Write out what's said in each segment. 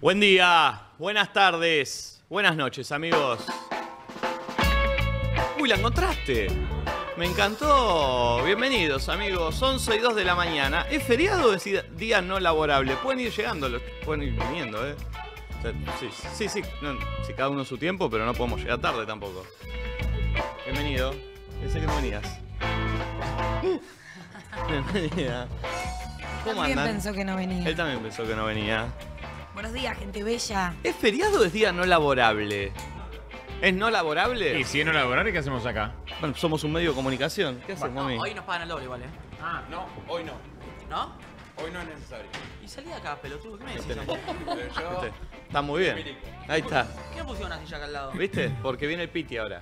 Buen día, buenas tardes, buenas noches, amigos. Uy, la encontraste. Me encantó. Bienvenidos, amigos. 11 y 2 de la mañana. ¿Es feriado o es día no laborable? Pueden ir llegando, los- pueden ir viniendo, ¿eh? O sea, Sí, sí, sí. no, sí, cada uno su tiempo, pero no podemos llegar tarde tampoco. Bienvenido. Pensé que no venías. Bienvenida. ¿Cómo También andan? pensó que no venía. Él también pensó que no venía. Buenos días, gente bella. ¿Es feriado o es día no laborable? ¿Es no laborable? Y si es no laboral, ¿qué hacemos acá? Bueno, somos un medio de comunicación. ¿Qué haces, No, mami? hoy nos pagan el doble igual, ¿eh? Ah, no, hoy no. ¿No? Hoy no es necesario. Y salí de acá, pelotudo. ¿Qué me decís? Está muy bien. Ahí está. ¿Qué me pusieron una silla acá al lado? ¿Viste? Porque viene el piti ahora.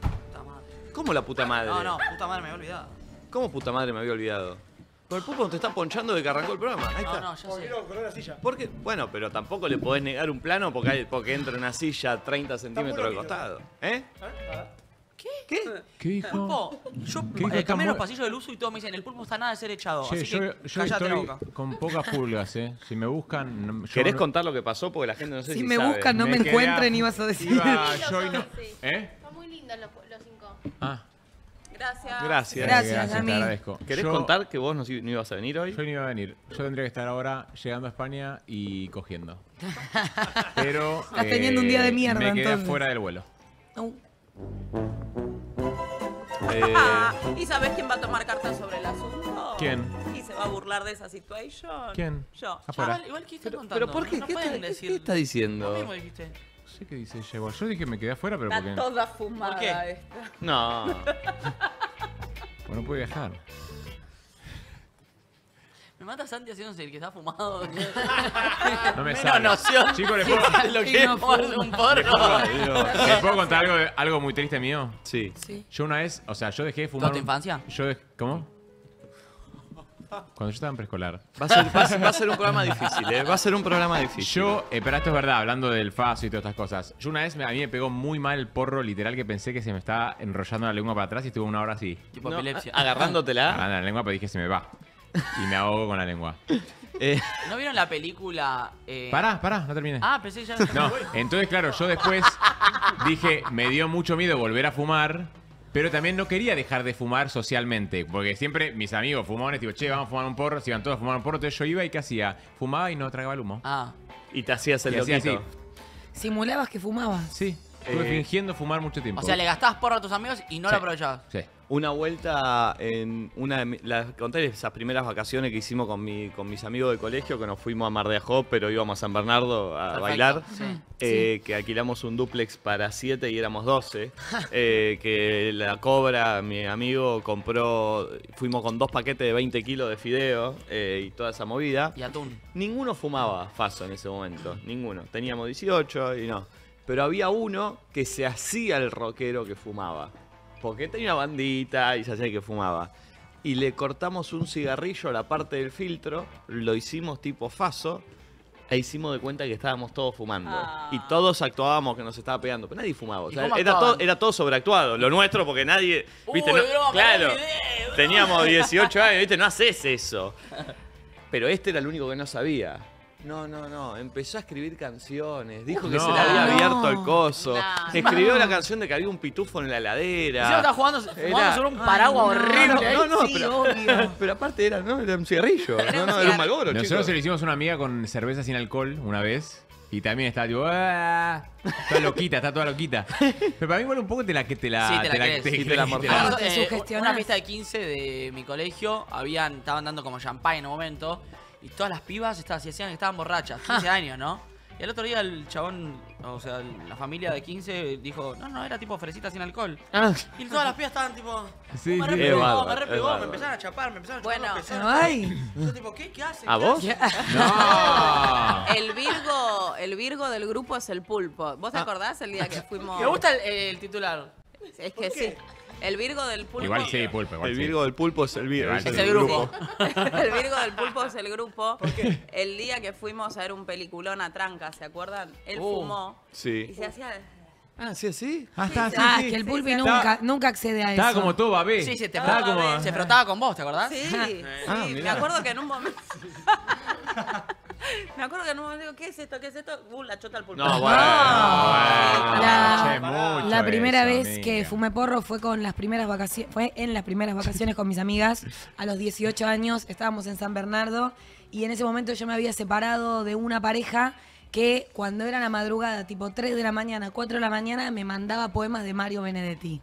Puta madre. ¿Cómo la puta madre? No, no, puta madre, me había olvidado. ¿Cómo puta madre me había olvidado? Por el pupo te está ponchando de que arrancó el programa. Ahí No, está. no, ya sé. ¿Por qué? Bueno, pero tampoco le podés negar un plano porque, hay- porque entra una silla 30 centímetros del costado. ¿Eh? ¿Qué? ¿Qué? ¿Qué dijo? Pulpo, yo ¿Qué dijo? eh, Está cambié los pasillos del uso y todos me dicen, el pulpo está nada de ser echado. Che, así yo, que yo cállate la estoy boca. con pocas pulgas, ¿eh? Si me buscan... no- yo ¿Querés no- contar lo que pasó? Porque la gente no sé si, Si me sabe. buscan, no me, quedé encuentren, a- ibas a decir. Iba yo y son, no... ¿Eh? Son muy lindos los, los cinco. Ah, Gracias. Gracias. Gracias, te agradezco. ¿Querés Yo- contar que vos no, no ibas a venir hoy? Yo no iba a venir. Yo tendría que estar ahora llegando a España y cogiendo. Pero... Estás teniendo un día de mierda, Me quedé entonces. fuera del vuelo. No. Eh, ¿Y sabes quién va a tomar cartas sobre el asunto? ¿Quién? ¿Y se va a burlar de esa situación? ¿Quién? Yo. Afuera. Chaval, igual que estás pero, contando. pero ¿por qué? No ¿Qué, pueden está, decir. qué está diciendo? Vos mismo dijiste. No sé qué dice ella igual. Yo dije que me quedé afuera, pero Está porque... toda fumada ¿Por qué? esta. No. porque no pude viajar. Me mata Santi haciéndose el que está fumado. No me Menos sale. noción. Chicos, ¿les puedo, lo que es un porro. ¿les puedo contar algo, algo muy triste mío? Sí. Sí. Yo una vez, o sea, yo dejé de fumar. ¿Toda tu un- infancia? Yo dej- ¿Cómo? Cuando yo estaba en preescolar. Va a, ser, va a ser- va a ser un programa difícil, ¿eh? Va a ser un programa difícil. Yo, eh, pero esto es verdad, hablando del faso y todas estas cosas. Yo una vez me- a mí me pegó muy mal el porro, literal, que pensé que se me estaba enrollando la lengua para atrás y estuve una hora así. Tipo No, epilepsia. agarrándotela. Agarrando la lengua, pero dije se me va. Y me ahogo con la lengua. Eh, ¿No vieron la película? Eh... Pará, pará, no terminé. Ah, pensé que ya No, entonces claro, yo después dije, me dio mucho miedo volver a fumar, pero también no quería dejar de fumar socialmente, porque siempre mis amigos fumones, tipo, che, vamos a fumar un porro, se iban todos a fumar un porro, entonces yo iba y ¿qué hacía? Fumaba y no tragaba el humo. Ah. y te hacías el Y hacía loquito. así. Simulabas que fumabas. Sí, estuve Eh, fingiendo fumar mucho tiempo. O sea, le gastabas porro a tus amigos y no Sí. lo aprovechabas. Sí. Una vuelta en una de las conté esas primeras vacaciones que hicimos con mi, con mis amigos de colegio, que nos fuimos a Mar de Ajó, pero íbamos a San Bernardo a Perfecto, bailar. sí. eh, Que alquilamos un duplex para siete y éramos 12. eh, que la cobra, mi amigo, compró. Fuimos con dos paquetes de 20 kilos de fideo eh, y toda esa movida. Y atún. Ninguno fumaba Faso en ese momento, ninguno. Teníamos 18 y no. Pero había uno que se hacía el rockero que fumaba. Porque tenía una bandita y se hacía que fumaba. Y le cortamos un cigarrillo a la parte del filtro, lo hicimos tipo Faso, e hicimos de cuenta que estábamos todos fumando. Ah. Y todos actuábamos que nos estaba pegando, pero nadie fumaba. O ¿Y sea, cómo era, todo, era todo sobreactuado. Lo nuestro, porque nadie. ¿viste? Uy, no- bro, claro. video. Teníamos 18 años, ¿viste? No haces eso. Pero este era el único que no sabía. No, no, no. Empezó a escribir canciones. Dijo que No. se le había No. abierto el coso. No. Escribió la canción de que había un pitufo en la heladera. estaba jugando, fumando Era- sobre un paraguas horrible. No, no, Sí, pero, obvio. pero aparte era, ¿no? Era un cigarrillo. No, no, era un malboro, Nosotros se lo hicimos a una amiga con cerveza sin alcohol una vez. Y también estaba tipo, "Ah", Está loquita, está toda loquita. Pero para mí igual un poco te la que te la. Sí, te la crees. te- te la te. Ah, te eh, sugestionás. una fiesta de 15 de mi colegio, habían, estaban dando como champagne en un momento, y todas las pibas estaban, se decían que estaban borrachas, 15 años, ¿no? Y el otro día el chabón, o sea, la familia de 15 dijo, no, no, era tipo fresita sin alcohol. Ah, Y todas las pibas estaban tipo, Sí, "Oh, me sí. re Es pegó, bárbaro, me re es pegó", me bárbaro. empezaron a chapar, me empezaron a chapar Bueno. los pezones. Ay. Yo tipo, ¿qué? ¿Qué hacen? ¿A ¿Qué vos? hacen? ¡No! El Virgo, el Virgo del grupo es el pulpo. ¿Vos te acordás el día que fuimos? Me gusta el, el titular. Es que sí. El Virgo del pulpo. Igual sí, pulpo. Igual el sí. Virgo del pulpo es el Virgo. Igual Es el grupo. el Virgo del pulpo es el grupo. El día que fuimos a ver un peliculón a tranca, ¿se acuerdan? Él Uh. fumó y Sí. se hacía. Ah, sí, así. Ah, está, sí, Ah, sí. que el pulpi sí. nunca, nunca accede a eso. Estaba como todo babé. Sí, se te Estaba frotaba, como. Se frotaba con vos, ¿te acordás? Sí, sí. Ah, me acuerdo que en un momento. me acuerdo que en un momento digo, ¿qué es esto? ¿Qué es esto? Uh, la chota al pulpo. No, bueno. La, Che, mucho la primera eso, vez amiga. que fumé porro fue con las primeras vacaciones, fue en las primeras vacaciones con mis amigas. A los 18 años estábamos en San Bernardo y en ese momento yo me había separado de una pareja que cuando era la madrugada, tipo 3 de la mañana, 4 de la mañana, me mandaba poemas de Mario Benedetti.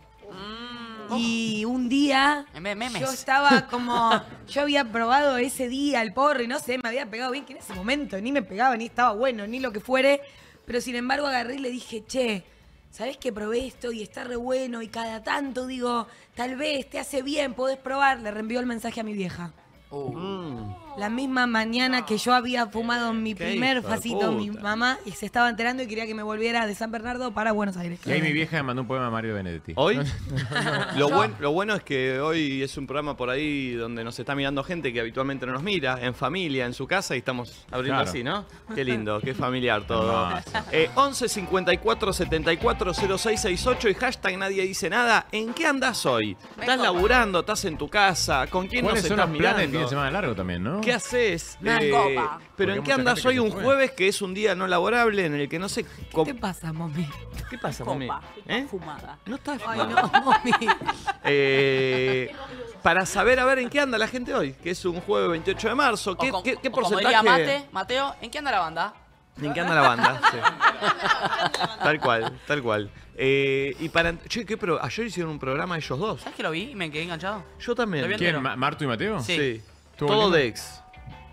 Y un día Me- memes. yo estaba como, yo había probado ese día el porro y no sé, me había pegado bien, que en ese momento ni me pegaba, ni estaba bueno, ni lo que fuere, pero sin embargo agarré y le dije, che, ¿sabés que probé esto y está re bueno? Y cada tanto digo, tal vez te hace bien, podés probar. Le reenvió el mensaje a mi vieja. Uh, La misma mañana que yo había fumado mi primer facito, mi mamá, y se estaba enterando y quería que me volviera de San Bernardo para Buenos Aires. Y ahí mi vieja me mandó un poema a Mario Benedetti. ¿Hoy? lo, buen- lo bueno es que hoy es un programa por ahí donde nos está mirando gente que habitualmente no nos mira, en familia, en su casa, y estamos abriendo Claro. así, ¿no? Qué lindo, qué familiar todo. Hermoso. Eh, 11 54 74 0668 y hashtag nadie dice nada. ¿En qué andas hoy? ¿Estás laburando? ¿Estás en tu casa? ¿Con quién nos ¿Cuáles son estás los planes de mirando? fin de semana largo también, no? ¿Qué haces? Eh, copa. pero Porque ¿en qué andas hoy se un jueves que es un día no laborable en el que no sé... co- ¿Qué te pasa, mami? ¿Qué pasa, mami? Copa. ¿Eh? Fumada. No estás Ay, fumando. no, mami. Eh, para saber a ver en qué anda la gente hoy, que es un jueves 28 de marzo. ¿Qué, com- qué- como porcentaje? diría Mate, Mateo, ¿en qué anda la banda? ¿En qué anda la banda? Sí. tal cual, tal cual. Eh, y para. Che, ¿qué pro- ayer hicieron un programa ellos dos. ¿Sabes que lo vi y me quedé enganchado? Yo también. ¿Quién? ¿Marto y Mateo? Sí. ¿Estuvo Todo lindo? de ex.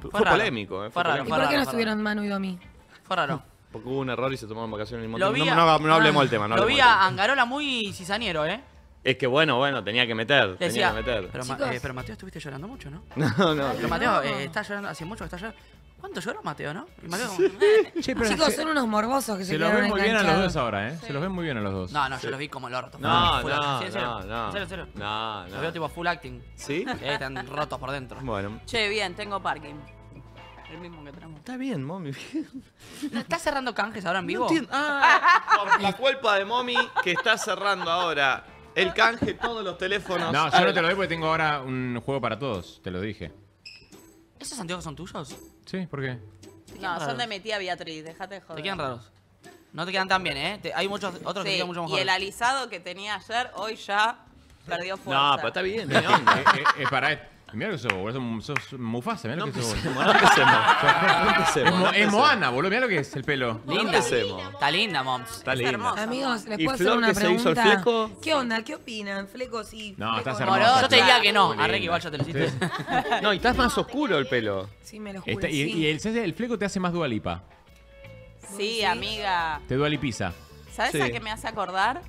Fue, raro. polémico, ¿eh? Fue raro, ¿Y por qué no raro. estuvieron Manu y Domi? Fue raro. Porque hubo un error y se tomaron vacaciones mismo Lo tiempo. vi No, a- no, no hablemos del tema. No lo hablemos vi del a tema. Angarola muy cizañero, ¿eh? Es que bueno, bueno, tenía que meter. tenía Decía, que meter. pero, Ma- Chicos. eh, pero Mateo estuviste llorando mucho, ¿no? No, no. Pero Mateo, eh, está llorando, hace mucho que está llorando. ¿Cuánto lloró Mateo, no? Y Mateo como, eh. Che, pero Chicos, se, son unos morbosos que se, se los quedaron ven muy bien a los enganchados. dos ahora, ¿eh? Se los ven muy bien a los dos. No, no, yo los vi como el orto. No, Full- no, sí, en serio. no, no. En serio, en serio. No, Los veo no. tipo full acting. ¿Sí? Eh, están rotos por dentro. Bueno. Che, bien, tengo parking. El mismo que tenemos. Está bien, mami. ¿Estás cerrando canjes ahora en vivo? No entiendo. Ah, por la culpa de Mommy que está cerrando ahora el canje, todos los teléfonos. No, yo no te lo doy porque tengo ahora un juego para todos, te lo dije. ¿Esos anteojos son tuyos? Sí, ¿por qué? No, son raros. de mi tía Beatriz, déjate de joder. Te quedan raros. No te quedan tan bien, ¿eh? Te- hay muchos otros que te Sí, quedan mucho y mejor. el alisado que tenía ayer, hoy ya perdió fuerza. No, pero está bien, tiene onda. Es para lo que sos, boludo. Sos, sos Mufasa, mirá No lo que sos. no empecemos. No Es, empecemos. No es. Moana, boludo. Mirá lo que es el pelo. No Linda. empecemos. Está linda, moms. Está Es linda. hermosa. Amigos, ¿les ¿Y puedo hacer una que se hizo el pregunta? fleco? ¿Qué onda? ¿Qué opinan? Flecos y... No, flecos estás hermosa. Yo te diría que no. Arre que igual ya te lo hiciste. No, y estás más oscuro el pelo. Sí, me lo juro, Está- y, sí. y el, el fleco te hace más dualipa. Sí, amiga. Te dualipiza. ¿Sabes Sí. a qué me hace acordar?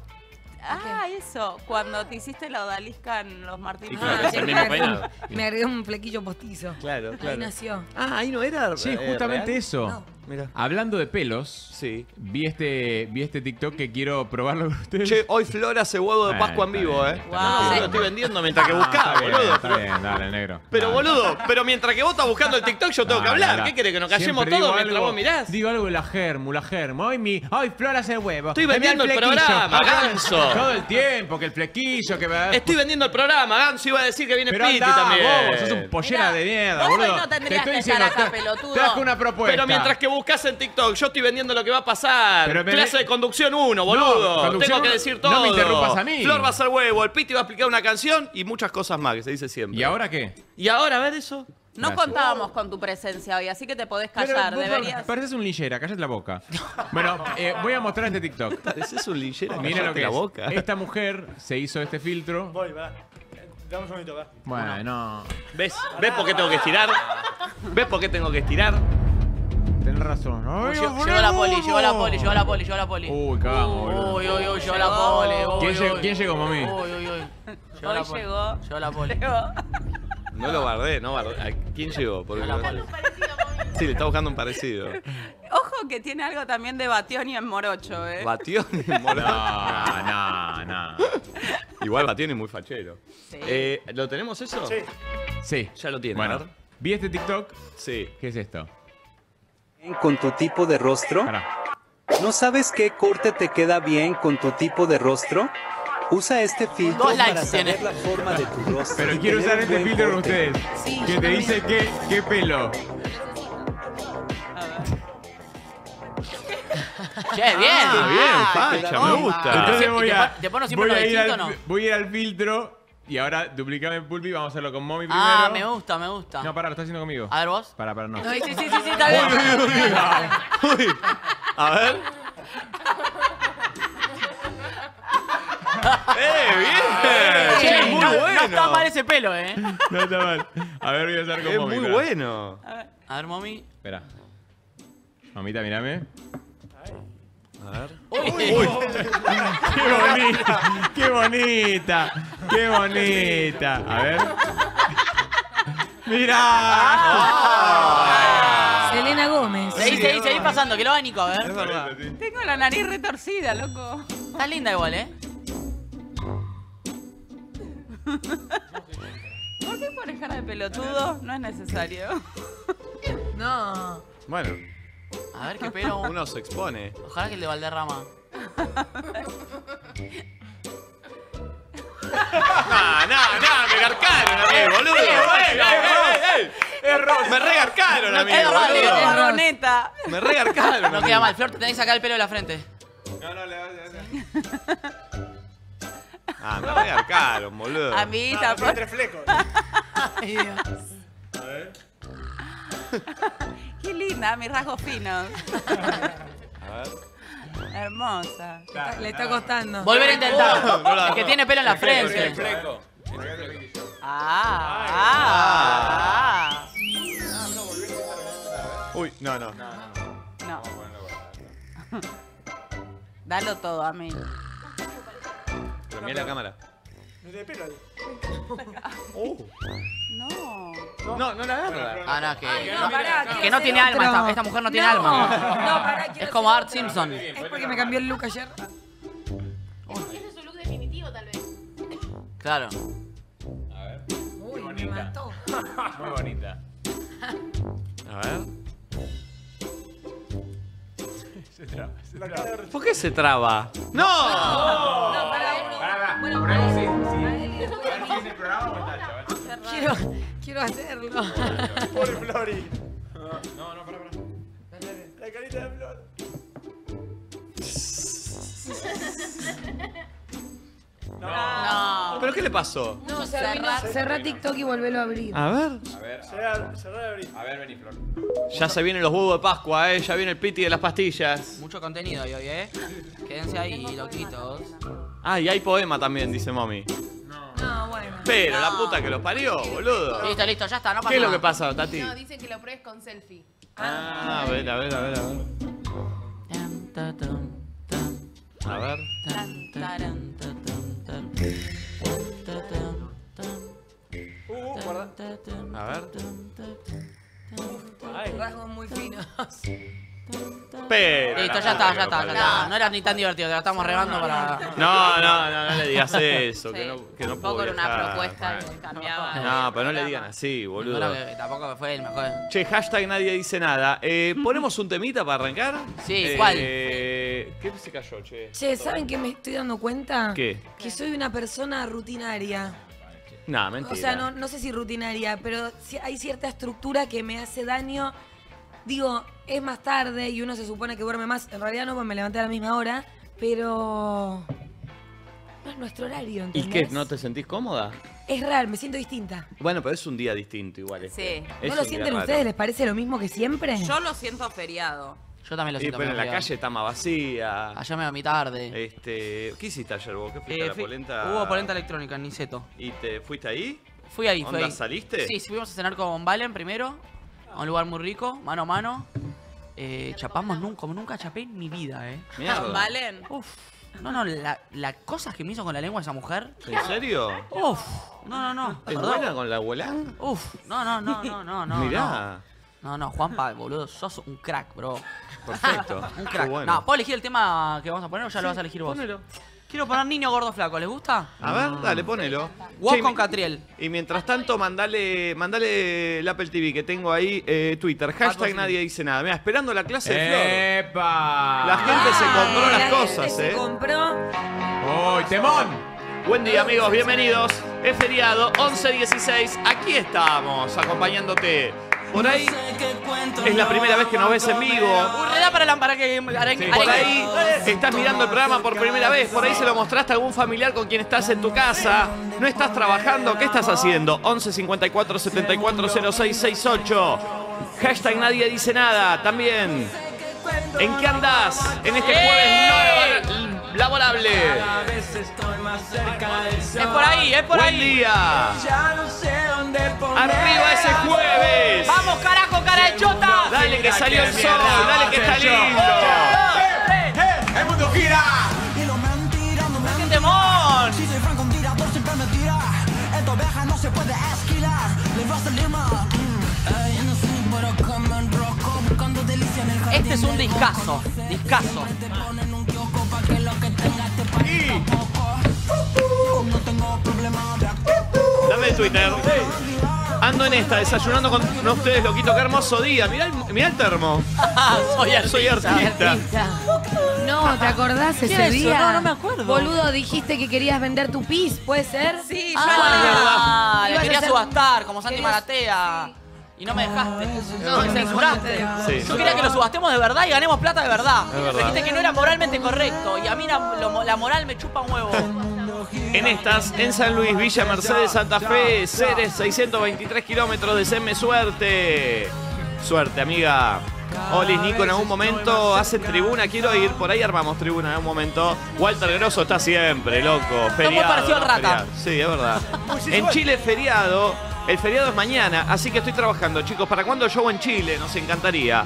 Ah, eso. Cuando te hiciste la odalisca en los Martínez. Claro, Ah, sí, mismo me agregó un- peinado. Me agregó un flequillo postizo. Claro, Ahí claro. nació. Ah, ahí no era. Sí, eh, justamente real. eso. No. Mira. Hablando de pelos, Sí. vi este, vi este TikTok que quiero probarlo con ustedes. Che, hoy Flor hace huevo de Ah, Pascua en vivo, bien, ¿eh? No, yo lo estoy vendiendo mientras que Ah, buscaba, boludo. Está bien, dale, negro. Pero Dale. boludo, pero mientras que vos estás buscando el TikTok yo tengo que hablar. dale. ¿Qué querés que nos callemos todos mientras algo- vos mirás? Digo algo de la germu, la germu. Hoy, mi, hoy Flor hace huevo. Estoy vendiendo el programa, ganso. Todo el tiempo, que el flequillo, que va. Estoy vendiendo el programa, Ganso iba a decir que viene Pero Piti también. bobo, sos un pollera de mierda, vos hoy boludo. no Te tendrías estoy que diciendo, estar acá, tra- pelotudo. traje una propuesta. Pero mientras que buscas en TikTok, yo estoy vendiendo lo que va a pasar. Pero me- Clase de conducción 1, boludo. conducción Tengo que uno, decir no todo. me interrumpas a mí. Flor va a hacer huevo, el Piti va a explicar una canción y muchas cosas más que se dice siempre. ¿Y ahora qué? Y ahora, a ver eso. No Gracias. contábamos con tu presencia hoy, así que te podés Pero callar. vos Deberías. Pareces un lillera, cállate la boca. Bueno, eh, voy a mostrar este TikTok. Pareces un linchera. Miren lo que la es. boca. Esta mujer se hizo este filtro. Voy, va. Dame un segundito, va. Bueno, ¿Ves? ¿Ves por qué tengo que estirar? ¿Ves por qué tengo que estirar? Tenés razón. Ay, Llegó, la poli, llegó la poli, llegó la poli, llegó la poli. Uy, cagamos, boludo. Uy, uy, uy, llegó la poli. uy, ¿Quién llegó- uy. quién llegó, mami? Uy, uy, uy. Llegó la Hoy poli. llegó. Llegó la poli. No lo guardé, no guardé. ¿A ¿Quién llegó? Porque Llegó la poli. Sí, le está buscando un parecido. Ojo que tiene algo también de Batión y en Morocho, ¿eh? Batión y Morón. No, no, no. Igual Batión es muy fachero. Sí. Eh, ¿Lo tenemos eso? Sí. Sí. Ya lo tiene, Bueno, vi este TikTok. Sí. ¿Qué es esto? Con tu tipo de rostro? ¿No sabes qué corte te queda bien con tu tipo de rostro? Usa este filtro Dos para saber tiene. la forma de tu rostro. Pero quiero usar este filtro con ustedes. Sí, que te también. dice qué, qué pelo. Che, bien. Ah, bien, facha, me Ah, gusta. Entonces ¿Y voy a, te pones siempre voy lo a ir distinto al, o no? voy a ir al filtro y ahora duplicame Pulpi. Vamos a hacerlo con Mommy primero. Ah, me gusta, me gusta. No, pará, lo está haciendo conmigo. A ver vos. Pará, pará, no. No, sí, sí, sí, sí, está bien. Uy, a ver. ¡Eh, bien! Che, muy no, bueno. no está mal ese pelo, eh. No está mal. A ver, voy a hacer con Es Mommy. muy pará. bueno. A ver, mami. Espera. Mamita, mírame. A ver. ¡Qué bonita! ¡Qué bonita! ¡Qué bonita! A ver. ¡Mira! Selena Gómez. Seguí, seguí, seguí pasando, que lo va Nico, a ver. verdad. Tengo la nariz retorcida, loco. Está linda igual, eh. ¿Por qué pones cara de pelotudo? No es necesario. No. Bueno, A ver qué pelo. uno se expone. Ojalá que el de Valderrama. No, no, no, me garcaron a mí, boludo. ¡Ey, ey, ey, ey! Me regarcaron a mí, boludo. Me regarcaron a No mí. queda mal, Flor, te tenés que sacar el pelo de la frente. No, no, le vas a Ah, me regarcaron, boludo. Amiguita, Tiene tres flecos. Ay, Dios. Qué linda, mis rasgos finos. A ver. Hermosa. Le está costando. Volver a intentar. No, no la- El que tiene pelo en la frente. Fleco. Ah, ah, ah. Uy, no, no. No. Dalo todo a mí. Pero mira la cámara. No tiene pelo ahí. No. No, no la agarra. Ah, no, que. No, pará, Que no ser tiene alma, otro. esta, esta mujer no tiene No, alma. No, pará, quiero Es como ser Art otro. Simpson. Es porque me cambió el look ayer. Ese es su look definitivo, tal vez. Claro. Uy, me mató. Muy bonita. A ver. Cara de ¿Por qué se traba? ¡No! No, pará, uno. Pará, pará. Bueno, sí, sí. A él y después a mí. ¿Es el programa o está chaval? Quiero, quiero hacerlo. Pobre Flori. No, no, pará, pará. La carita de Flor. No. ¿Pero qué le pasó? No, cerrá, cerrá TikTok y volvelo a abrir. A ver. A ver, Cerrar, cerrar y abrir. a ver, vení, Flor. Ya se vienen los huevos de Pascua, eh. Ya viene el piti de las pastillas. Mucho contenido hoy, hoy, eh. Quédense ahí, loquitos. Ah, y hay poema también, dice Mommy. No, bueno. Pero la puta que los parió, boludo. Listo, listo, ya está, no pasa ¿Qué es lo que pasa, Tati? No, dicen que lo pruebes con selfie. Ah, a ver, a ver, a ver, a ver. A ver. Uh, guarda. A ver. Ay. Rasgos muy finos. Pero. Listo, ya está, ya está, ya está. No era ni tan divertido, te la estamos regando para. No, no, no, no le digas eso, que no, que no Un puedo poco era una propuesta que cambiaba. No, pero no le digan así, No boludo. que tampoco fue el mejor. Che, hashtag nadie dice nada. Eh, ¿Ponemos un temita para arrancar? Sí, Eh, ¿cuál? ¿Qué se cayó, che? Che, ¿saben qué me estoy dando cuenta? ¿Qué? Que soy una persona rutinaria. Nah, mentira. O sea, no, no sé si rutinaria, pero hay cierta estructura que me hace daño. Digo, es más tarde y uno se supone que duerme más. En realidad no, porque me levanté a la misma hora, pero no es nuestro horario, ¿Y ¿entendés? qué? ¿No te sentís cómoda? Es raro, me siento distinta. Bueno, pero es un día distinto igual. este. Sí. Es ¿No lo un día sienten raro. ustedes? ¿Les parece lo mismo que siempre? Yo lo siento feriado. Yo también lo Y siento. pero en la calle está más vacía. Ayer me dormí tarde. Este, ¿Qué hiciste ayer vos? ¿Qué fuiste Eh, a la fui- polenta? Hubo polenta electrónica en Niceto. ¿Y te fuiste ahí? Fui ahí, fui ¿Onda, ahí. saliste? Sí, fuimos a cenar con Valen primero, a un lugar muy rico, mano a mano. Eh, chapamos nunca, como nunca chapé en mi vida, eh. Mierda. ¿Valen? Uf. No, no, la, la cosa que me hizo con la lengua esa mujer. ¿En serio? Uf. No, no, no. ¿Es buena con la abuela? Uf. No, no, no, no, no, no. Mirá. No, no, Juanpa, boludo, sos un crack, bro. Perfecto. Un crack. bueno. No, ¿puedo elegir el tema que vamos a poner o ya lo vas a elegir vos? Ponelo. Quiero poner niño gordo flaco, ¿les gusta? A ver, dale, ponelo. Che, con Catriel. Y mientras tanto, mandale, mandale el Apple TV que tengo ahí, eh, Twitter. Hashtag nadie dice nada. Mira, esperando la clase de Flor. ¡Epa! La gente se compró las la cosas, gente se eh. compró. ¡Uy, temón! Buen día, amigos, bienvenidos. Es feriado, 11.16. Aquí estamos, acompañándote Por ahí es la primera vez que nos ves en vivo. Para la para que Por ahí estás mirando el programa por primera vez, por ahí se lo mostraste a algún familiar con quien estás en tu casa, no estás trabajando, ¿qué estás haciendo? 11 54 74 06 68. Hashtag nadie dice nada, también. ¿En qué andás en este jueves no laborable? Es por ahí, es por Buen ahí. día. Arriba ese jueves. Vamos, carajo, cara de chota. Dale que salió el sol, dale que está lindo. ¡El mundo gira! ¡Qué temón! Este es un discazo, discazo. Dame el Twitter. Ando en esta, desayunando con ustedes, loquito. Qué hermoso día. Mirá el, mirá el termo. Soy artista. Soy artista. No, ¿te acordás ¿Qué ese es día? No, no me acuerdo. Boludo, dijiste que querías vender tu pis, ¿puede ser? Sí, yo Ah, le quería hacer- subastar, como Santi Maratea. Y no me dejaste. No, me censuraste. Sí. Yo quería que lo subastemos de verdad y ganemos plata de verdad. Verdad. Dijiste que no era moralmente correcto. Y a mí la, lo- la moral me chupa un huevo. En estas, en San Luis, Villa Mercedes, Santa Fe, Ceres, 623 kilómetros de Seme Suerte. Suerte, amiga. Olis, Nico, en algún momento hacen tribuna. Quiero ir, por ahí armamos tribuna en algún momento. Walter Grosso está siempre, loco. Feriado. pareció el ¿no? rata. Feriado. Sí, es verdad. En Chile feriado. El feriado es mañana, así que estoy trabajando, chicos. ¿Para cuándo show en Chile? Nos encantaría.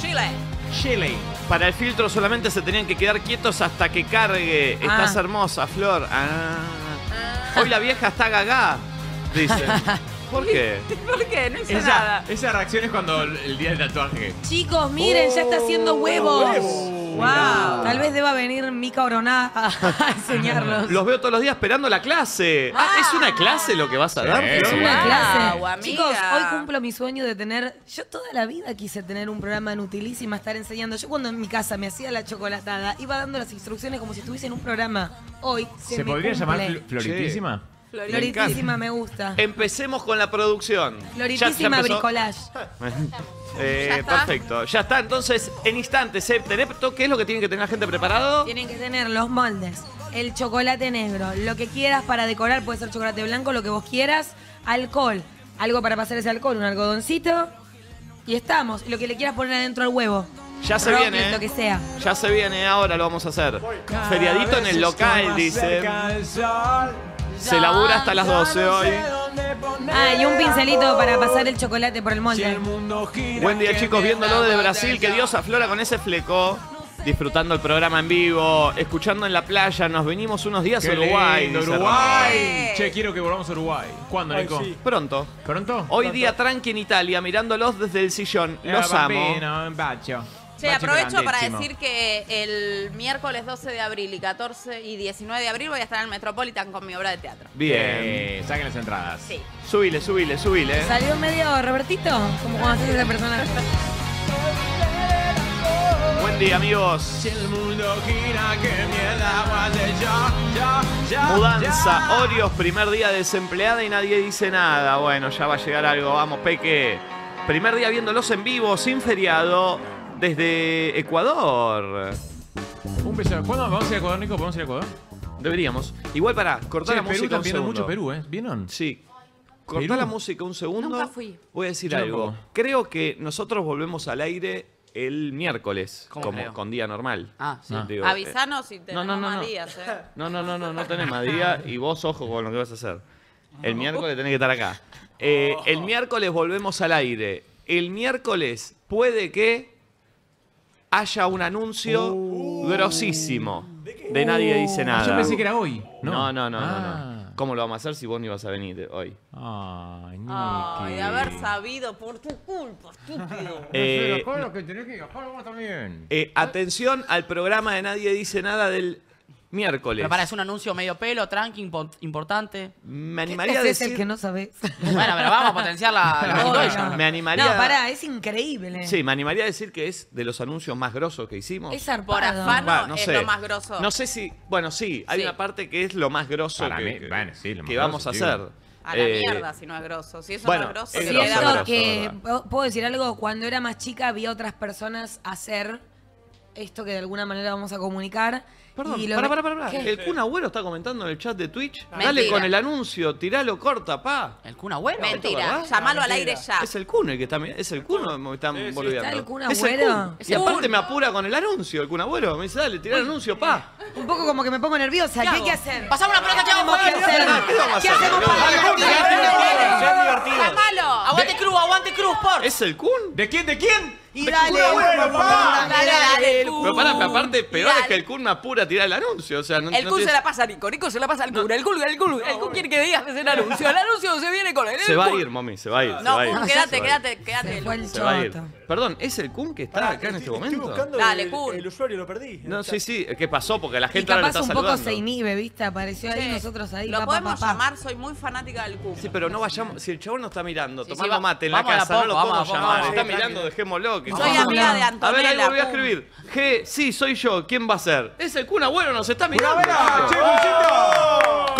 Chile. Chile. Para el filtro solamente se tenían que quedar quietos hasta que cargue. Estás Ah. hermosa, Flor. Ah. Hoy la vieja está gaga, dice. ¿Por qué? ¿Por qué? No hice Esa, nada. esa reacción es cuando el, el día del tatuaje. Chicos, miren, ya está haciendo huevos. Wow. Tal vez deba venir Mica Oroná a, enseñarlos. Los veo todos los días esperando la clase. Ah, ¿es una clase lo que vas a Sí. dar? Es una Wow, clase. amiga. Chicos, hoy cumplo mi sueño de tener. Yo toda la vida quise tener un programa en Utilísima, estar enseñando. Yo cuando en mi casa me hacía la chocolatada, iba dando las instrucciones como si estuviese en un programa. Hoy se, ¿Se me podría llamar cumple. floritísima? Floritísima me gusta. Empecemos con la producción. Ya- ya Floritísima bricolage. Eh, Ya está. perfecto. Ya está. Entonces, en instantes, ¿eh? ¿tenés- ¿qué es lo que tiene que tener la gente preparado? Tienen que tener los moldes, el chocolate negro, lo que quieras para decorar, puede ser chocolate blanco, lo que vos quieras, alcohol, algo para pasar ese alcohol, un algodoncito y estamos. Y lo que le quieras poner adentro al huevo. Ya se Rocket, viene. Lo que sea. Ya se viene, ahora lo vamos a hacer. Feriadito en el local, dice. Se labura hasta las 12 hoy. Ah, y un pincelito para pasar el chocolate por el molde. Buen día, chicos, viéndolo desde Brasil. Que Dios aflora con ese fleco. Disfrutando el programa en vivo, escuchando en la playa. Nos venimos unos días a Uruguay. dice Uruguay. Che, quiero que volvamos a Uruguay. ¿Cuándo, Ay, Nico? sí. Pronto. ¿Pronto? Hoy día tranqui en Italia, mirándolos desde el sillón. Los Eh, amo. bambino, bacio. Che, aprovecho para decir que el miércoles 12 de abril y 14 y 19 de abril voy a estar en el Metropolitan con mi obra de teatro. Bien. Saquen las entradas. Sí. Subile, subile, subile. ¿Salió medio Robertito? Como cuando haces ese personaje. Buen día, amigos. Si el mundo gira, qué mierda va a hacer yo, yo, yo, Mudanza. Orios, primer día desempleada y nadie dice nada. Bueno, ya va a llegar algo. Vamos, Peque. Primer día viéndolos en vivo, sin feriado, desde Ecuador. Un beso. ¿Cuándo vamos a ir a Ecuador, Nico? ¿Podemos ir a Ecuador? Deberíamos. Igual para cortar la Perú música viendo segundo. mucho Perú, ¿eh? ¿Vieron? Sí. Perú. la música un segundo. Nunca fui. Voy a decir Yo algo. tampoco. Creo que nosotros volvemos al aire el miércoles, ¿Cómo como creo? con día normal. Ah, sí. Ah. Digo, eh, Avisanos si tenemos no, no, más no. días, ¿eh? No, no, no, no, no tenés más día y vos ojo con lo que vas a hacer. El miércoles tenés que estar acá. Eh, el miércoles volvemos al aire. El miércoles puede que haya un anuncio grosísimo de nadie dice nada. Yo pensé que era hoy. No, no, no, no, Ah. no. ¿Cómo lo vamos a hacer si vos no ibas a venir hoy? Ay, Niki. Ay, de haber sabido por tu culpa, estúpido. Eh, acá lo que tenés que viajar vos también. eh, atención al programa de Nadie Dice Nada del miércoles. Pero para, es un anuncio medio pelo, tranqui, impo- importante. Me animaría a Ese es decir... el que no sabes. Bueno, pero vamos a potenciar la, la No. Me animaría... No, pará, es increíble. Sí, me animaría a decir que es de los anuncios más grosos que hicimos. Es Por zarpado. afán Va, es lo más grosso. No sé si, bueno, sí, hay Sí. una parte que es lo más grosso Para que, mí, que- bueno, sí, lo más que vamos a hacer. A la Eh, mierda si no es grosso. Si eso bueno, no es grosso, es que grosso, Siento grosso, que, ¿verdad? ¿puedo- ¿puedo decir algo? Cuando era más chica vi a otras personas hacer esto que de alguna manera vamos a comunicar. Perdón, para, para. ¿Qué? El Kun Agüero está comentando en el chat de Twitch. Mentira. Dale con el anuncio, tiralo, corta, pa. ¿El Kun Agüero? Mentira. Llamalo al aire ya. Es el Kun el que está. Es el Kun me están Sí, sí. volviendo. ¿Está el Kun Es el Agüero? Kun. Y aparte me apura con el anuncio, el Kun Agüero. Me dice, dale, tira el anuncio, pa. Un poco como que me pongo nerviosa. ¿Qué, hay hago? que hacer? Pasamos la pelota, ¿Qué chavo, tenemos que juega. hacer? ¿Qué ¿Qué hacemos para. ¡Llamalo! Aguante Cruz, aguante Cruz, Sport. ¿Es el Kun? ¿De quién? ¿De quién? Y dale, pa. Dale, dale, Pero pará, pero aparte, peor Dale. es que el Kun me apura a tirar el anuncio. O sea, no, El no Kun se la pasa a Nico, Nico se la pasa al Kun, el Kun, el Kun, el Kun quiere que digas ese anuncio, el anuncio se viene con él. Se va a ir, mami, se va a ir. No, Kun, quédate, quédate, quédate. Se fue el Se va a ir. choto. Perdón, ¿es el Kun que está Pará, acá en este momento? Estoy buscando Dale, el, Kun. el usuario, lo perdí. No, sí, sí. ¿Qué pasó? Porque la Y gente ahora está un poco se inhibe, ¿viste? Apareció ahí nosotros ahí. Lo podemos pa, pa. llamar, soy muy fanática del Kun. Sí, pero no vayamos. Si el chabón no está mirando, tomando mate en la casa, no lo podemos llamar. vamos. Está mirando, dejémoslo. que Soy amiga de A ver, Antonella. ahí volví a escribir. G, sí, soy yo. ¿Quién va a ser? Es el Kun Agüero, nos está mirando. ¡Che!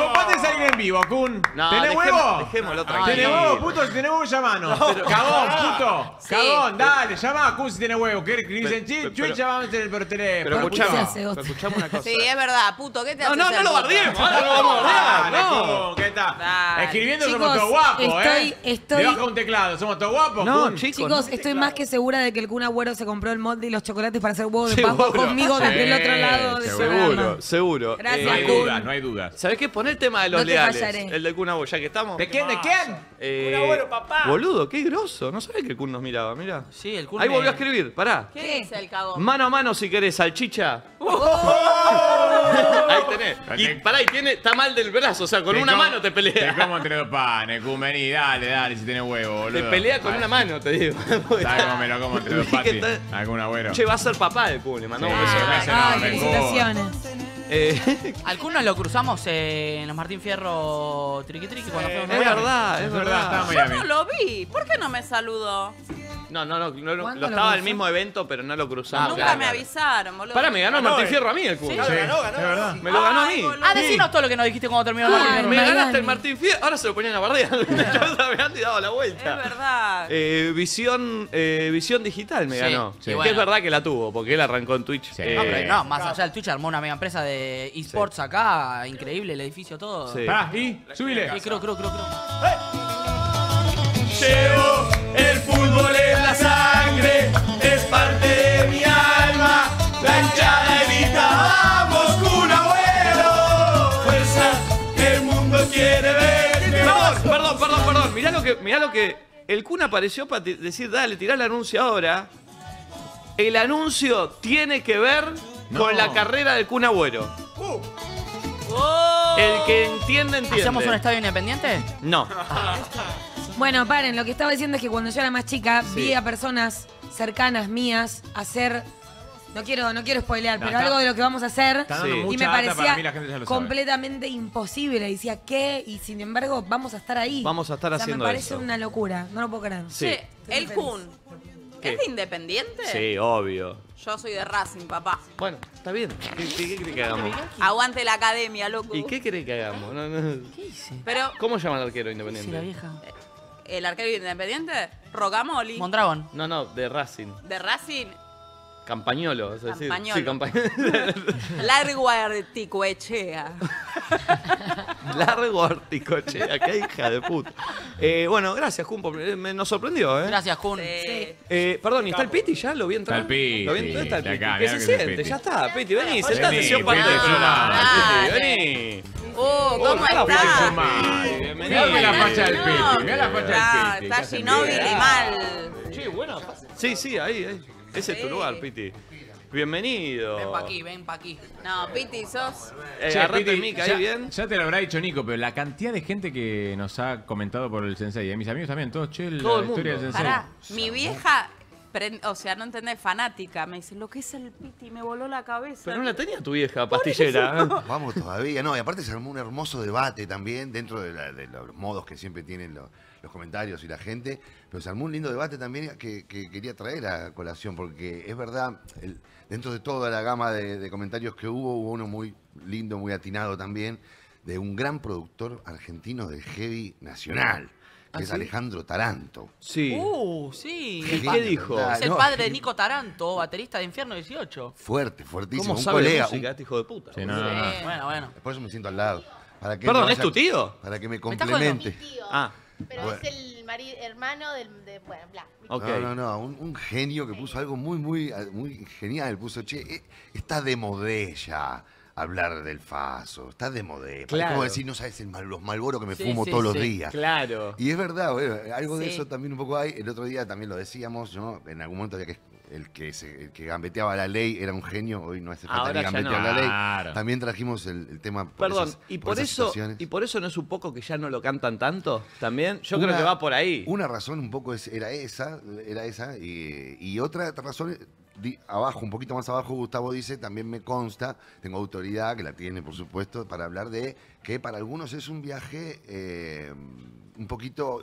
Compate a alguien en vivo, Kun. No, ¿Tenés huevo? dejémoslo ¿Tenés tranquilo. huevo, puto? Si tenés huevo, llamanos. Cagón, puto. Cagón, dale, llama a Kun si tenés huevo. ¿Qué dicen? Pero- Chi, pero- Chuy, llamamos por Pero teléfono. ¿Por qué se escuchame, hace pero otra? escuchame una cosa. Sí, es verdad, puto, ¿qué te No, haces no, no el lo puto? bardeemos. Ahora lo vamos a bardear. Dale, No. ¿qué tal? Escribiendo somos todos guapos, estoy- ¿eh? estoy- Debajo de un teclado, somos todos guapos, No, chicos. Chicos, no. estoy más que segura de que el Kun Agüero se compró el molde y los chocolates para hacer huevo de. Pascua conmigo desde el otro Sí, lado de su seguro. Seguro, seguro. Gracias, No hay Eh, dudas, no hay dudas. ¿Sabés qué? Poné el tema de los No leales. Del Kun Agüero, ya que estamos. ¿De quién? ¿De quién? Eh, Kun Agüero, papá. Boludo, qué groso. No sabés que el Kun nos miraba, mira. Sí, el Kun Ahí me- volvió a escribir, pará. ¿Qué dice el cagón? Mano a mano si querés, salchicha. Ahí tenés. Y pará, y tiene, está mal del brazo, o sea, con Te una como- mano te pelea. Te como entre dos panes, Kun, vení, dale, dale, si tenés huevo, boludo. Te pelea con Dale. una mano, te digo. ¿Sabes cómo me lo como entre dos Vi que patis? está- Algún agüero. Che, va a ser papá de Kun, le Sí, mandamos un beso. Ay, felicitaciones. Eh, Al Kun nos lo cruzamos eh, en los Martín Fierro Triqui Triqui cuando fuimos a es Miami. verdad, es Es verdad, Yo Miami. no lo vi. ¿Por qué no me saludó? No, no, no, no, lo, ¿Cuándo lo lo estaba en el cruzó? mismo evento, pero no lo cruzamos. Nunca Claro. me avisaron, boludo. Pará, me ganó Ganó, Martín. Fierro a mí el Kun. Sí. Ganó, ganó, ganó. es verdad. Me lo ganó a Ay, mí. boludo. Ah, decinos todo lo que nos dijiste cuando terminó el Ay, Martín Me Fierro. Ganaste el Martín Fierro, ahora se lo ponían a bardear. Yo me habían dado la Es vuelta. verdad. Eh, visión, eh, visión digital me Sí, ganó. sí, Que bueno. es verdad que la tuvo, porque él arrancó en Twitch. Sí. Eh, No, pero no, más allá del Twitch armó una mega empresa de esports acá, increíble el edificio todo. Sí. Pará, y, subile. Sí, creo, creo, creo, creo. Llevo el fútbol en la sangre, es parte de mi alma. La hinchada evita, vamos, Kun Agüero. Fuerza que el mundo quiere ver. Perdón, perdón, perdón, perdón. Mirá lo que, mirá lo que. El Kun apareció para decir, dale, tirá el anuncio ahora. El anuncio tiene que ver No. con la carrera del Kun Agüero. Oh. El que entiende, entiende. ¿Hacemos un estadio independiente? No. Bueno, paren, lo que estaba diciendo es que cuando yo era más chica Sí. vi a personas cercanas mías hacer. No quiero, no quiero spoilear, No, pero está- algo de lo que vamos a hacer. Sí. Y me parecía mí completamente imposible. Decía, ¿qué? Y sin embargo, vamos a estar ahí. Vamos a estar O sea, haciendo Me parece eso. una locura. No lo puedo creer. Sí. Che, el Kun. ¿Es de Independiente? Sí, obvio. Yo soy de Racing, papá. Bueno, está bien. ¿Qué, qué, qué cree que hagamos? Aguante la academia, loco. ¿Y qué cree que hagamos? No, no. ¿Qué hice? Pero, ¿Cómo llama el arquero Sí, la independiente? vieja. ¿el arquero independiente? Rocamoli. Mondragón. No, no, de Racing. de Racing, Campañolo, es decir. Campañolo. Sí, campañolo. Largo Articoechea. Largo Articochea, qué hija de puta. Eh, bueno, gracias, Jumpo. Eh, me- Nos sorprendió, ¿eh? Gracias, Kun. Sí. Eh, perdón, ¿y está el Piti ya? ¿Lo vi entrar? Está el Piti, ¿Lo vi entrar? Está el Piti. acá, ¿Qué se el siente? Ya está, Piti, vení, sos parte Piti, del programa. Piti, vení. Uh, ¿cómo está? Mirá la facha del No, Piti, mirá la facha del Piti. Está ¿qué hace el Ginóbili mal. Sí, bueno. Sí, sí, ahí, ahí. Ese es tu lugar, Piti. Bienvenido. Ven pa' aquí, ven pa' aquí. No, Piti, sos. Eh, Che, agarrate Piti, el mic ahí ya, bien. ya te lo habrá dicho Nico, pero la cantidad de gente que nos ha comentado por el Sensei, y mis amigos también, todos, che, la Todo el historia del mundo. Sensei. Pará, mi vieja, pren- o sea, no entendés, fanática, me dice, lo que es el Piti, me voló la cabeza. Pero no la tenía tu vieja pastillera. ¿eh? Vamos todavía, no, y aparte se armó un hermoso debate también dentro de, la- de los modos que siempre tienen los, los comentarios y la gente, pero se armó un lindo debate también que, que quería traer a colación, porque es verdad, el- dentro de toda la gama de, de comentarios que hubo, hubo uno muy lindo, muy atinado también, de un gran productor argentino de heavy nacional, que ¿Ah, es sí? Alejandro Taranto. Sí. Uh, sí. ¿Qué dijo? Es el padre de Nico Taranto, baterista de Infierno 18. Fuerte, fuertísimo. ¿Cómo un sabe colega. música, este hijo de puta? Sí, no, no, no. Bueno, bueno. un- por eso me siento al lado. Para que Perdón, no ¿es tu tío? Para que me complemente. Ah, Pero Bueno. es el hermano del. De, bueno, bla. ok. No, no, no, un, un genio que puso algo muy, muy, muy genial. Puso, che, eh, está de modé ya hablar del faso, está de modé. Es Claro. como decir, no sabes el mal- los malboros que me Sí, fumo sí, todos los días. Claro. Y es verdad, bueno, algo de eso también un poco hay. El otro día también lo decíamos, ¿no? En algún momento había que el que, se- el que gambeteaba la ley era un genio, hoy no hace falta Ahora ni ya gambetear no. la ley. Claro. También trajimos el, el tema por Perdón, esas- y por esas eso situaciones. y por eso no es un poco que ya no lo cantan tanto también. Yo Una- creo que va por ahí. Una razón un poco es, era esa, era esa, y, y otra razón, di- abajo, un poquito más abajo, Gustavo dice, también me consta, tengo autoridad, que la tiene por supuesto, para hablar de que para algunos es un viaje eh, un poquito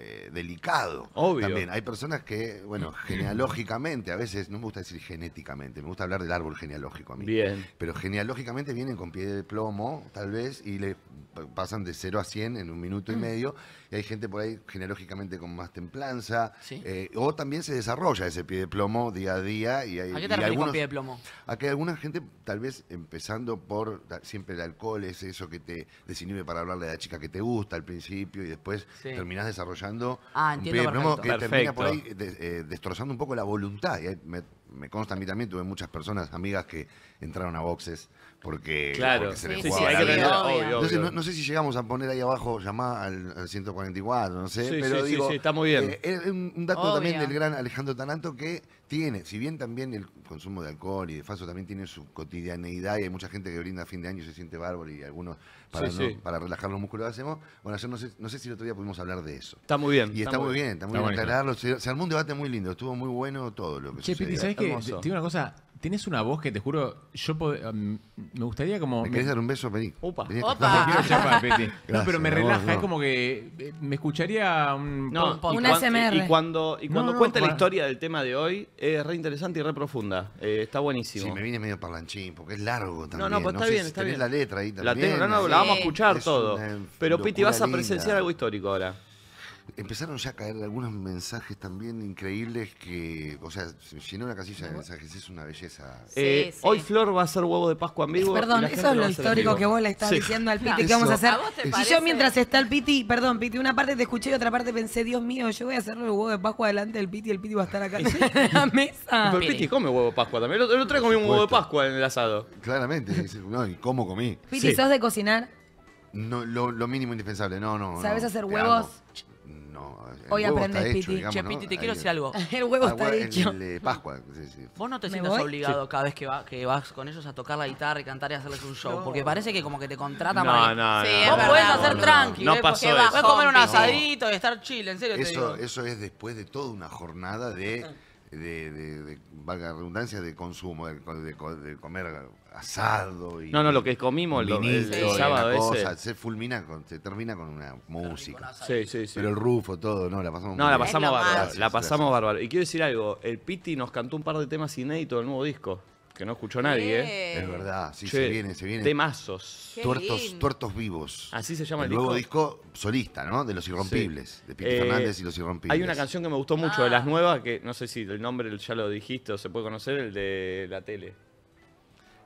eh, delicado. Obvio. También hay personas que, bueno, genealógicamente, a veces, no me gusta decir genéticamente, me gusta hablar del árbol genealógico a mí. Bien. Pero genealógicamente vienen con pie de plomo, tal vez, y le pa- pasan de 0 a 100 en un minuto y Mm. Y hay gente por ahí genealógicamente con más templanza. Sí. eh, o también se desarrolla ese pie de plomo día a día. Y hay, ¿A qué y te con algunos- pie de plomo? a que alguna gente, tal vez empezando por siempre el alcohol, es eso que te desinhibe para hablarle a la chica que te gusta al principio y después Sí. terminás desarrollando Ah, un pie de plomo perfecto. que termina por ahí de- eh, destrozando un poco la voluntad. Y hay- me, me consta a mí también, tuve muchas personas, amigas que entraron a boxes porque, Claro. porque se les Sí, Sí, la que vida. tener, obvio. obvio, Entonces, obvio. no, no sé si llegamos a poner ahí abajo, llamá al, al 144, no sé, Sí, pero sí, sí, digo, sí, está muy bien. eh, es un, dato Obvio. también del gran Alejandro Taranto que tiene, si bien también el consumo de alcohol y de faso también tiene su cotidianeidad y hay mucha gente que brinda a fin de año y se siente bárbaro y algunos para, Sí, no- sí. para relajar los músculos lo hacemos. Bueno, yo no sé, no sé si el otro día pudimos hablar de eso. Está muy bien. Y está, muy bien, está muy Está bien aclararlo. Se, se armó un debate muy lindo, estuvo muy bueno todo lo que Che, sucedió. Piti, ¿sabes. Te te digo una cosa. Tienes una voz que te juro, yo pod- um, me gustaría como... ¿Me querés dar un beso. Vení Opa. Te quiero chapar, Piti. No, Gracias, pero me relaja, no. es como que eh, me escucharía un... No, y Un cuan- ASMR. Y cuando, y No, cuando no, cuenta la historia del tema de hoy, es re interesante y re profunda. Eh, está buenísimo. Sí, me vine medio parlanchín, porque es largo también. No, no, pues está sé bien, si está tenés bien. la letra ahí La también. tengo, no, no, ahí. la vamos a escuchar Es todo. una Pero Piti, vas a locura presenciar linda. algo histórico ahora. Empezaron ya a caer algunos mensajes también increíbles que, o sea, se llenó la casilla de mensajes, es una belleza. Sí, Eh, sí. Hoy Flor va a hacer huevo de Pascua en vivo. Perdón, eso es lo histórico que vos le estás Sí. diciendo al Piti Eso. que vamos a hacer. ¿A Y yo mientras está el Piti, perdón, Piti, una parte te escuché y otra parte pensé, Dios mío, yo voy a hacerle el huevo de Pascua delante del Piti y el Piti va a estar acá en la mesa. Pero Piti come huevo de Pascua también. El otro día comí un huevo de. Pascua en el asado. Claramente, no, ¿y cómo comí? Piti, Sí. ¿sos de cocinar? No, lo, lo mínimo indispensable, no, no. ¿Sabes no, hacer huevos? amo. No, el Hoy hecho, Piti. digamos, Che, ¿no? Piti, te quiero decir algo. El huevo Ah, está bueno, hecho. El de Pascua, sí, sí. Vos no te ¿Me sientas voy? obligado cada vez que, va- que vas con ellos a tocar la guitarra y cantar y hacerles un show. Porque parece que como que te contratan No, para no, Sí, no. Vos verdad, podés hacer tranqui. No ¿eh? pasó eso. Podés comer un asadito y estar chill, en serio te Eso, digo. eso es después de toda una jornada de, de, de- de- valga la redundancia, de consumo, de, de- de comer asado y No, no, lo que comimos el, un el- el vinito sábado ese. se fulmina, con, se termina con una música. Sí, sí, sí. Pero el rufo, todo, no, la pasamos No, la pasamos bárbaro. La pasamos bárbaro. Y quiero decir algo. El Piti nos cantó un par de temas inéditos del nuevo disco. Que no escuchó nadie, ¿eh? Es verdad, sí, Che, se viene, se viene. Temazos. Qué Tuertos, lindo. tuertos vivos. Así se llama el el nuevo disco. disco solista, ¿no? De los irrompibles, de Piti Eh, Fernández y los irrompibles. Hay una canción que me gustó mucho de Ah. las nuevas, que no sé si el nombre ya lo dijiste o se puede conocer, el de la tele.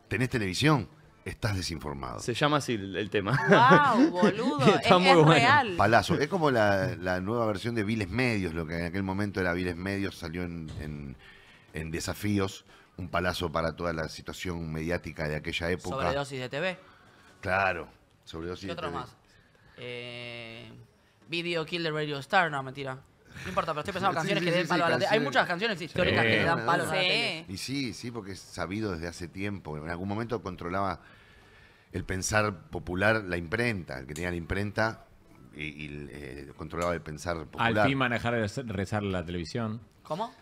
¿Tenés televisión? Estás desinformado. Se llama así el, el tema. Wow, boludo. Está es, muy es bueno. real. Palazo. Es como la, la nueva versión de Viles Medios, lo que en aquel momento era Viles Medios, salió en, en- en Desafíos, un palazo para toda la situación mediática de aquella época. Sobredosis de TV. Claro, sobredosis ¿Qué de otro TV. más? Eh, Video Kill the Radio Star, no, mentira. No importa, pero estoy pensando en Sí, canciones sí, que sí, den sí, palo a la tele. Hay muchas canciones históricas Sí. que le dan palos a la tele. Y sí, sí, porque es sabido desde hace tiempo. En algún momento controlaba el pensar popular la imprenta, el que tenía la imprenta y, y, eh, controlaba el pensar popular. Al fin manejar rezar la televisión. ¿Cómo?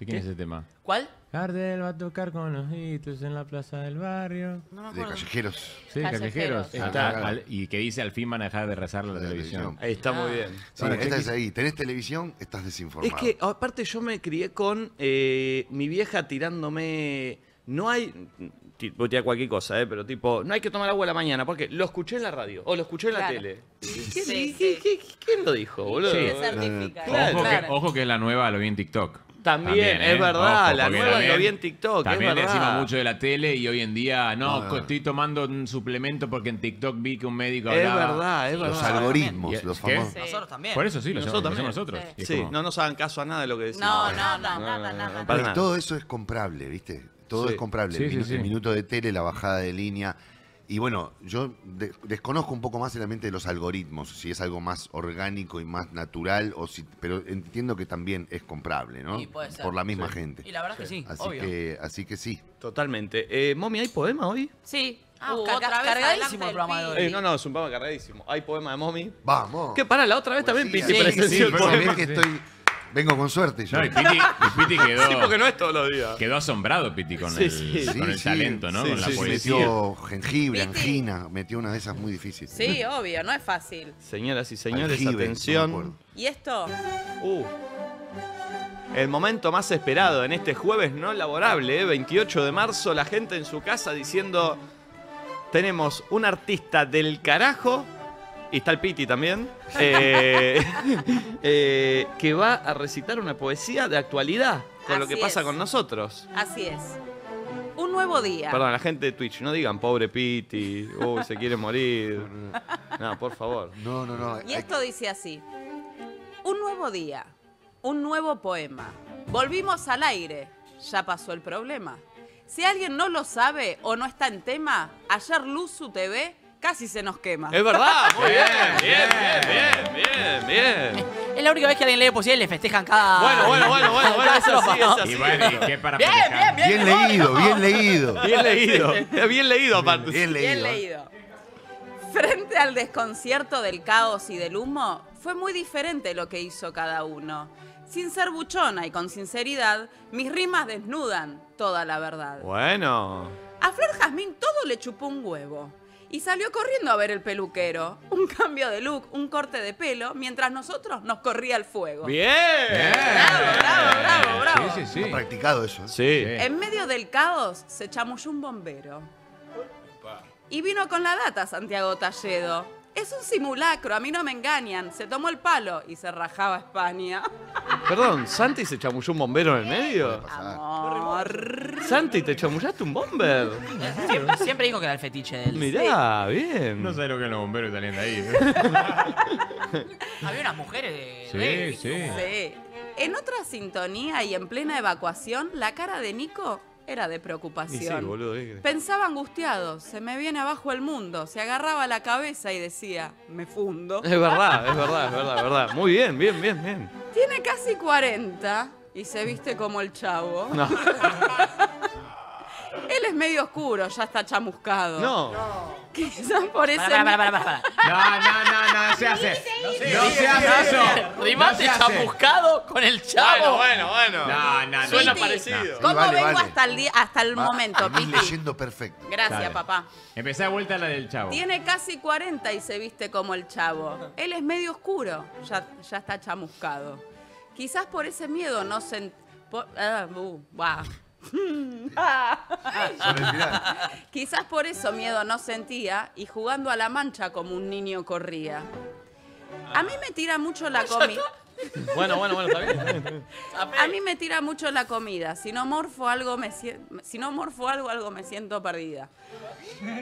¿De quién es ese tema? ¿Cuál? Gardel va a tocar con los hitos en la plaza del barrio. No me de acuerdo. callejeros. Sí, Callejeros. callejeros. Está. Al- al- y que dice al fin manejar de rezar la La televisión. televisión. Ahí está muy bien. Sí, Ahora, esta es ahí. ¿Tenés televisión? Estás Es desinformado. que aparte yo me crié con eh, mi vieja tirándome. No hay. ti- voy a tirar cualquier cosa, ¿eh? pero tipo, no hay que tomar agua a la mañana porque lo escuché en la radio o lo escuché en la Claro. tele. Sí, ¿Qué- sí. qué- qué- ¿Quién lo dijo, boludo? Sí. Se certifica. Claro. Ojo, Claro. que, ojo que es la nueva, lo vi en TikTok. También, es ¿eh? verdad, Ojo, la nueva también- lo vi en TikTok, es También verdad. decimos mucho de la tele y hoy en día, no, No, no. estoy tomando un suplemento porque en TikTok vi que un médico Es hablaba. verdad, es Los verdad. algoritmos, ¿Y- los famosos. Nosotros también. Por eso sí, lo Nosotros también. nosotros. Sí. Es Sí, como- no nos hagan caso a nada de lo que decimos. No, nada, nada. nada. todo eso es comprable, ¿viste? Todo Sí. es comprable. Sí, el, sí, minu- sí. el minuto de tele, la bajada de línea. Y bueno, yo de- desconozco un poco más el ambiente de los algoritmos, si es algo más orgánico y más natural, o si, pero entiendo que también es comprable, ¿no? Sí, puede ser. Por la misma Sí. gente. Y la verdad es que sí, Así obvio. que, así que sí. Totalmente. Eh, Momi, ¿hay poema hoy? Sí. Ah, Uh, carga- otra vez cargadísimo el programa de hoy. Eh, no, no, es un poema cargadísimo. ¿Hay poema de Momi? Vamos. ¿Qué para? La otra vez también Poesía. Piti Sí, presenció sí, el poema. que estoy, vengo con suerte yo. No, y Piti, y Piti quedó, Sí, porque no es todos los días. quedó asombrado Piti con Sí, el, sí. con Sí, el sí. talento, ¿no? Sí, con la sí, sí, poesía. Metió jengibre, Piti. angina, metió una de esas muy difíciles. Sí, obvio, no es fácil. Señoras y señores, atención. ¿Y esto? Uh. El momento más esperado en este jueves no laborable, ¿eh? 28 de marzo, la gente en su casa diciendo, tenemos un artista del carajo, y está el Piti también, eh, eh, que va a recitar una poesía de actualidad con lo que pasa es. con nosotros. Así es. Un nuevo día. Perdón, la gente de Twitch, no digan pobre Piti, uy, se quiere morir. No, por favor. No, no, no. Y esto dice así. Un nuevo día, un nuevo poema. Volvimos al aire, ya pasó el problema. Si alguien no lo sabe o no está en tema, ayer Luzu TV casi se nos quema. Es verdad, muy bien, bien, bien, bien, bien, bien. Es la única vez que alguien lee poesía y le festejan cada. Bueno, bueno, bueno, bueno, bueno, es así, es Y así. bueno, ¿y qué para Bien, festejar? bien, Bien leído, bien leído. Bien leído, bien leído aparte. Bien leído. Bien leído. Frente al desconcierto del caos y del humo, fue muy diferente lo que hizo cada uno. Sin ser buchona y con sinceridad, mis rimas desnudan toda la verdad. Bueno. A Flor Jazmín todo le chupó un huevo. Y salió corriendo a ver el peluquero. Un cambio de look, un corte de pelo, mientras nosotros nos corría el fuego. Bien. Bravo, bravo, bravo, bravo. Sí, sí, sí. Está practicado eso. ¿eh? Sí. En medio del caos se chamulló un bombero. Y vino con la data Santiago Talledo. Es un simulacro, a mí no me engañan. Se tomó el palo y se rajaba España. Perdón, ¿Santi se chamulló un bombero en el medio? Amor. ¿Santi, te chamullaste un bomber? Siempre, siempre digo que era el fetiche de él. Mirá, bien. No sé lo que los bomberos salen de ahí. Había unas mujeres de. Sí, de- sí. Sí. En otra sintonía y en plena evacuación, la cara de Nico era de Y sí, preocupación. boludo. ¿qué crees? Pensaba angustiado, se me viene abajo el mundo, se agarraba la cabeza y decía, me fundo. Es verdad, es verdad, es verdad, es verdad. Muy bien, bien, bien, bien. Tiene casi 40 y se viste como el chavo. No, Él es medio oscuro, ya está chamuscado. no. Quizás por ese... Pará, pará, pará, pará, pará. No, no, no, no se hace. No se hace eso. No hace. chamuscado con el chavo. Bueno, bueno, bueno. No, no, no. Suena parecido. ¿Cómo vale, vengo vale. hasta el día, hasta el momento, Piti? leyendo perfecto. Gracias, Dale. papá. Empecé a vuelta la del chavo. Tiene casi 40 y se viste como el chavo. Él es medio oscuro, ya, ya está chamuscado. Quizás por ese miedo no se... por- ah, uh, buah. Final. Quizás por eso miedo no sentía y jugando a la mancha como un niño corría. A mí me tira mucho la comida. Bueno, bueno, bueno, está bien, está bien, está bien. A mí me tira mucho la comida. Si no morfo algo me si no morfo algo algo me siento perdida.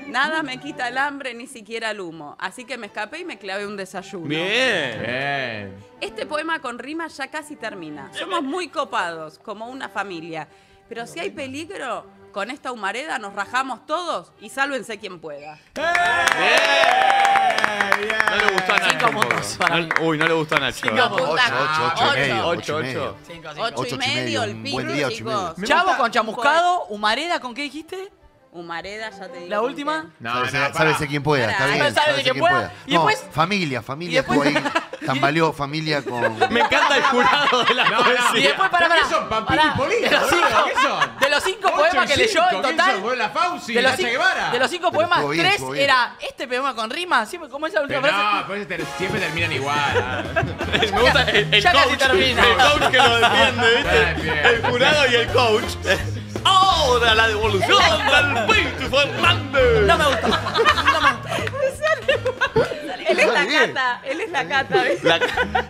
Nada me quita el hambre ni siquiera el humo, así que me escapé y me clavé un desayuno. Bien. Bien. Este poema con rima ya casi termina. Somos muy copados, como una familia. Pero si hay peligro, con esta humareda nos rajamos todos y sálvense quien pueda. No le gustó a Nacho. Cinco un poco. puntos para No- uy, no le gustó a Nacho. Cinco ¿eh? puntos. Ocho, ocho, ocho y medio. Ocho, Ocho y medio. ocho. Cinco, cinco. Ocho, Ocho y medio, el un pico, buen día, ocho y chicos. Chavo con chamuscado, Humareda, ¿con qué dijiste? Humareda, ya te digo. ¿La última? qué. No, Sábese, no, sábese quién pueda, está bien. sábese sábese quién pueda. Y No, después- familia, familia y después- estuvo ahí. Tambaleó familia con. Me encanta el jurado de la No, no, poesía. Y después, para, ¿Pero para. qué son, Pampini y Polino, de los boludo? cinco, ¿Qué son? de los cinco Ocho poemas y que leyó cinco, en ¿quién total. son? ¿Vos, la Fauci, de los, Nacha cinco, Guevara? de los cinco Pero poemas, estuvo bien, tres estuvo bien. era este poema con rima. Siempre, ¿Cómo es la última Pero frase? no, pues ter- siempre terminan igual. Me gusta el, el Ya casi coach. termina. El coach que lo defiende, Ay, ¿viste? bien. El jurado y el coach. Ahora la devolución del Pinto Fernández. No me gusta. No me gusta. Él es la cata, él es la cata, ¿ves? La-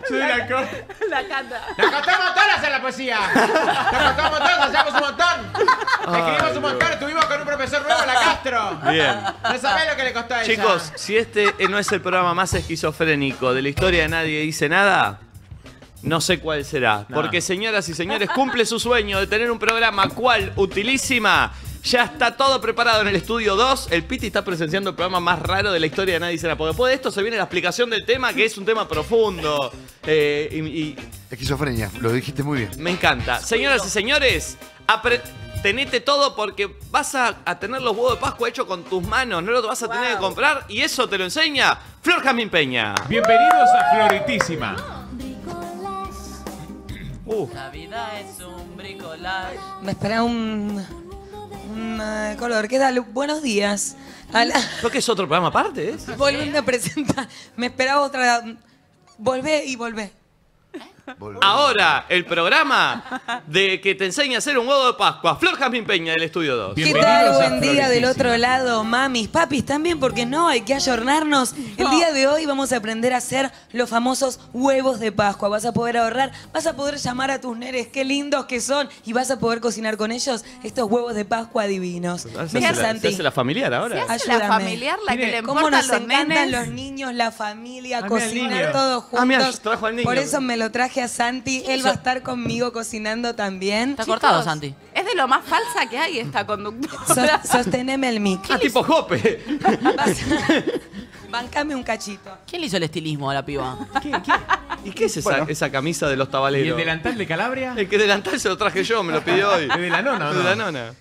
Soy la co- La cata. ¡Te costó un montón hacer la poesía! ¡Te costó un montón! ¡Hacemos un montón! Escribimos un montón, estuvimos con un profesor nuevo en la Castro. Bien. No sabés lo que le costó a ella. Chicos, si este no es el programa más esquizofrénico de la historia de Nadie Dice Nada, no sé cuál será. Porque, señoras y señores, cumple su sueño de tener un programa cual utilísima. Ya está todo preparado en el estudio 2. El Piti está presenciando el programa más raro de la historia de Nadie Nada. Porque después de esto se viene la explicación del tema, que es un tema profundo. Eh, y- y Esquizofrenia, lo dijiste muy bien. me encanta. Señoras y señores, apre- tenete todo porque vas a, a tener los huevos de Pascua hechos con tus manos. No los vas a tener que comprar y eso te lo enseña Flor Jamín Peña. Bienvenidos a Floritísima. Uh, La vida es un bricolage. Me espera un, eh, color. ¿Qué tal? Buenos días. A la- ¿Lo que es otro programa aparte? ¿es? Volviendo a presentar. Me esperaba otra. Volvé y volvé. Ahora, el programa de que te enseña a hacer un huevo de Pascua. Flor Jamín Peña del Estudio 2. ¿Qué tal? a Buen día del otro lado, mamis, papis también, porque no, hay que ayornarnos. El día de hoy vamos a aprender a hacer los famosos huevos de Pascua. Vas a poder ahorrar, vas a poder llamar a tus nenes, qué lindos que son, y vas a poder cocinar con ellos estos huevos de Pascua divinos. Se hace, la, Santi. se hace la familiar ahora. Se hace la familiar, la que Mire, le ¿Cómo nos los encantan nenes. los niños, la familia, cocinar todos juntos? Mira, trajo al niño. Por eso me lo traje a Santi. Él va a estar conmigo cocinando también. Está cortado, Santi. Es de lo más falsa que hay esta conductora. So- sosteneme el mic. Ah, tipo Jope. Bancame un cachito. ¿Quién le hizo el estilismo a la piba? ¿Y qué es esa, Bueno. esa camisa de los ¿Y tabaleros? el delantal de Calabria? El que delantal se lo traje yo, me lo pidió hoy. ¿Es de la nona o De no? la nona.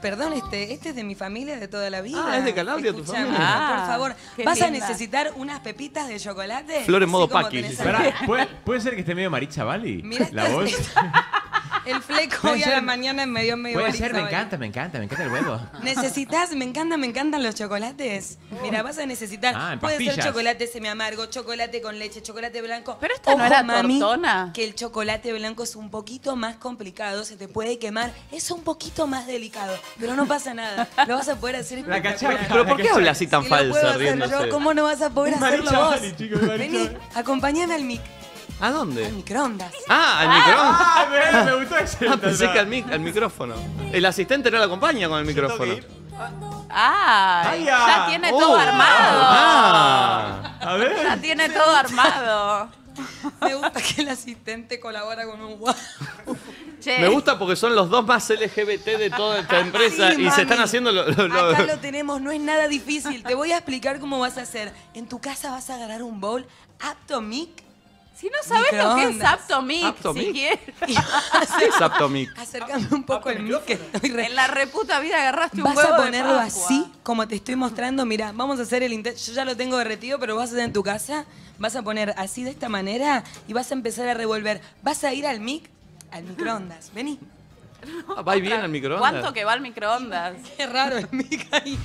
Perdón, este, este es de mi familia de toda la vida. Ah, ¿es de Calabria tu familia? Por Ah, favor, qué ¿vas a necesitar unas pepitas de chocolate? Flor en modo paqui. ¿puede, puede ser que esté medio Maricha Bali? Mira, ¿La voz? El fleco hoy a la mañana me dio medio Puede ser, me encanta, me encanta, me encanta el huevo. ¿Necesitas? Me encantan, me encantan los chocolates. Mira, vas a necesitar. Ah, en puede ser chocolate semi-amargo, chocolate con leche, chocolate blanco. Pero esta no era tortona. que el chocolate blanco es un poquito más complicado, se te puede quemar, es un poquito más delicado, pero no pasa nada. Lo vas a poder hacer La cachaca. ¿Pero por qué habla así tan Si falsa riéndose? yo, ¿cómo no vas a poder Un hacerlo vos? Vení, acompáñame al mic, ¿A al dónde? microondas. Ah, al micrófono. Ah, me, me gustó ese. Ah, pensé que al, mic- al micrófono. El asistente no lo acompaña con el micrófono. Ah, Ay, ya ah. tiene Oh. todo armado. Ah. A ver. Ya tiene todo armado. Me gusta que el asistente colabora con un guau. Che, Me gusta porque son los dos más LGBT de toda esta empresa Sí, y se están haciendo lo, lo- lo- Acá lo tenemos, no es nada difícil. Te voy a explicar cómo vas a hacer. En tu casa vas a agarrar un bowl Aptomic si no sabes lo que es Microondas. Aptomix, Aptomix. si quieres. y vas a- ¿Qué es Aptomic? Acércame un poco el mic que estoy re- En la reputa vida agarraste un Vas huevo a de ponerlo Pascua. así, como te estoy mostrando. Mira, vamos a hacer el intento. Yo ya lo tengo derretido, pero vas a hacer en tu casa. Vas a poner así de esta manera y vas a empezar a revolver. Vas a ir al mic, al microondas. Vení. Ah, ¿Va bien al microondas? ¿Cuánto que va al microondas? Qué raro el mic ahí.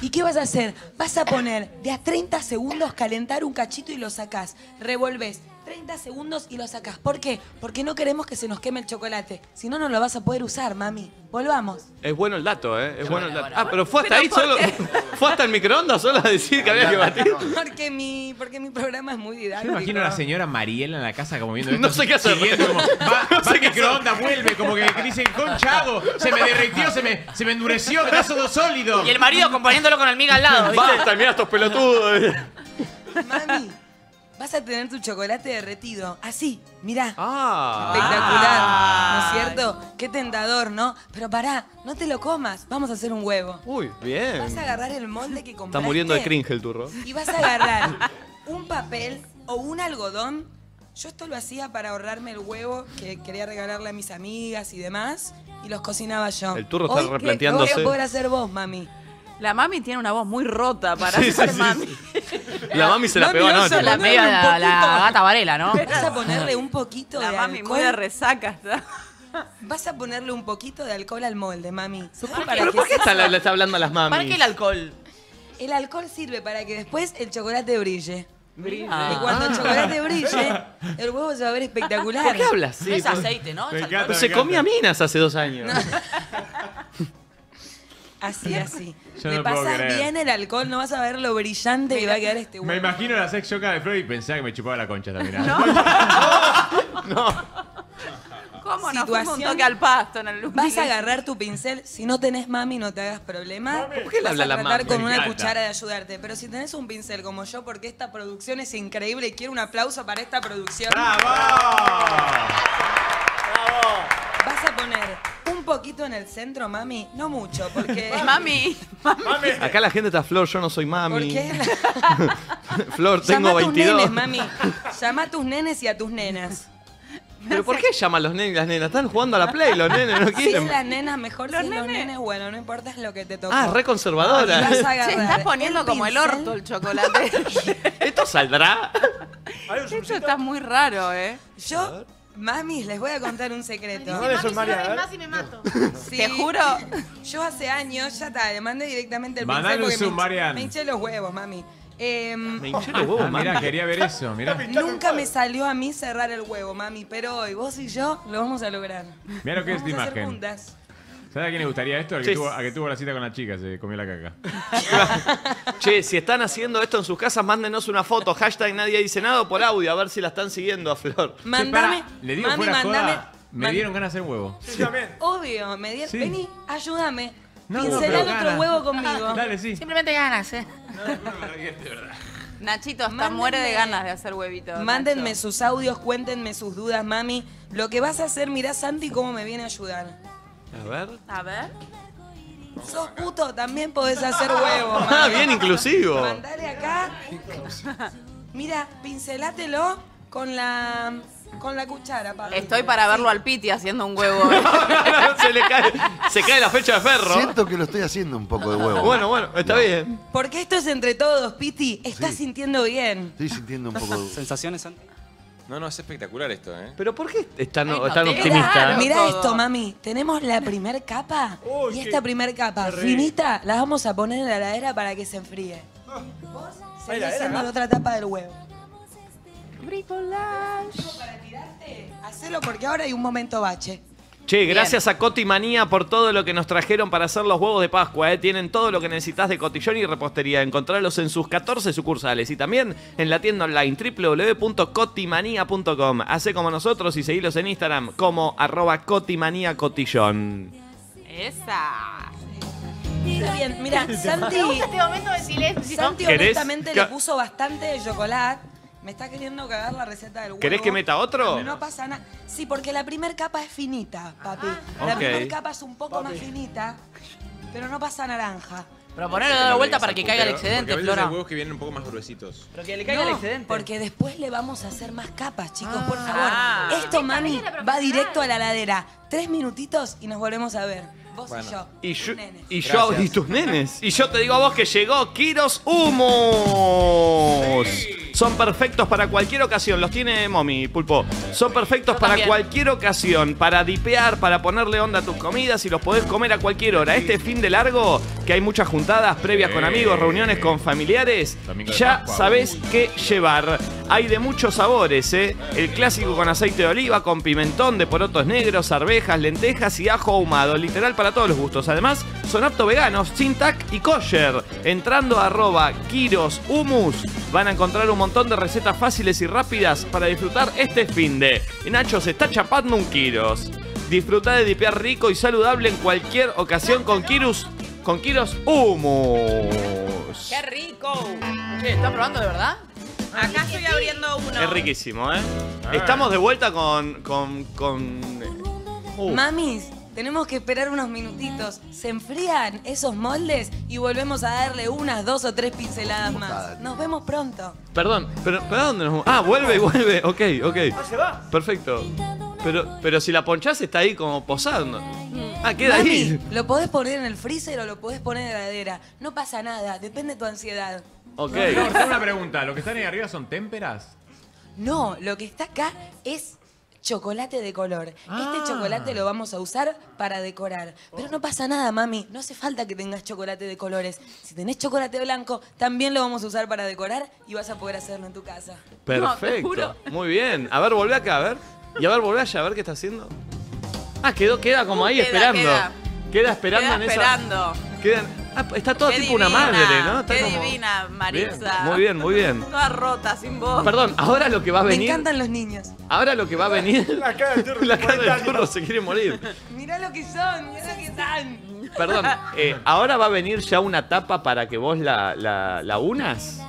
¿Y qué vas a hacer? Vas a poner de a 30 segundos calentar un cachito y lo sacás. Revolves 30 segundos y lo sacás. ¿Por qué? Porque no queremos que se nos queme el chocolate. Si no, no lo vas a poder usar, mami. Volvamos. Es bueno el dato, ¿eh? Es bueno el dato. bueno, Ah, pero fue hasta ahí ¿por solo. Fue hasta el microondas solo a decir que había que batir. Porque mi, porque mi programa es muy Yo didáctico. me imagino a la señora Mariela en la casa como viendo No sé qué hacer. siguiendo como, va, No va sé al qué microondas, vuelve, como que dice, concha hago, se me derritió, se me, se me endureció, todo sólido. Y el marido acompañándolo con el miga al lado, ¿viste? Basta, mirá estos pelotudos. Mami, vas a tener tu chocolate derretido. Así, mirá. Ah. Espectacular, ¿no es cierto? Qué tentador, ¿no? Pero pará, no te lo comas. Vamos a hacer un huevo. Uy, bien. Vas a agarrar el molde que compraste. Está muriendo de cringe el turro. Y vas a agarrar un papel o un algodón. Yo esto lo hacía para ahorrarme el huevo que quería regalarle a mis amigas y demás. Y los cocinaba yo. El turro está Hoy, ¿qué- replanteándose. A poder hacer vos, mami. La mami tiene una voz muy rota para Sí, sí, ser sí, mami. La mami se la Mami, pegó no anoche. se La media la, la gata Varela, ¿no? Vas a ponerle un poquito La de mami alcohol. muy de resaca está. Vas a ponerle un poquito de alcohol al molde, mami. Para ¿Pero que por qué se- está, le está hablando a las mamis? ¿Para qué el alcohol? El alcohol sirve para que después el chocolate brille. Ah. Y cuando el chocolate brille, el huevo se va a ver espectacular. ¿Por qué hablas? No es Por- aceite, ¿no? Me encanta. se comía minas hace dos años. Así, así. Yo Le no puedo pasas creer. bien el alcohol, no vas a ver lo brillante que va a quedar este huevo. Me imagino la sex shoca de Flor y pensaba que me chupaba la concha también. ¿Cómo nos fuimos un Situación- toque al pasto en el Vas a agarrar tu pincel, si no tenés mami no te hagas problema. ¿Por qué le vas habla a la tratar mami? con Me una encanta. cuchara de ayudarte. Pero si tenés un pincel como yo, porque esta producción es increíble y quiero un aplauso para esta producción. ¡Bravo! Vas a poner un poquito en el centro, mami. No mucho, porque. Mami, mami. Acá la gente está Flor, yo no soy mami. Porque Flor, Llama tengo a tus 22. nenes, mami. Llama a tus nenes y a tus nenas. ¿Pero por qué llama a los nenes y las nenas? Están jugando a la play, los nenes no Si es quieren. las nenas, mejor Los si es los nenes. nenes, bueno, no importa, es lo que te tocó. Ah, re Y conservadora. vas a agarrar Se está poniendo el como el pincel. orto el chocolate. ¿Esto saldrá? Esto está muy raro, ¿eh? Yo, mami, les voy a contar un secreto. No, María, ves ¿eh? más y me mato. Sí. Te juro. Yo hace años, ya está, le mandé directamente el pincel Mandale un porque me, zoom, hinché- me hinché los huevos, mami. Em, Me hinché los huevos, Ah, mirá, mami. quería ver eso, mirá. nunca me salió a mí cerrar el huevo, mami, pero hoy vos y yo lo vamos a lograr. Mirá lo que es esta Vamos a hacer imagen. juntas. ¿Sabes a quién le gustaría esto? Al que, Sí. tuvo, a que tuvo la cita con la chica, se comió la caca. Che, si están haciendo esto en sus casas, mándenos una foto. Hashtag nadie dice nada por audio, a ver si la están siguiendo a Flor. Che, Mandame, le digo mami, fuera mandame. joda, me dieron ganas de hacer huevo. Sí, también. Obvio, me dieron. Sí. Vení, ayúdame. No, no, Pincelá el otro gana. huevo conmigo. Dale, sí. Simplemente ganas, ¿eh? Nachito hasta Mándenme- muere de ganas de hacer huevitos. Mándenme Nacho. sus audios, cuéntenme sus dudas, mami. Lo que vas a hacer, mirá Santi cómo me viene a ayudar. A ver. A ver. Sos puto, también podés hacer huevo, Ah, bien inclusivo. Mandale acá. Mira, pincelátelo con la con la cuchara, papi. Estoy para verlo al Piti haciendo un huevo. se le cae, se cae la fecha de ferro. Siento que lo estoy haciendo un poco de huevo. Bueno, bueno, está bien. Porque esto es entre todos, Piti. Estás Sí. sintiendo bien. Estoy sintiendo un poco de... ¿Sensaciones, Santi? No, no, es espectacular esto, ¿eh? Pero ¿por qué es tan, Ay, no, tan te- optimista? Claro. Mira todo. esto, mami. Tenemos la primer capa. Uy, y qué- esta primer capa qué rico. finita la vamos a poner en la heladera para que se enfríe. Heladera haciendo acá? la otra tapa del huevo. Para tirarte, hacelo porque ahora hay un momento bache. Che, gracias a Coti Manía por todo lo que nos trajeron para hacer los huevos de Pascua. ¿eh? Tienen todo lo que necesitas de cotillón y repostería. Encontralos en sus 14 sucursales y también en la tienda online www.cotimanía.com. Hacé como nosotros y seguilos en Instagram como arroba cotimanía cotillón. Esa. Está bien, mira, Santi, Me gusta este momento de silencio. Santi honestamente le puso bastante de chocolate. Me está queriendo cagar la receta del huevo. ¿Querés que meta otro? No pasa nada. Sí, porque la primer capa es finita, papi. La Ok. primer capa es un poco más finita, pero no pasa naranja. Pero ponerlo de vuelta para que caiga el excedente, Porque a veces hay Flora. huevos que vienen un poco más gruesitos. Pero que le No, porque después le vamos a hacer más capas, chicos, por favor. Ah. Esto, mami, va directo a la ladera. Tres minutitos y nos volvemos a ver. Vos Bueno. y yo. Y tus yo, nenes. y yo y tus nenes. Y yo te digo a vos que llegó Kiros Humos. Son perfectos para cualquier ocasión. Los tiene Momi, Pulpo. Son perfectos Yo para también. cualquier ocasión. Para dipear, para ponerle onda a tus comidas y los podés comer a cualquier hora. Este fin de largo, que hay muchas juntadas previas con amigos, reuniones con familiares, ya sabés qué llevar. Hay de muchos sabores, ¿eh? El clásico con aceite de oliva, con pimentón, de porotos negros, arvejas, lentejas y ajo ahumado. Literal para todos los gustos. Además, son apto veganos, sin tac y kosher. Entrando a arroba Kiros Humus, van a encontrar un montón de recetas fáciles y rápidas para disfrutar este fin de. Y Nacho se está chapando un Kiros. Disfruta de dipear rico y saludable en cualquier ocasión con Kiros, con Kiros Humus. ¡Qué rico! Che, ¿estás probando de verdad? Acá estoy abriendo uno. Es riquísimo, ¿eh? Estamos de vuelta con. con. con. Uh, Mamis, tenemos que esperar unos minutitos. Se enfrían esos moldes y volvemos a darle unas dos o tres pinceladas más. Nos vemos pronto. Perdón, pero ¿para dónde nos vamos? Ah, vuelve y vuelve. Ok, ok. Ah, se va. Perfecto. Pero, pero si la ponchás está ahí como posando. Ah, queda Mami, ahí. lo podés poner en el freezer o lo podés poner en la heladera. No pasa nada, depende de tu ansiedad. Ok. Flor, tengo una pregunta. ¿Lo que están ahí arriba son témperas? No, lo que está acá es chocolate de color. Ah. Este chocolate lo vamos a usar para decorar. Pero no pasa nada, mami. No hace falta que tengas chocolate de colores. Si tenés chocolate blanco, también lo vamos a usar para decorar y vas a poder hacerlo en tu casa. Perfecto. Muy bien. A ver, volvé acá, a ver. Y a ver, volvé allá, a ver qué está haciendo. Ah, quedó, queda como Uh, ahí queda, esperando. queda. Queda esperando Queda en esa. esperando. Ah, está toda Qué tipo una madre, ¿no? Está Qué como- divina, Bien, Marisa. Muy bien, muy bien. Toda rota, sin voz. Perdón, ahora lo que va a Me venir. encantan los niños. Ahora lo que va a venir. La cara del turro, la cara del turro se quiere morir. Mirá lo que son, mirá lo que están. Perdón, eh, ahora va a venir ya una tapa para que vos la, la, la unas.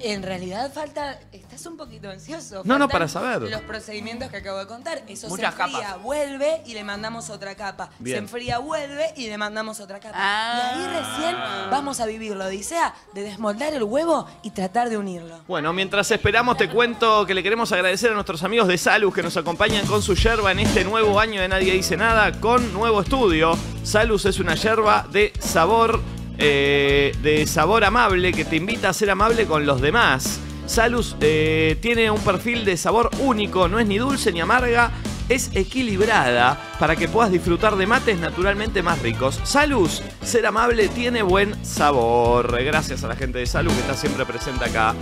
En realidad falta, estás un poquito ansioso. No, no, para saber. Los procedimientos que acabo de contar. Eso Muchas se enfría, capas. vuelve y le mandamos otra capa. Bien. Se enfría, vuelve y le mandamos otra capa. Ah. Y ahí recién vamos a vivir la odisea de desmoldar el huevo y tratar de unirlo. Bueno, mientras esperamos te cuento que le queremos agradecer a nuestros amigos de Salus que nos acompañan con su yerba en este nuevo año de Nadie Dice Nada con nuevo estudio. Salus es una yerba de sabor, eh, de sabor amable que te invita a ser amable con los demás. Salus eh, tiene un perfil de sabor único, no es ni dulce ni amarga, es equilibrada para que puedas disfrutar de mates naturalmente más ricos. Salus, ser amable tiene buen sabor. Gracias a la gente de Salus que está siempre presente acá.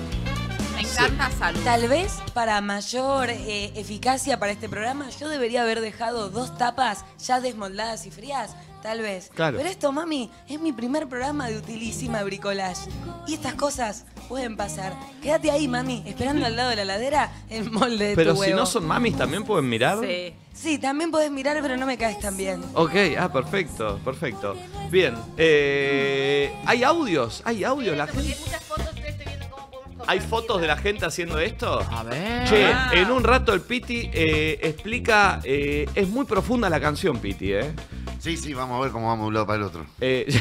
Salud. Tal vez para mayor eh, eficacia para este programa yo debería haber dejado dos tapas ya desmoldadas y frías. Tal vez. Claro. Pero esto, mami, es mi primer programa de utilísima bricolage. Y estas cosas pueden pasar. Quédate ahí, mami, esperando al lado de la ladera el molde de Pero tu si huevo. no son mamis, ¿también pueden mirar? Sí. Sí, también podés mirar, pero no me caes tan bien. Ok, ah, perfecto, perfecto. Bien, eh, ¿hay audios? ¿Hay audios? La gente... Hay muchas fotos, yo ¿Hay fotos de la gente haciendo esto? A ver. Che, Ah. en un rato el Piti eh, explica, eh, es muy profunda la canción, Piti, ¿eh? Sí, sí, vamos a ver cómo vamos de un lado para el otro. Eh,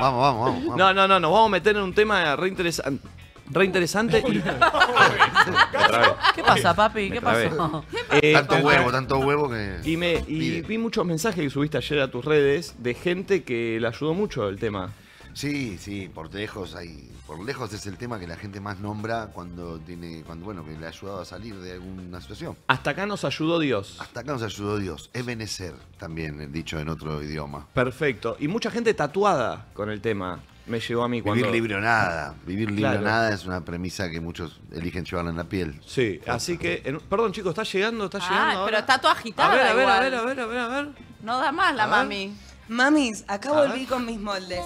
Vamos, vamos, vamos. vamos. no, no, no, nos vamos a meter en un tema re interesante. Re interesante y... Otra vez. ¿Qué pasa, papi? ¿Qué pasó? Eh, tanto huevo, tanto huevo que. Y, me, y Pide. vi muchos mensajes que subiste ayer a tus redes de gente que le ayudó mucho el tema. Sí, sí, por lejos hay. Por lejos es el tema que la gente más nombra cuando tiene. cuando bueno, que le ha ayudado a salir de alguna situación. Hasta acá nos ayudó Dios. Hasta acá nos ayudó Dios. Ebenecer, también eh, dicho en otro idioma. Perfecto. Y mucha gente tatuada con el tema. Me llegó a mí cuando. Vivir libre o nada. Vivir libre Claro. o nada es una premisa que muchos eligen llevarla en la piel. Sí, así que. en- Perdón, chicos, ¿está llegando? ¿Está llegando? Ah, ahora? pero está toda A agitada ver, a ver, a ver, a ver, a ver, a ver. No da más la A mami. Mamis, acá A volví ver. con mis moldes.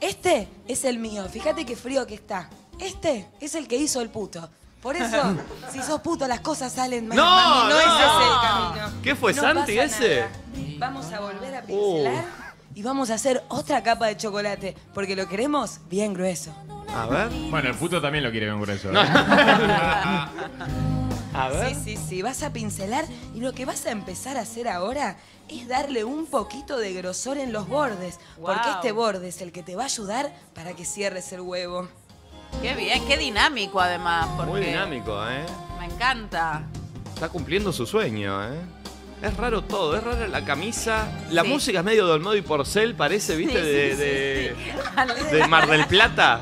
Este es el mío, fíjate qué frío que está. Este es el que hizo el puto. Por eso, si sos puto, las cosas salen mal. No, mami, no, no. ese es el camino. ¿Qué fue, No Santi, pasa ese? nada. Vamos a volver a pincelar y vamos a hacer otra capa de chocolate, porque lo queremos bien grueso. A ver. Bueno, el puto también lo quiere bien grueso. ¿eh? No. A ver. Sí, sí, sí, vas a pincelar y lo que vas a empezar a hacer ahora es darle un poquito de grosor en los bordes, porque este borde es el que te va a ayudar para que cierres el huevo. Qué bien, qué dinámico además. Porque Muy dinámico, ¿eh? Me encanta. Está cumpliendo su sueño, ¿eh? Es raro todo, es rara la camisa. La Sí. música es medio de Olmedo y Porcel, parece, ¿viste? Sí, de, sí, de, sí. de Mar del Plata.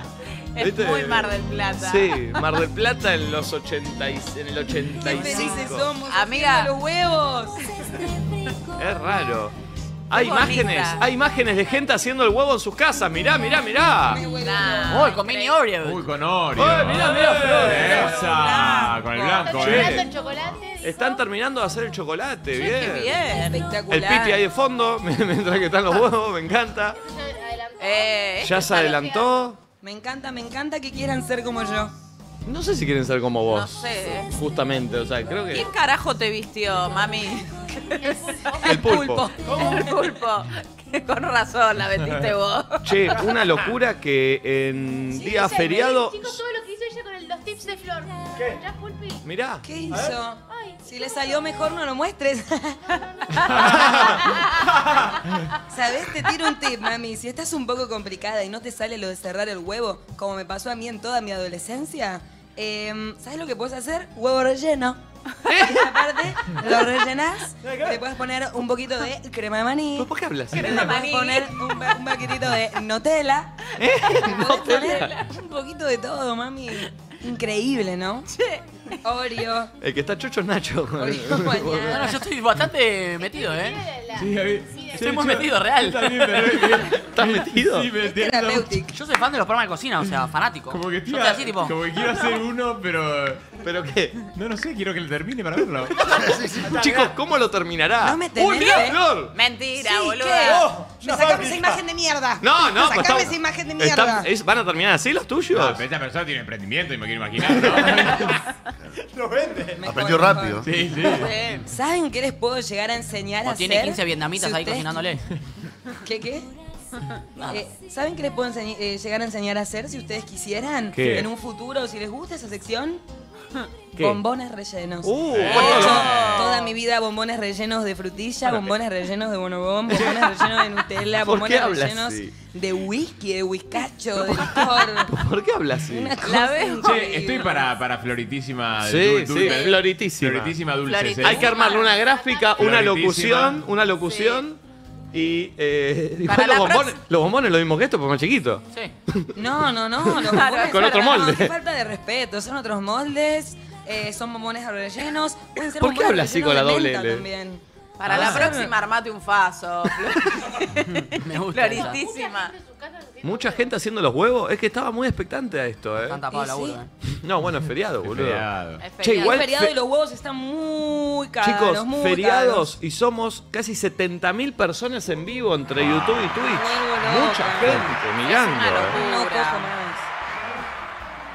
Es ¿Viste? muy Mar del Plata. Sí, Mar del Plata en los 80 y- en el 85. somos Amiga. los huevos. Es raro. Hay bonita. imágenes, hay imágenes de gente haciendo el huevo en sus casas. Mirá, mirá, mirá. Nah, Uy, con mini Oreo. Uy, con Oreo. Mirá, mirá, Flor. Esa, con el blanco, ¿Están eh. el chocolate? Están terminando de hacer el chocolate, bien. qué bien. Espectacular. El piti ahí de fondo, mientras que están los huevos, me encanta. Eh, Ya se adelantó. Me encanta, me encanta que quieran ser como yo. No sé si quieren ser como vos. No sé. Justamente, o sea, creo que. ¿Quién carajo te vistió, mami? El pulpo. El pulpo. Con razón la vendiste vos. Che, una locura que en día feriado. Chicos, todo lo que tips de Flor. ¿Qué? ¿Ya, Pulpi? Mirá. ¿Qué hizo? Si le salió mejor, no lo muestres. ¿Sabes? Te tiro un tip, mami. Si estás un poco complicada y no te sale lo de cerrar el huevo, como me pasó a mí en toda mi adolescencia, em, ¿sabes lo que puedes hacer? Huevo relleno. Y aparte, lo rellenás, le puedes poner un poquito de crema de maní. ¿Por qué hablas? Le puedes poner un, pa- un paquetito de Nutella. ¿Eh? Le podés poner un poquito de todo, mami. Increíble, ¿no? Oreo. El que está chocho es Nacho. Oreo No, mañana. no, yo estoy bastante metido, ¿eh? Sí, a ver. Estoy muy metido, real. ¿Estás metido? Sí, me. Terapéutico. Yo soy fan de los programas de cocina, o sea, fanático. Como que Yo estoy, estoy así, tipo. como que quiero hacer uno, pero. ¿Pero qué? No, no sé, quiero que le termine para verlo. Chicos, ¿cómo lo terminará? No me tenés ¡Uy, mirá, fe. Flor! Mentira, Sí, boluda. ¿qué? Oh, Me esa imagen de mierda. No, no, pues Sacame esa imagen de Está- mierda. es- ¿Van a terminar así los tuyos? No, pero esta persona tiene emprendimiento y me quiero imaginar, ¿no? Lo vende. Mejor, Aprendió mejor. rápido. Sí, sí. ¿Saben qué les puedo llegar a enseñar a O hacer? tiene 15 vietnamitas Si ahí ¿Qué, qué? Eh, ¿Saben qué les puedo eh, llegar a enseñar a hacer si ustedes quisieran? ¿Qué? En un futuro, si les gusta esa sección. ¿Qué? Bombones rellenos. Uh, He hecho toda mi vida bombones rellenos de frutilla, bombones rellenos de bonobón, bombones rellenos de Nutella, ¿Por qué bombones rellenos así? de whisky, de whiskacho, de licor. ¿Por qué hablas así? Una cosa. Che, estoy para, para floritísima. Sí, dul- sí, floritísima. Floritísima dulce. Floritísima. Hay que armarle una gráfica, una locución, una locución y eh, Para los la bombones, prox- los bombones lo mismo que esto, pero más chiquito. Sí. No, no, no. Los bombones Con otro no, molde. qué falta de respeto. Son otros moldes. eh, son bombones rellenos. Pueden ser ¿Por qué bombones hablas así rellenos con la de doble menta L? También. Para Ah. la próxima, armate un faso. Me gusta. esa. Floristísima. Mucha gente haciendo los huevos, es que estaba muy expectante a esto, ¿eh? Están tapados Y la sí. ¿eh? No, bueno, es feriado, boludo. Feriado. Es Che, feriado. igual Es feriado fe- y los huevos están muy caros. Chicos, muy feriados caros. y somos casi 70.000 personas en vivo entre YouTube y Twitch. loca. Mucha gente mirando. una ¿eh? locura. Más.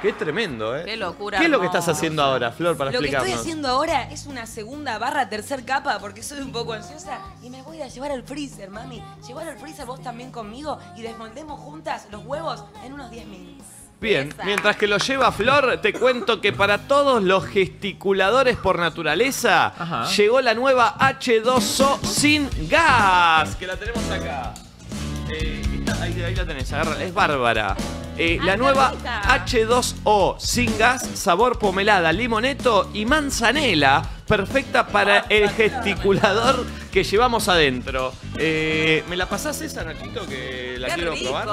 Qué tremendo, ¿eh? Qué locura ¿Qué es lo que estás haciendo ahora, Flor, para Lo que explicarnos? estoy haciendo ahora es una segunda barra, tercer capa, porque soy un poco ansiosa y me voy a llevar al freezer, mami. Llevar al freezer vos también conmigo y desmoldemos juntas los huevos en unos 10 minutos. Bien, Esa. mientras que lo lleva Flor, te cuento que para todos los gesticuladores por naturaleza Ajá. llegó la nueva H2O sin gas, que la tenemos acá. Eh, ahí, ahí la tenés, agarra, es bárbara. Eh, la qué nueva rica. H2O sin gas, sabor pomelada, limoneto y manzanela, perfecta para el gesticulador que llevamos adentro. Eh, ¿Me la pasás esa, Nachito, que la Qué quiero rico. probar?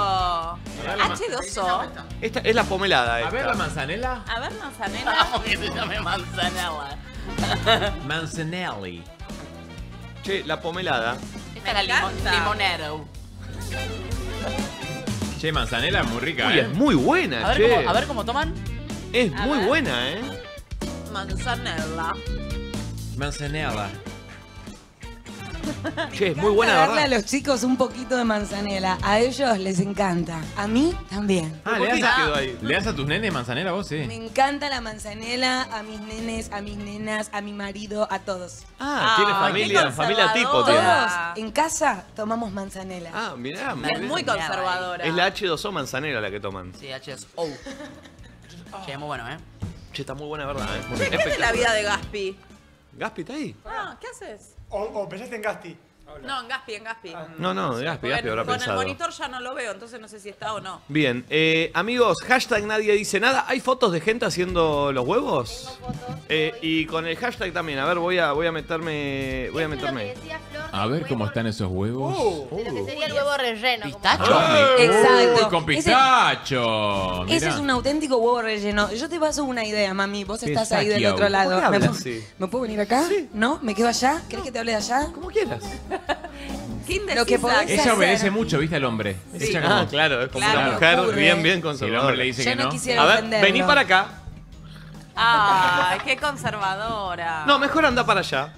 H2O. Esta es la pomelada. A Esta. ver la manzanela. A ver, manzanela. Vamos que se llame manzanela. Manzanelli. Che, la pomelada. Esta es la limon- limonero. Che, manzanela muy rica, Uy, ¿eh? es muy buena, A ver, che. cómo, a ver cómo toman. Es A muy ver. buena, ¿eh? Manzanela. Manzanela. Che, es muy buena, darle ¿verdad? a los chicos un poquito de manzanela. A ellos les encanta. A mí también. Ah, ¿Por ¿le das, quedó a, ahí? ¿le das a tus nenes manzanela vos, Me sí? encanta la manzanela a mis nenes, a mis nenas, a mi marido, a todos. Ah, tiene Ay, familia, qué familia tipo conservadora. tiene. Todos en casa tomamos manzanela. Ah, mirá. Es muy conservadora. Es la H2O manzanera la que toman. Sí, H2O. Che, muy bueno, ¿eh? Che, está muy buena, ¿verdad? ¿eh? Che, ¿qué es de la vida de Gaspi? ¿Gaspi está ahí? Ah, ¿qué haces? O, o pensaste en Gasti. No, en Gaspi, en Gaspi. No, no, de Gaspi, Gaspi habrá Con el monitor ya no lo veo, entonces no sé si está o no. Bien, eh, amigos, hashtag nadie dice nada. ¿Hay fotos de gente haciendo los huevos? Eh, y con el hashtag también, a ver, voy a, voy a meterme. Voy a meterme. A ver cómo están esos huevos. Lo que sería el huevo relleno. ¿Pistacho? Exacto. Uy, con pistacho. Ese es un auténtico huevo relleno. Yo te paso una idea, mami. Vos estás ahí del otro lado. ¿Por qué ¿Me, puedo- así? ¿Me puedo venir acá? ¿No? ¿Me quedo allá? ¿Querés que te hable de allá? Como quieras. ¿Qué indecisa Lo que podés Ella hacer. obedece mucho, ¿viste? Al hombre. Ella Ah, como- claro, es como Claro. una mujer Ocurre. bien, bien Si el conservadora. hombre le dice Yo que no no. quisiera A ver, ofenderlo. vení para acá. Ay, qué conservadora. No, mejor anda para allá.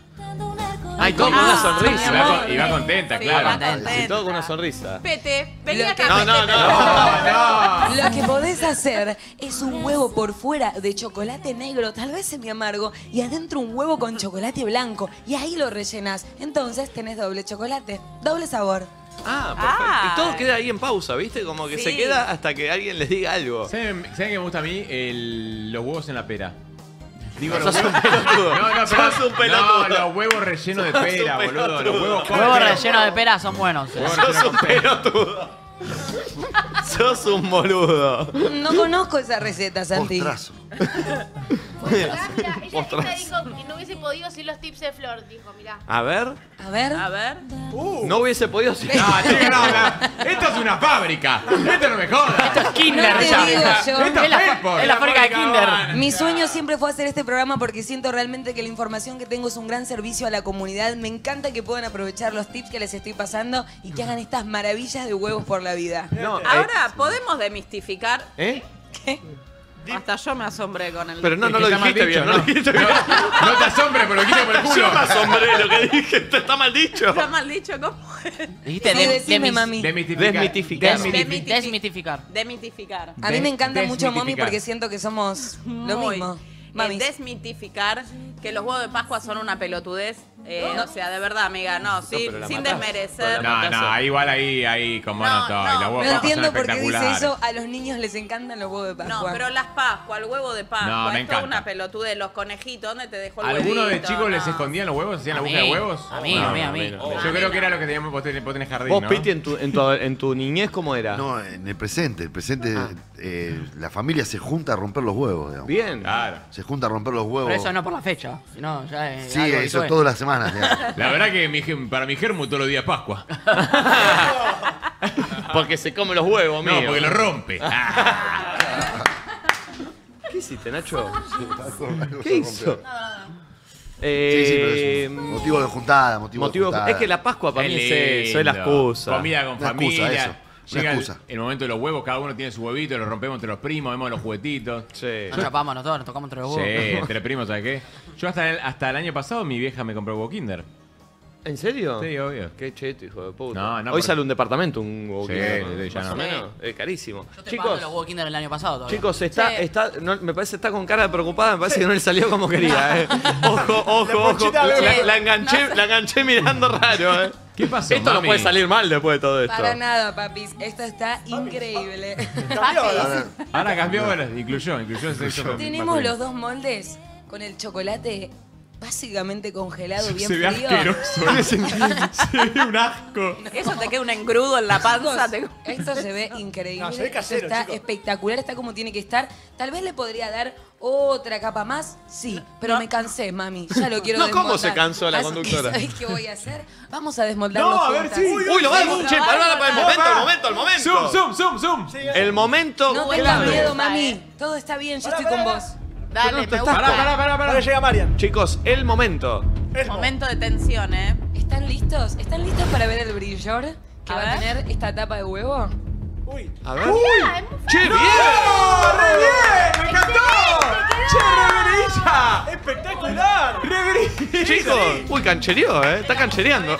Ay, todo con Ah, una Y sonrisa. y va contenta, Sí, claro. Y todo con una sonrisa. Pete, vení Lo acá. que- No, no, no. No, Lo que podés hacer es un huevo por fuera de chocolate negro, tal vez semi amargo, y adentro un huevo con chocolate blanco. Y ahí lo rellenas. Entonces tenés doble chocolate, doble sabor. Ah, perfecto. Ay. Y todo queda ahí en pausa, ¿viste? Como que se queda hasta que alguien les diga algo. ¿Saben, ¿saben qué me gusta a mí? El- los huevos en la pera. Digo, Sos los un huevos. pelotudo. No, no, Sos pero. un pelotudo. No, los huevos rellenos de Sos pera, boludo. Los huevos Huevos rellenos de pera son buenos. eh. Sos un pelotudo. Sos un boludo. No conozco esa receta, Santi. Postrazo. Mira, ella, dijo que no hubiese podido sin los tips de Flor, dijo, mirá. A ver. A ver. A ver. No hubiese podido ser. No, no, no. Esto es una fábrica. Esto no me. Esto es Kinder No te ya. digo yo. Esto Es la- es la fábrica de Kinder. Mi sueño siempre fue hacer este programa porque siento realmente que la información que tengo es un gran servicio a la comunidad. Me encanta que puedan aprovechar los tips que les estoy pasando y que hagan estas maravillas de huevos por la vida. No, eh, Ahora, ¿podemos demistificar? ¿Eh? Hasta yo me asombré con el... Pero no, no lo dijiste bien. No, lo dijiste bien. No, te asombres, pero lo quito por el culo. Yo me asombré lo que dije. Está mal dicho. Está mal dicho, ¿cómo es? Dijiste. Desmitificar. Desmitificar. Desmitificar. Demitificar. A mí me encanta mucho Mommy porque siento que somos lo mismo. Eh, desmitificar que los huevos de Pascua son una pelotudez. Eh, o sea, de verdad, amiga, no, sin, la matás. desmerecer. La No, no, igual ahí, ahí, con vos no No, estoy. no, Los huevos No entiendo por qué dice eso. A los niños les encantan los huevos de No, Pascua. pero las Pascua, el huevo de Pascua, No, me es toda encanta. una pelotudez. Los conejitos, ¿dónde te dejó el ¿Alguno de huevito? chicos les No. escondían los huevos? ¿Hacían la búsqueda de huevos? a mí, No, a mí, no, a mí. no. Oh, Yo a creo mí que era no. lo que teníamos vos tenés, vos tenés jardín, Vos, ¿no? Piti, en tu, en, tu, en tu niñez, ¿cómo era? No, en el presente. El presente, eh, la familia se junta a romper los huevos, digamos. Bien. Claro. Se junta a romper los huevos. Pero eso no por la fecha, sino ya Sí, eso habitual. es todas las semanas. La verdad que mi, para mi germo todos los días es Pascua. Porque se come los huevos, No, mío. porque lo rompe. Ah. ¿Qué hiciste, Nacho? ¿Qué hizo? Eh, Sí, sí, pero es un motivo de juntada, motivo, motivo- de juntada. es que la Pascua para mí es eso, es la lindo. excusa. Comida con Una excusa, familia. eso. Una Llega el, el momento de los huevos, cada uno tiene su huevito, lo rompemos entre los primos, vemos los juguetitos. Sí. Nos chapamos nosotros, nos tocamos entre los huevos. Sí, entre primos, ¿sabes qué? Yo hasta el, hasta el año pasado mi vieja me compró huevo Kinder. ¿En serio? Sí, obvio. Qué cheto, hijo de puta. No, no, Hoy por- sale un departamento, un huevo Sí, Kinder, sí, ya más no. o menos. Es carísimo. Yo pagando Chicos, los huevos Kinder el año pasado todavía. chicos, está, Sí. está, no, me parece que está con cara de preocupada, me parece que no le salió como quería, eh. Ojo, ojo, ojo. La, enganché, la enganché mirando raro, eh. ¿Qué pasó, Esto no mami? puede salir mal después de todo esto. Para nada, papis. Esto está increíble. Cambió, Ahora, Ahora cambió, ahora incluyó, incluyó el sexo Tenemos masculino. los dos moldes con el chocolate básicamente congelado, bien Se ve frío. asqueroso. se ve un asco. Eso te queda un engrudo en la panza. Esto se ve increíble. No, se ve casero, está chicos. espectacular, está como tiene que estar. Tal vez le podría dar otra capa más, sí, pero me cansé, mami. Ya lo quiero No, ¿cómo se cansó la Así que, conductora? ¿Sabés qué voy a hacer? Vamos a desmoldarlo No, a ver, juntas. sí. Uy, lo va a pará, el momento, el momento, el momento. Zoom, zoom, zoom, zoom. El momento No tengas miedo, mami. Todo está bien, yo estoy con vos. Dale, me gusta. Pará, pará, pará, Ahora pará. llega Marian. Chicos, el momento. Esmo. Momento de tensión, ¿eh? ¿Están listos? ¿Están listos para ver el brillor que A va a ver. tener esta tapa de huevo? Uy. A ver. Ah, muy ¡Che, bien! ¡Oh, re bien! ¡Me encantó! ¡Che, reverilla! ¡Espectacular! ¡Reverilla! Chicos, uy, canchereó, eh. Está canchereando.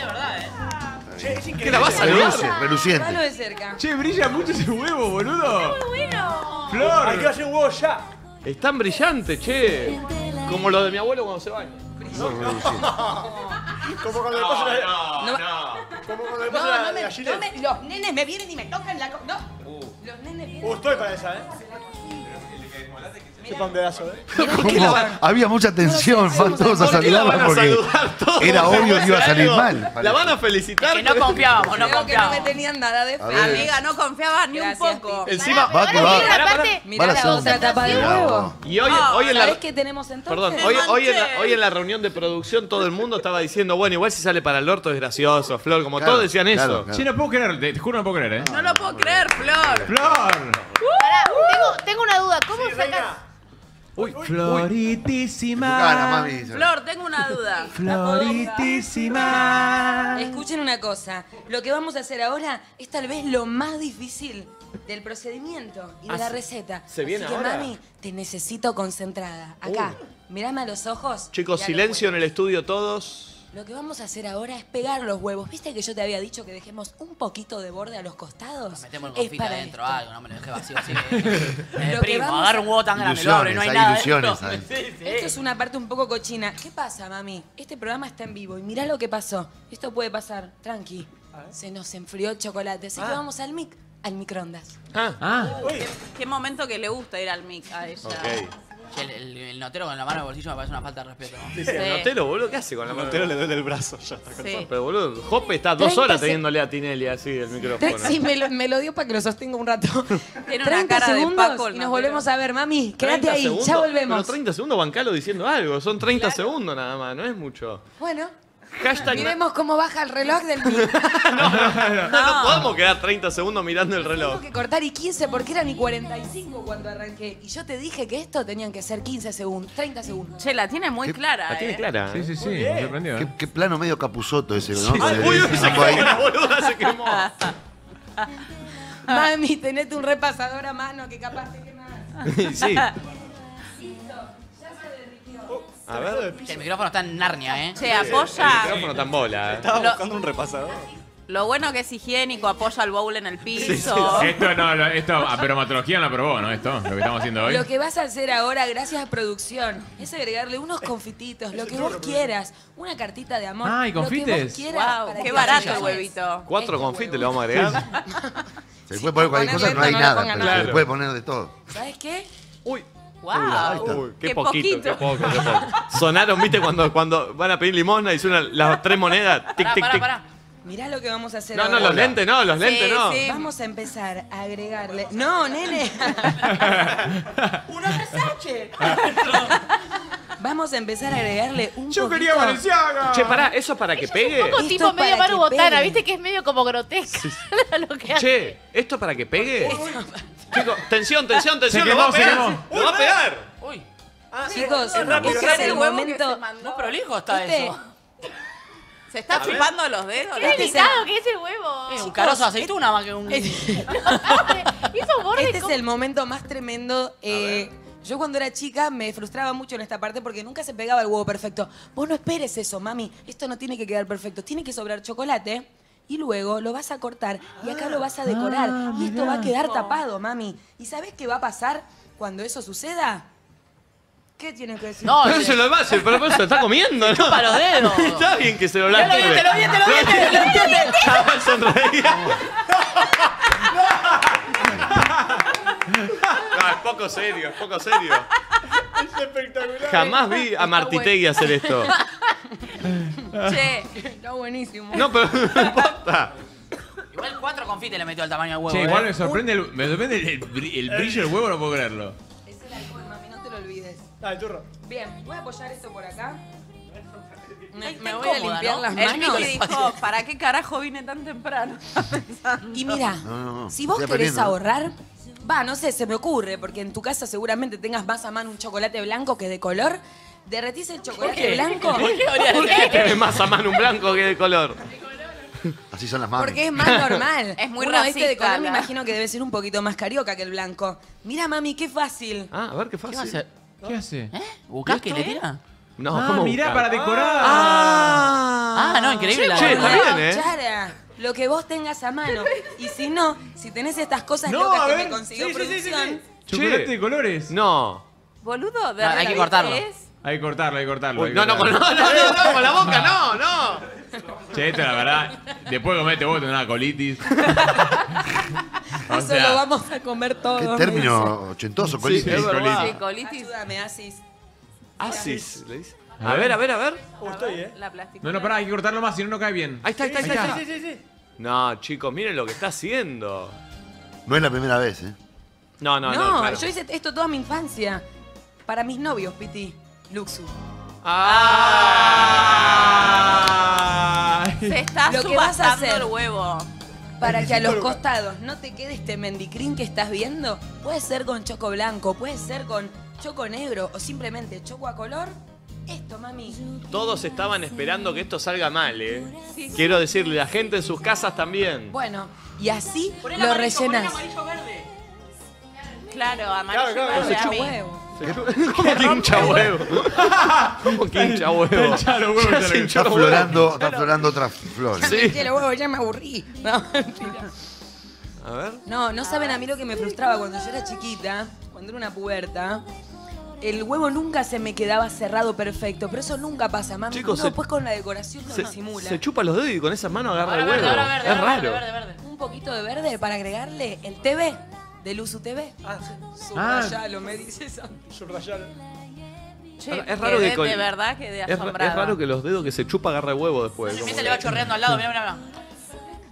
Che, es increíble. ¿Qué la vas a saludar? reluce, reluciente. de cerca. Che, brilla mucho ese huevo, boludo. bueno. Flor. Hay que hacer un huevo ya. Es tan brillante, che. Como lo de mi abuelo cuando se baña. Como cuando le pasa la, No, como cuando le no, pasa la, no no me- Los nenes me vienen y me tocan la... co- No. Los nenes vienen... Uh, estoy para esa, ¿eh? Sepa un dedazo, ¿eh? Había mucha tensión, van todos a ¿Por qué la van saludarla a porque saludar todos? era obvio que iba a salir mal. La van a felicitar. Que no confiábamos, no que no confiábamos. me tenían nada de fe. Amiga, no confiaba ni un poco. Encima, Va que va. Mirá la otra tapa de huevo. y hoy, hoy en la... ¿Sabés qué tenemos entonces? Perdón, hoy, hoy, en la, manché. hoy en la reunión de producción todo el mundo estaba diciendo, bueno, igual si sale para el orto es gracioso, Flor, como Claro, todos decían claro, eso. claro. Che, no puedo creer, te, te juro no puedo creer, ¿eh? No lo puedo creer, Flor. ¡Flor! pará, tengo, una duda. ¿Cómo Sí, sacas? Uy, Floritísima. cara, mami. dice. Flor, tengo una duda. Floritísima. Escuchen una cosa. Lo que vamos a hacer ahora es tal vez lo más difícil del procedimiento y de Ah, la ¿se- receta. se viene Así que, ahora? mami, te necesito concentrada. Acá, mirame a los ojos. Chicos, silencio en el estudio todos. Lo que vamos a hacer ahora es pegar los huevos. ¿Viste que yo te había dicho que dejemos un poquito de borde a los costados? Metemos el para adentro, algo, no me lo dejé vacío así. que- Eh, primo, vamos agarra a- un huevo tan grande, lo abre, no hay Ilusiones, nada. hay ilusiones. Sí, sí. Esto es una parte un poco cochina. ¿Qué pasa, mami? Este programa está en vivo y mirá lo que pasó. Esto puede pasar, tranqui. Se nos enfrió el chocolate, así que vamos al mic, al microondas. Ah, Ah, ¿Qué momento que le gusta ir al mic a ella? ok. El, el- el notero con la mano en el bolsillo me parece una falta de respeto. Sí, sí, el notero, boludo, ¿qué hace con la mano? notero le duele el brazo, ya está Sí. Pero boludo, Jope está dos 30 horas teniéndole a Tinelli así el micrófono. Sí, me lo, me lo dio para que lo sostenga un rato. Tiene una 30 cara de segundos Paco el y nos volvemos a ver, mami. Quédate 30 ahí, segundos, ya volvemos. Pero 30 segundos bancalo diciendo algo, son 30 segundos nada más, no es mucho. Bueno, Hashtag miremos cómo baja el reloj del mic. no, no podemos quedar 30 segundos mirando el reloj. Tengo que cortar y 15 porque eran y 45 cuando arranqué. Y yo te dije que esto tenían que ser 15 segundos, 30 segundos. Che, la tiene muy clara, La tiene ¿eh? clara. Sí, ¿eh? sí, sí, me sorprendió. Qué, ¿eh? qué plano medio capuzoto ese, ¿no? Ay, uy, se quemó, la boluda se quemó. Mami, tenete un repasador a mano que capaz te quemas. sí. A ver. El micrófono está en Narnia, ¿eh? Che, El apoya. micrófono tan bola. ¿eh? Estaba Lo- buscando un repasador. Lo bueno que es higiénico, apoya el bowl en el piso. Esto no, lo- esto a peromatología no lo aprobó, ¿no? Esto, lo que estamos haciendo hoy. Lo que vas a hacer ahora, gracias a producción, es agregarle unos confititos, lo que vos quieras, una cartita de amor. Ah, ¿y lo que confites? vos quieras Wow, para qué que barato vayas. el huevito. Cuatro Este confites le vamos a agregar. Se le puede poner cualquier cosa, no hay nada, pero nada. se le puede poner de todo. ¿Sabes qué? Uy. Wow. Uy, qué, poquito, qué poco, qué poco. Sonaron, viste, cuando, cuando van a pedir limosna y suenan las tres monedas. Tic, Pará, tic, pará, tic. pará. Mirá lo que vamos a hacer No, ahora. no, los lentes no, los lentes Sí, no. sí. Vamos a empezar a agregarle. No, nene. ¡Una Versace! Vamos a empezar a agregarle un Yo poquito. quería Valenciaga. Che, pará, eso para que Un pegue. poco Esto tipo es medio para Maru que Botana, pegue. viste que es medio como grotesca lo que hace. Che, ¿esto para que pegue? Chicos, tensión, tensión, tensión, Se lo va a quemó, se pegar. quemó. Lo va a pegar. Uy, Chicos, Es rápido, este es es el el momento. muy prolijo está Este- eso. Se está chupando los dedos. Qué la- delicado que es el huevo. Es un carozo de aceituna más que un... Este es el momento más tremendo. eh, yo cuando era chica me frustraba mucho en esta parte porque nunca se pegaba el huevo perfecto. Vos no esperes eso, mami. Esto no tiene que quedar perfecto. Tiene que sobrar chocolate. Y luego lo vas a cortar y acá lo vas a decorar. y esto va a quedar tapado, mami. ¿Y sabés qué va a pasar cuando eso suceda? ¿Qué tienen que decir? No, Pero se lo va a hacer, pero se lo está comiendo, ¿no? chupa los dedos. Está bien que se lo vi, te lo vi, te lo vi, te lo vi, te lo vi. Ah, sonreía. No, es poco serio, es poco serio. Es espectacular. Jamás vi a Martitegui hacer esto. Che, Está buenísimo. No, pero no importa. Igual cuatro confites le metió al tamaño al huevo. Che, ¿eh? igual me sorprende el, me sorprende el, el bri- el brillo del huevo, no puedo creerlo. Es el alcohol, mami, no te lo olvides. Dale, turro. Bien, voy a apoyar esto por acá. Me, voy a limpiar ¿no? las el manos. Miki dijo, ¿para qué carajo vine tan temprano? Y mira, No, no, no. si vos Estoy querés aprendiendo, ¿no? ahorrar, va, no sé, se me ocurre, porque en tu casa seguramente tengas más a mano un chocolate blanco que de color. Derretís el chocolate blanco ¿Por qué habría ¿Por de qué tenés más a mano un blanco que de color? Así son las manos. porque es más normal. Es muy Uno, este de racista, color me imagino que debe ser un poquito más carioca que el blanco. Mira, mami, qué fácil. Ah, a ver qué ¿Qué fácil. hacer? ¿Qué hace? ¿Eh? ¿Buscás que le tira? No, ah, ¿cómo mirá, buscar? para decorar. Ah, Ah, no, increíble la Che, la- está bien, ¿eh? Chara, lo que vos tengas a mano. Y si no, si tenés estas cosas No, locas a que ver. me consiguió Sí, sí, sí, sí, producción. Chocolate Che. de colores. No. Boludo, de Ah, hay que cortarlo. es- Hay que cortarlo, hay que cortarlo. Uy, hay que no, no, con- no, cortarlo. no, no, no, con la boca, no, no. Che, esto la verdad, después de comerte vos tenés una colitis. o Eso sea, lo vamos a comer todos. Qué término ochentoso, Sí, colitis. es verdad. Sí, colitis. Ayúdame, Asis. Asis, le dice. A ver. a ver, a ver. ¿Cómo estoy, eh? La plástica. No, no, pará, hay que cortarlo más, si no, no cae bien. Ahí está, ahí está, ahí Ahí está. No, chicos, miren lo que está haciendo. No es la primera vez, ¿eh? No, no, No, no. claro. yo hice esto toda mi infancia. Para mis novios, Piti. Luxu. Ah. Se está Lo que vas a hacer. el huevo. Para que a los costados no te quede este mendicrín que estás viendo, puede ser con choco blanco, puede ser con choco negro o simplemente choco a color. Esto, mami. Todos estaban esperando que esto salga mal, ¿eh? Quiero decirle, la gente en sus casas también. Bueno, y así Poné el lo amarillo, poné rellenas. amarillo verde. Claro, amarillo Claro, claro, verde a mí. huevo. ¿Cómo que hincha huevo? ¿Cómo que hincha huevo? los huevos, Ya se hinchó Está los huevos. florando, está florando otras flores. Sí. Quiero huevo, ya me aburrí. No, mentira. A ver. No, no saben a mí lo que me frustraba cuando yo era chiquita, cuando era una puberta. El huevo nunca se me quedaba cerrado perfecto, pero eso nunca pasa, mami. Chicos, Uno se- después con la decoración lo Se, disimula. se chupa los dedos y con esas manos agarra Ahora el verde, huevo. ahora verde, es ahora raro. verde, verde, verde. Un poquito de verde para agregarle el TV. de Luzu TV. Ah, sí. Subrayalo, me dice Santi. Subrayalo. Che, Es raro que quedé con- de verdad quedé Es, ra- asombrada. es raro que los dedos que se chupa agarre huevo después. Como se le va que- chorreando al lado, mira, mira,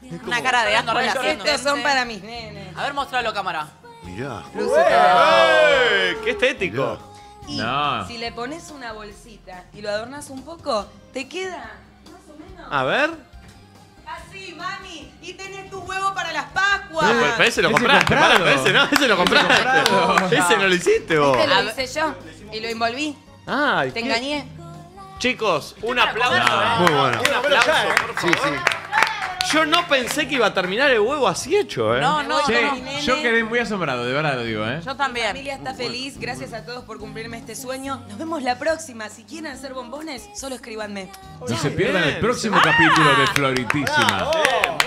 mira. Una cara de asco. Re la chorreando. gente. Estos son para mis nenes. A ver, mostralo cámara. Mirá. ¡Eh! ¡Qué estético! Y No. si le pones una bolsita y lo adornas un poco, te queda más o menos A ver. así, mami. Y tenés tu huevo para las Pascuas. No, pero, pero ese lo Ese compraste. pero ese no, ese lo compraste. Ese no lo hiciste vos. Este lo hice yo y lo envolví. Ay, Te qué- engañé. Chicos, un aplauso. No. Muy bueno. Un aplauso, ¿eh? por Sí, favor. sí. Yo no pensé que iba a terminar el huevo así hecho, ¿eh? No, no, Che, no. yo quedé muy asombrado, de verdad lo digo, ¿eh? Yo Mi también. familia está feliz. Gracias a todos por cumplirme este sueño. Nos vemos la próxima. Si quieren hacer bombones, solo escríbanme. No se pierdan el próximo capítulo de Floritísima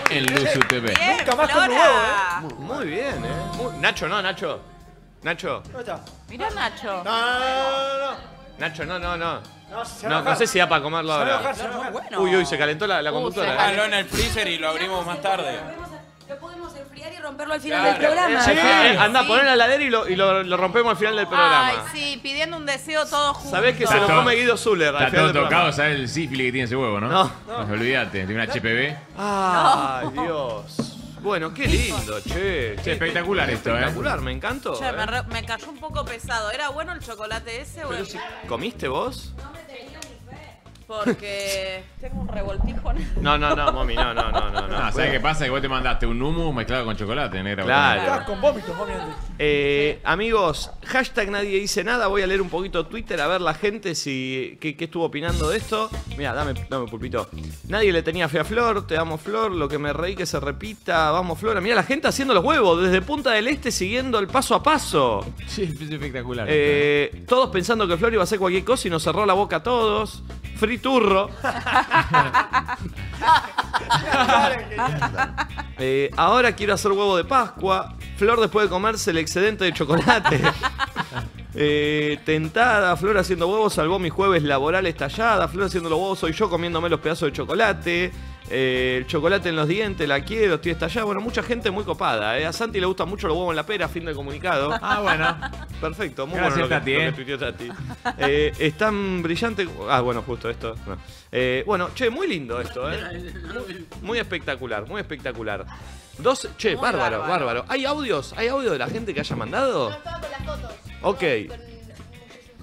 en Luzu TV. Bien, Nunca más con Flora. huevo, Muy bien, ¿eh? Muy- Nacho, no, Nacho. Nacho. ¿Dónde está? Mirá, Nacho. No, no, no, no, no. Nacho, no, no, no. No, se va No, a no sé si da para comerlo Se va a enojar, ahora. se va a enojar. Bueno. Uy, uy, se calentó la, la Uh, conductora. Déjalo en el freezer y lo abrimos más tarde. Lo podemos enfriar y romperlo al final Claro. del programa. Sí, eh, anda, Sí. poner la heladera y, lo, y lo, lo rompemos al final del programa. Ay, sí, pidiendo un deseo todos juntos. Sabés que se Está lo todo- come Guido Zuller al Está final todo del programa. tocado, ¿sabes el sífilis que tiene ese huevo, no? No. No, olvídate, tiene una HPV. Ay, Dios. Bueno, qué lindo, che. Che, espectacular esto, ¿eh? Espectacular, me encantó. Che, me, eh. re- me cayó un poco pesado. ¿Era bueno el chocolate ese o Pero el- si- ¿Comiste vos? Porque tengo un revoltijo No, no, no, mami, no, no, no, no. no. No, ¿sabes qué pasa? Que vos te mandaste un humo mezclado con chocolate, negra. Claro. Estabas con vómitos, obviamente. Eh, amigos, hashtag nadie dice nada. Voy a leer un poquito Twitter a ver la gente si qué, qué estuvo opinando de esto. Mira, dame, dame pulpito. Nadie le tenía fe a Flor, te damos Flor, lo que me reí que se repita, vamos Flora. Mira la gente haciendo los huevos desde Punta del Este siguiendo el paso a paso. Sí, es espectacular. Eh, todos pensando que Flor iba a hacer cualquier cosa y nos cerró la boca a todos. Friturro. Eh, ahora quiero hacer huevo de Pascua. Flor después de comerse el excedente de chocolate. Eh, tentada, Flor haciendo huevos, salvó mis jueves laborales talladas. Flor haciendo los huevos, soy yo comiéndome los pedazos de chocolate. Eh, el chocolate en los dientes, la quiero, estoy estallada. Bueno, mucha gente muy copada. eh. A Santi le gustan mucho los huevos en la pera, fin del comunicado. Ah, bueno. Perfecto, muy Gracias, bueno lo que, Tati, lo que eh. Tati. Eh, es tan brillante. Ah, bueno, justo esto. no. Eh, bueno, che, muy lindo esto, ¿eh? Muy espectacular, muy espectacular. Dos, che, Muy bárbaro, bárbaro. bárbaro, ¿Hay audios? ¿Hay audio de la gente que haya mandado? Estaba con las fotos. Ok.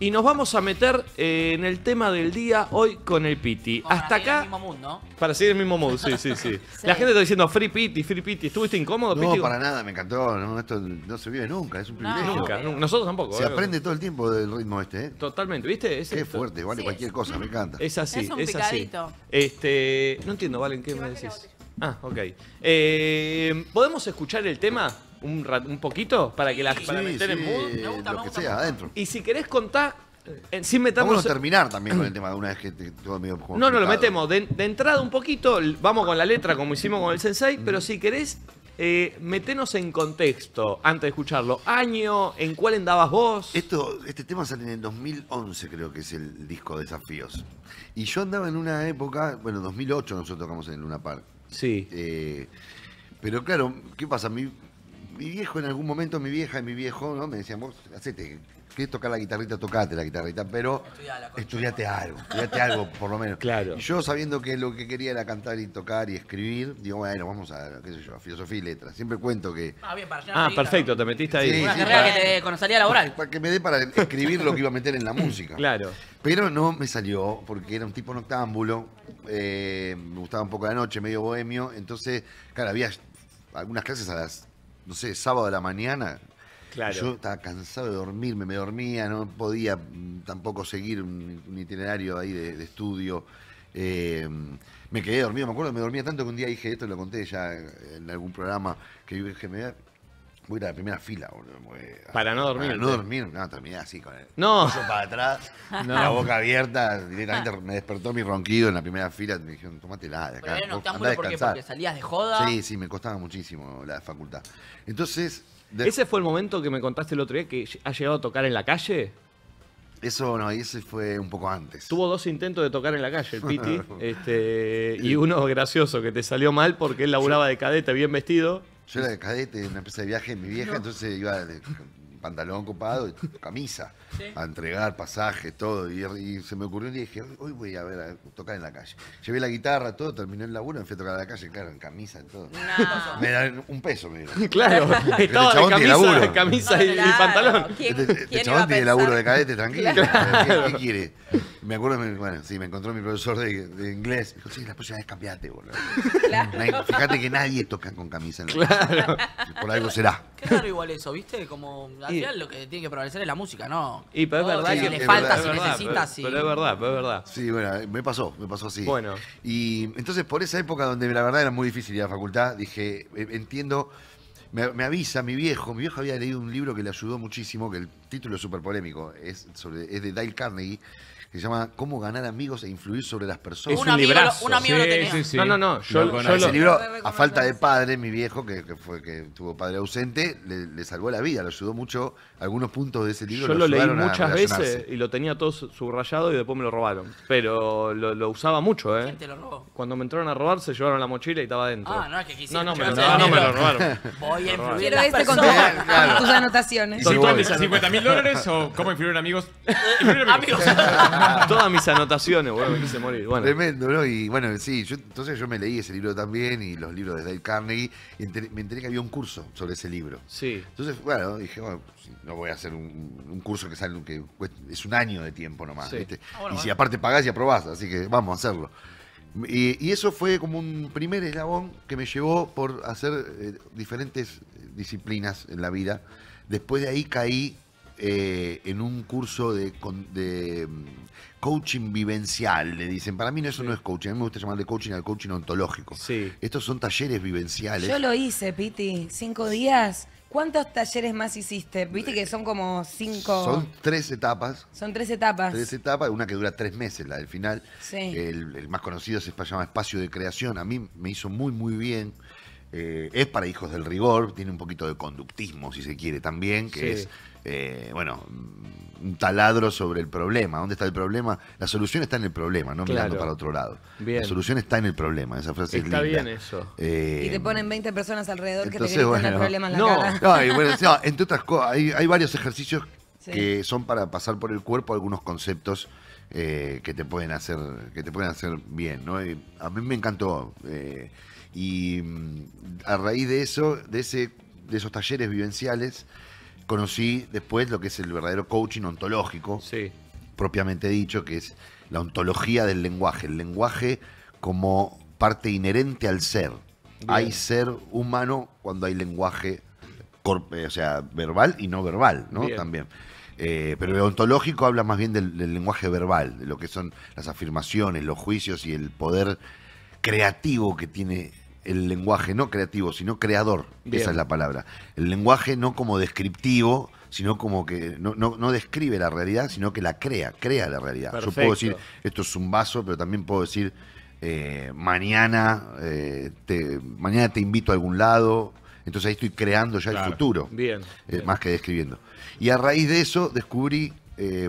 Y nos vamos a meter eh, en el tema del día hoy con el Piti. Como Hasta para seguir en el acá, mismo mood, ¿no? para seguir el mismo mood, sí, sí, sí. La gente está diciendo Free Piti, Free Piti. ¿Estuviste incómodo, No, Piti? para nada, me encantó. No, esto no se vive nunca, es un No. privilegio. Nunca, nu- nosotros tampoco. Se ¿eh? aprende todo el tiempo del ritmo este, ¿eh? Totalmente, ¿viste? Es Qué esto. fuerte, vale cualquier cosa, me encanta. Es así, Es un es así. Este, no entiendo, Valen, ¿qué me decís? Ah, ok. Eh, ¿Podemos escuchar el tema un, rat- un poquito para que la para Sí, meter en mood? Me gusta, lo me que gusta sea, mucho. adentro. Y si querés contar, eh, sin Vamos meternos... a terminar también con el tema de una vez que te, todo medio como No, no, lo complicado. metemos. De, de entrada un poquito, l- vamos con la letra como hicimos con el Sensei, Mm. pero si querés, eh, metenos en contexto antes de escucharlo. Año, ¿en cuál andabas vos? Esto, este tema sale en el 2011, creo que es el disco Desafíos. Y yo andaba en una época, bueno, 2008 nosotros tocamos en Luna Park. Sí. Eh, pero claro, ¿qué pasa? Mi, mi viejo en algún momento, mi vieja y mi viejo, ¿no? Me decían, vos, hacete, ¿querés tocar la guitarrita? Tocate la guitarrita, pero estudiate algo, estudiate algo por lo menos. Claro. Y yo sabiendo que lo que quería era cantar y tocar y escribir, digo, bueno, vamos a, qué sé yo, a filosofía y letras. Siempre cuento que... Ah, bien, para Ah, perfecto, te metiste ahí. Sí, Una sí, carrera para- que te con salida laboral. Para que me dé para escribir lo que iba a meter en la música. Claro. Pero no me salió, porque era un tipo noctámbulo, eh, me gustaba un poco la noche, medio bohemio, entonces, claro, había algunas clases a las, no sé, sábado de la mañana. Claro. Yo estaba cansado de dormirme, me dormía, no podía mm, tampoco seguir un, un itinerario ahí de, de estudio. Eh, me quedé dormido, me acuerdo, me dormía tanto que un día dije, esto lo conté ya en algún programa, que dije, me voy a la primera fila, boludo, porque- Para no dormirte. Para no dormir, no, terminé así con el No. cuello para atrás, la boca abierta, directamente me despertó mi ronquido en la primera fila, me dijeron, tómatela de acá, Pero era un vos octámbulo andá a ¿por qué? descansar". porque salías de joda. Sí, sí, me costaba muchísimo la facultad. Entonces, de- ¿Ese fue el momento que me contaste el otro día que ha llegado a tocar en la calle? eso no, ese fue un poco antes. Tuvo dos intentos de tocar en la calle, el Piti. este, y uno gracioso que te salió mal porque él laburaba de cadete bien vestido. Yo era de cadete en una empresa de viaje mi vieja, entonces iba de pantalón copado y camisa a entregar pasajes, todo. Y, y se me ocurrió un día y dije, hoy, voy a ver a tocar en la calle. Llevé la guitarra, todo, terminé el laburo, me fui a tocar a la calle, claro, en camisa y todo. Me dan un peso, me dieron. Claro, estaba de chabón tiene camisa, camisa y, y Claro, pantalón. ¿quién- Este, este quién chabón tiene laburo de cadete, tranquilo. Claro. ¿Qué, qué quiere? Me acuerdo, bueno, sí, me encontró mi profesor de, de inglés. Dijo, sí, la próxima vez cambiate, boludo. Nadie- Fíjate que nadie toca con camisa en la Claro. Por algo será. Qué raro igual eso, ¿viste? Como al final lo que tiene que prevalecer es la música, ¿no? Y pero es Todo, verdad si que le es falta, verdad, si verdad, necesitas, pero, sí. pero es verdad, pero es verdad. Sí, bueno, me pasó, me pasó así. Bueno. Y entonces por esa época donde la verdad era muy difícil ir a la facultad, dije, eh, entiendo, me, me avisa mi viejo, mi viejo había leído un libro que le ayudó muchísimo, que el título es súper polémico, es, sobre, es de Dale Carnegie, que se llama Cómo ganar amigos e influir sobre las personas. Es Un un amigo lo- librazo. un amigo lo Sí, tenía. sí, sí. No, no, no, yo- Lo yo lo- Ese libro, Lo a falta de padre, mi viejo, que, que fue que tuvo padre ausente, le, le salvó la vida, le ayudó mucho. Algunos puntos de ese libro Yo lo leí muchas veces y lo tenía todo su- subrayado y después me lo robaron. Pero lo, lo usaba mucho, ¿eh? ¿Quién te lo robó? Cuando me entraron a robar se llevaron la mochila y estaba adentro. Ah, no es que quisieron No, no, me lo, no, no, me lo robaron. Voy a influir Quiero este con tus, personas. Claro. tus anotaciones. ¿Y Son 50 iguales. 50 mil dólares o cómo influir en amigos? Influir en Amigos. Todas mis anotaciones, bueno, me quise morir. Bueno, Tremendo, ¿no? Y bueno, sí, yo, entonces yo me leí ese libro también y los libros de Dale Carnegie y enteré- me enteré que había un curso sobre ese libro. sí. Entonces, bueno, dije, bueno, no voy a hacer un, un curso que sale que es un año de tiempo nomás, Sí. ¿viste? Ah, bueno, y si bueno. aparte pagás y aprobás, así que vamos a hacerlo. Y, y eso fue como un primer eslabón que me llevó por hacer eh, diferentes disciplinas en la vida. Después de ahí caí eh, en un curso de, mm, coaching vivencial, le dicen. Para mí no, eso no es coaching, a mí me gusta llamarle coaching al coaching ontológico. Sí. Estos son talleres vivenciales. Yo lo hice, Piti. Cinco días. ¿Cuántos talleres más hiciste? Viste que son como cinco. Son tres etapas. Son tres etapas. Tres etapas, una que dura tres meses, la del final. Sí. El, el más conocido se llama Espacio de Creación. A mí me hizo muy, muy bien. Eh, es para hijos del rigor, tiene un poquito de conductismo, si se quiere, también, que Sí. es, eh, bueno, un taladro sobre el problema. ¿Dónde está el problema? La solución está en el problema, no mirando para otro lado. Bien. La solución está en el problema, esa frase es Está linda. bien eso. Eh, Y te ponen 20 personas alrededor que te entonces, gritan el bueno, problema en la no, cara. no, y bueno, no, entre otras cosas, hay, hay varios ejercicios Sí. que son para pasar por el cuerpo algunos conceptos eh, que te pueden hacer que te pueden hacer bien, ¿no? Y a mí me encantó eh, y mm, a raíz de eso, de ese, de esos talleres vivenciales, conocí después lo que es el verdadero coaching ontológico, Sí. propiamente dicho, que es la ontología del lenguaje, el lenguaje como parte inherente al ser. Bien. Hay ser humano cuando hay lenguaje, eh, o sea, verbal y no verbal, ¿no? Bien. También. Eh, pero el ontológico habla más bien del, del lenguaje verbal, de lo que son las afirmaciones, los juicios y el poder creativo que tiene el lenguaje, no creativo, sino creador. Bien. Esa es la palabra. El lenguaje no como descriptivo, sino como que no, no- no describe la realidad, sino que la crea, crea la realidad. Yo puedo decir, esto es un vaso, pero también puedo decir, eh, mañana, eh, te, mañana te invito a algún lado. Entonces ahí estoy creando ya el futuro, Bien. eh, más que describiendo. Y a raíz de eso descubrí,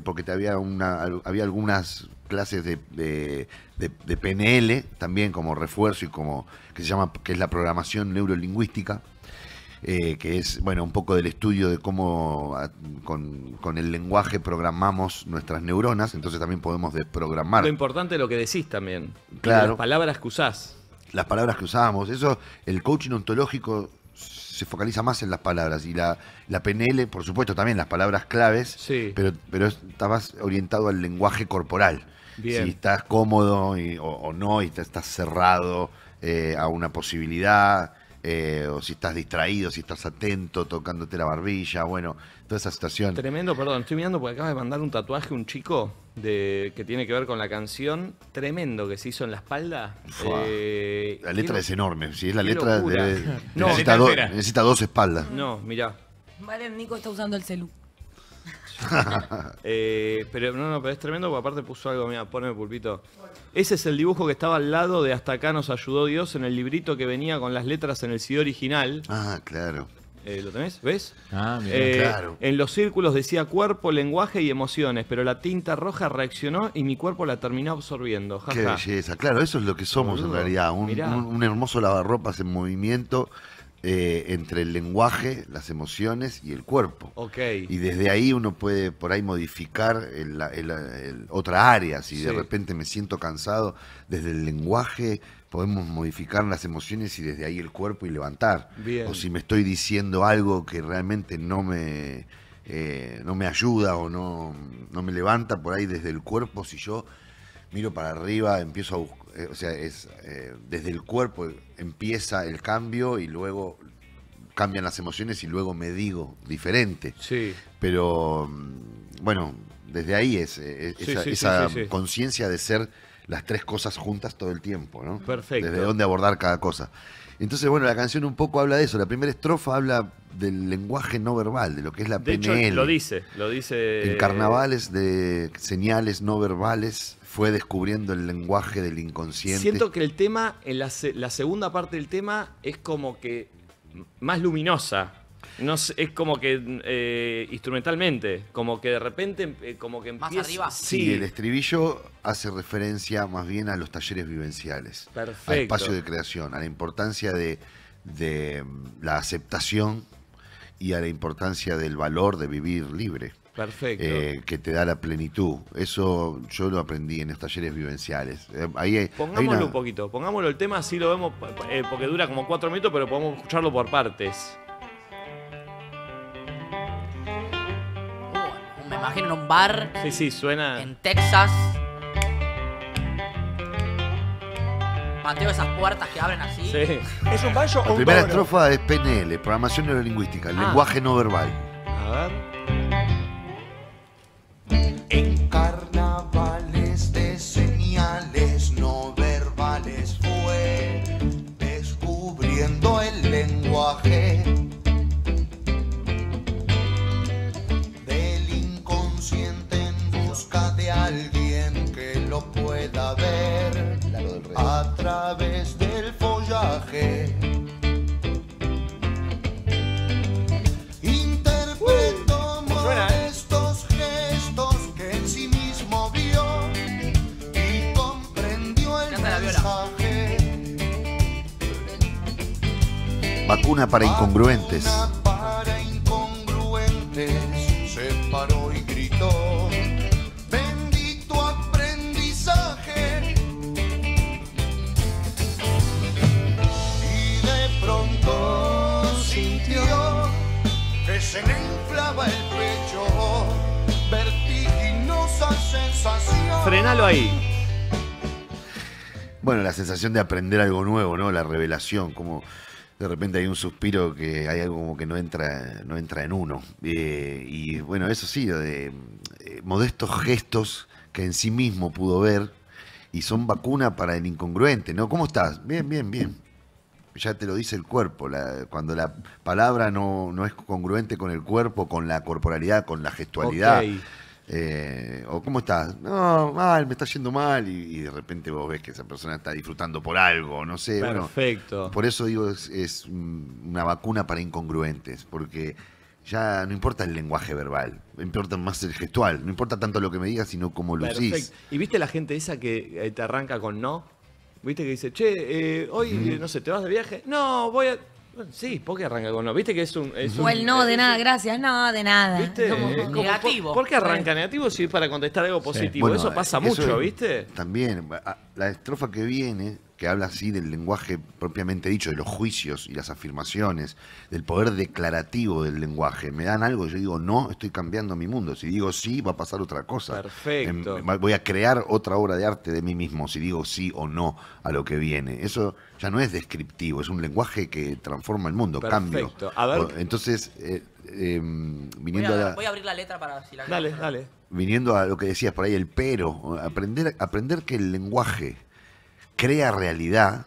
porque te había, una, había algunas clases de, de- de- de PNL, también como refuerzo y como, que se llama, que es la programación neurolingüística, eh, que es, bueno, un poco del estudio de cómo a- con, con el lenguaje programamos nuestras neuronas, entonces también podemos desprogramar Lo importante es lo que decís también. Claro. Las palabras que usás. las palabras que usábamos. Eso, el coaching ontológico se focaliza más en las palabras y la, la PNL, por supuesto, también las palabras claves, Sí. pero, pero está más orientado al lenguaje corporal. Bien. Si estás cómodo y- o, o no, y te- estás cerrado eh, a una posibilidad, eh, o si estás distraído, si estás atento, tocándote la barbilla, bueno, toda esa situación. Tremendo, perdón, estoy mirando porque acaba de mandar un tatuaje un chico de que tiene que ver con la canción. Tremendo que se hizo en la espalda. Eh, La letra quiero- es enorme, si es la letra, debe- No, necesita, do- necesita dos espaldas. No, mirá. Vale, Nico está usando el celu. Eh, pero no, no, pero es tremendo porque aparte puso algo, mira, poneme pulpito. Ese es el dibujo que estaba al lado de Hasta acá nos ayudó Dios en el librito que venía con las letras en el CD original. Ah, claro. Eh, ¿Lo tenés? ¿Ves? Ah, mira. Eh, claro. En los círculos decía cuerpo, lenguaje y emociones, pero la tinta roja reaccionó y mi cuerpo la terminó absorbiendo. Ja, Qué ja. belleza, claro, eso es lo que somos Boludo, en realidad, un, mirá. un- un hermoso lavarropas en movimiento eh, entre el lenguaje, las emociones y el cuerpo. Ok. Y desde ahí uno puede por ahí modificar el- el- el- otra área. Si de repente me siento cansado, desde el lenguaje podemos modificar las emociones y desde ahí el cuerpo y levantar. Bien. O si me estoy diciendo algo que realmente no me, eh, no me ayuda o no, no me levanta por ahí desde el cuerpo, si yo miro para arriba, empiezo buscar, o sea, es eh, desde el cuerpo empieza el cambio y luego cambian las emociones y luego me digo diferente. Sí. Pero mm, bueno, desde ahí es eh, Sí, esa, sí, esa sí, conciencia de ser las tres cosas juntas todo el tiempo, ¿no? Perfecto. Desde dónde abordar cada cosa. Entonces, bueno, la canción un poco habla de eso. La primera estrofa habla del lenguaje no verbal, de lo que es la De hecho, lo dice, lo dice. En carnavales de señales no verbales fue descubriendo el lenguaje del inconsciente. Siento que el tema, en la, se- la segunda parte del tema, es como que más luminosa. No sé, es como que eh, instrumentalmente, como que de repente, eh, como que Más empieza. arriba. Sí, Sí, el estribillo hace referencia más bien a los talleres vivenciales, al espacio de creación, a la importancia de, de, mm, la aceptación y a la importancia del valor de vivir libre. Perfecto. eh, que te da la plenitud. Eso yo lo aprendí en los talleres vivenciales. Eh, ahí hay- hay Pongámoslo una- un poquito, pongámoslo el tema, así lo vemos, eh, porque dura como cuatro minutos, pero podemos escucharlo por partes. Uh, me imagino en un bar Sí, sí, suena. en Texas. Mateo, esas puertas que abren así. Sí. ¿Es un banjo o La un primera coro? estrofa es PNL, programación neurolingüística, el Ah. lenguaje no verbal. A ver. Lenguaje del inconsciente en busca de alguien que lo pueda ver a través del follaje. Vacuna para incongruentes. Vacuna para incongruentes se paró y gritó. Bendito aprendizaje. Y de pronto sintió que se le inflaba el pecho. Vertiginosa sensación. Frenalo ahí. Bueno, la sensación de aprender algo nuevo, ¿no? La revelación, como de repente hay un suspiro que hay algo como que no entra, no entra en uno. Eh, y bueno, eso sí, de eh, modestos gestos que en sí mismo pudo ver y son vacuna para el incongruente, ¿no? ¿Cómo estás? Bien, bien, bien. Ya te lo dice el cuerpo. la- cuando la palabra no, no es congruente con el cuerpo, con la corporalidad, con la gestualidad. Eh, o ¿cómo estás? No, mal, me está yendo mal. Y, y de repente vos ves que esa persona está disfrutando por algo, no sé. bueno, Perfecto. por eso digo, es, es, una vacuna para incongruentes, porque ya no importa el lenguaje verbal, importa más el gestual. No importa tanto lo que me digas, sino cómo lucís. Perfecto. ¿Y viste la gente esa que eh, te arranca con no? ¿Viste que dice, che, eh, hoy, no sé, te vas de viaje? No, voy a. Bueno, sí, ¿por qué arranca con no? ¿Viste que es un. Es O un- el no, de nada, gracias, no, de nada. ¿Viste? Como- Es como, Negativo. ¿Por, por qué arranca negativo si es para contestar algo positivo? Bueno, eso pasa eso mucho, es- ¿viste? También, la estrofa que viene, que habla así del lenguaje propiamente dicho, de los juicios y las afirmaciones, del poder declarativo del lenguaje, me dan algo, yo digo, no, estoy cambiando mi mundo. Si digo sí, va a pasar otra cosa. Perfecto. Em, voy a crear otra obra de arte de mí mismo, si digo sí o no a lo que viene. Eso ya no es descriptivo, es un lenguaje que transforma el mundo, cambio. Perfecto. A ver. Entonces, eh, em, Voy viniendo a a, la- voy a abrir la letra para si la Dale, dale. viniendo a lo que decías por ahí, el pero, aprender, aprender que el lenguaje crea realidad,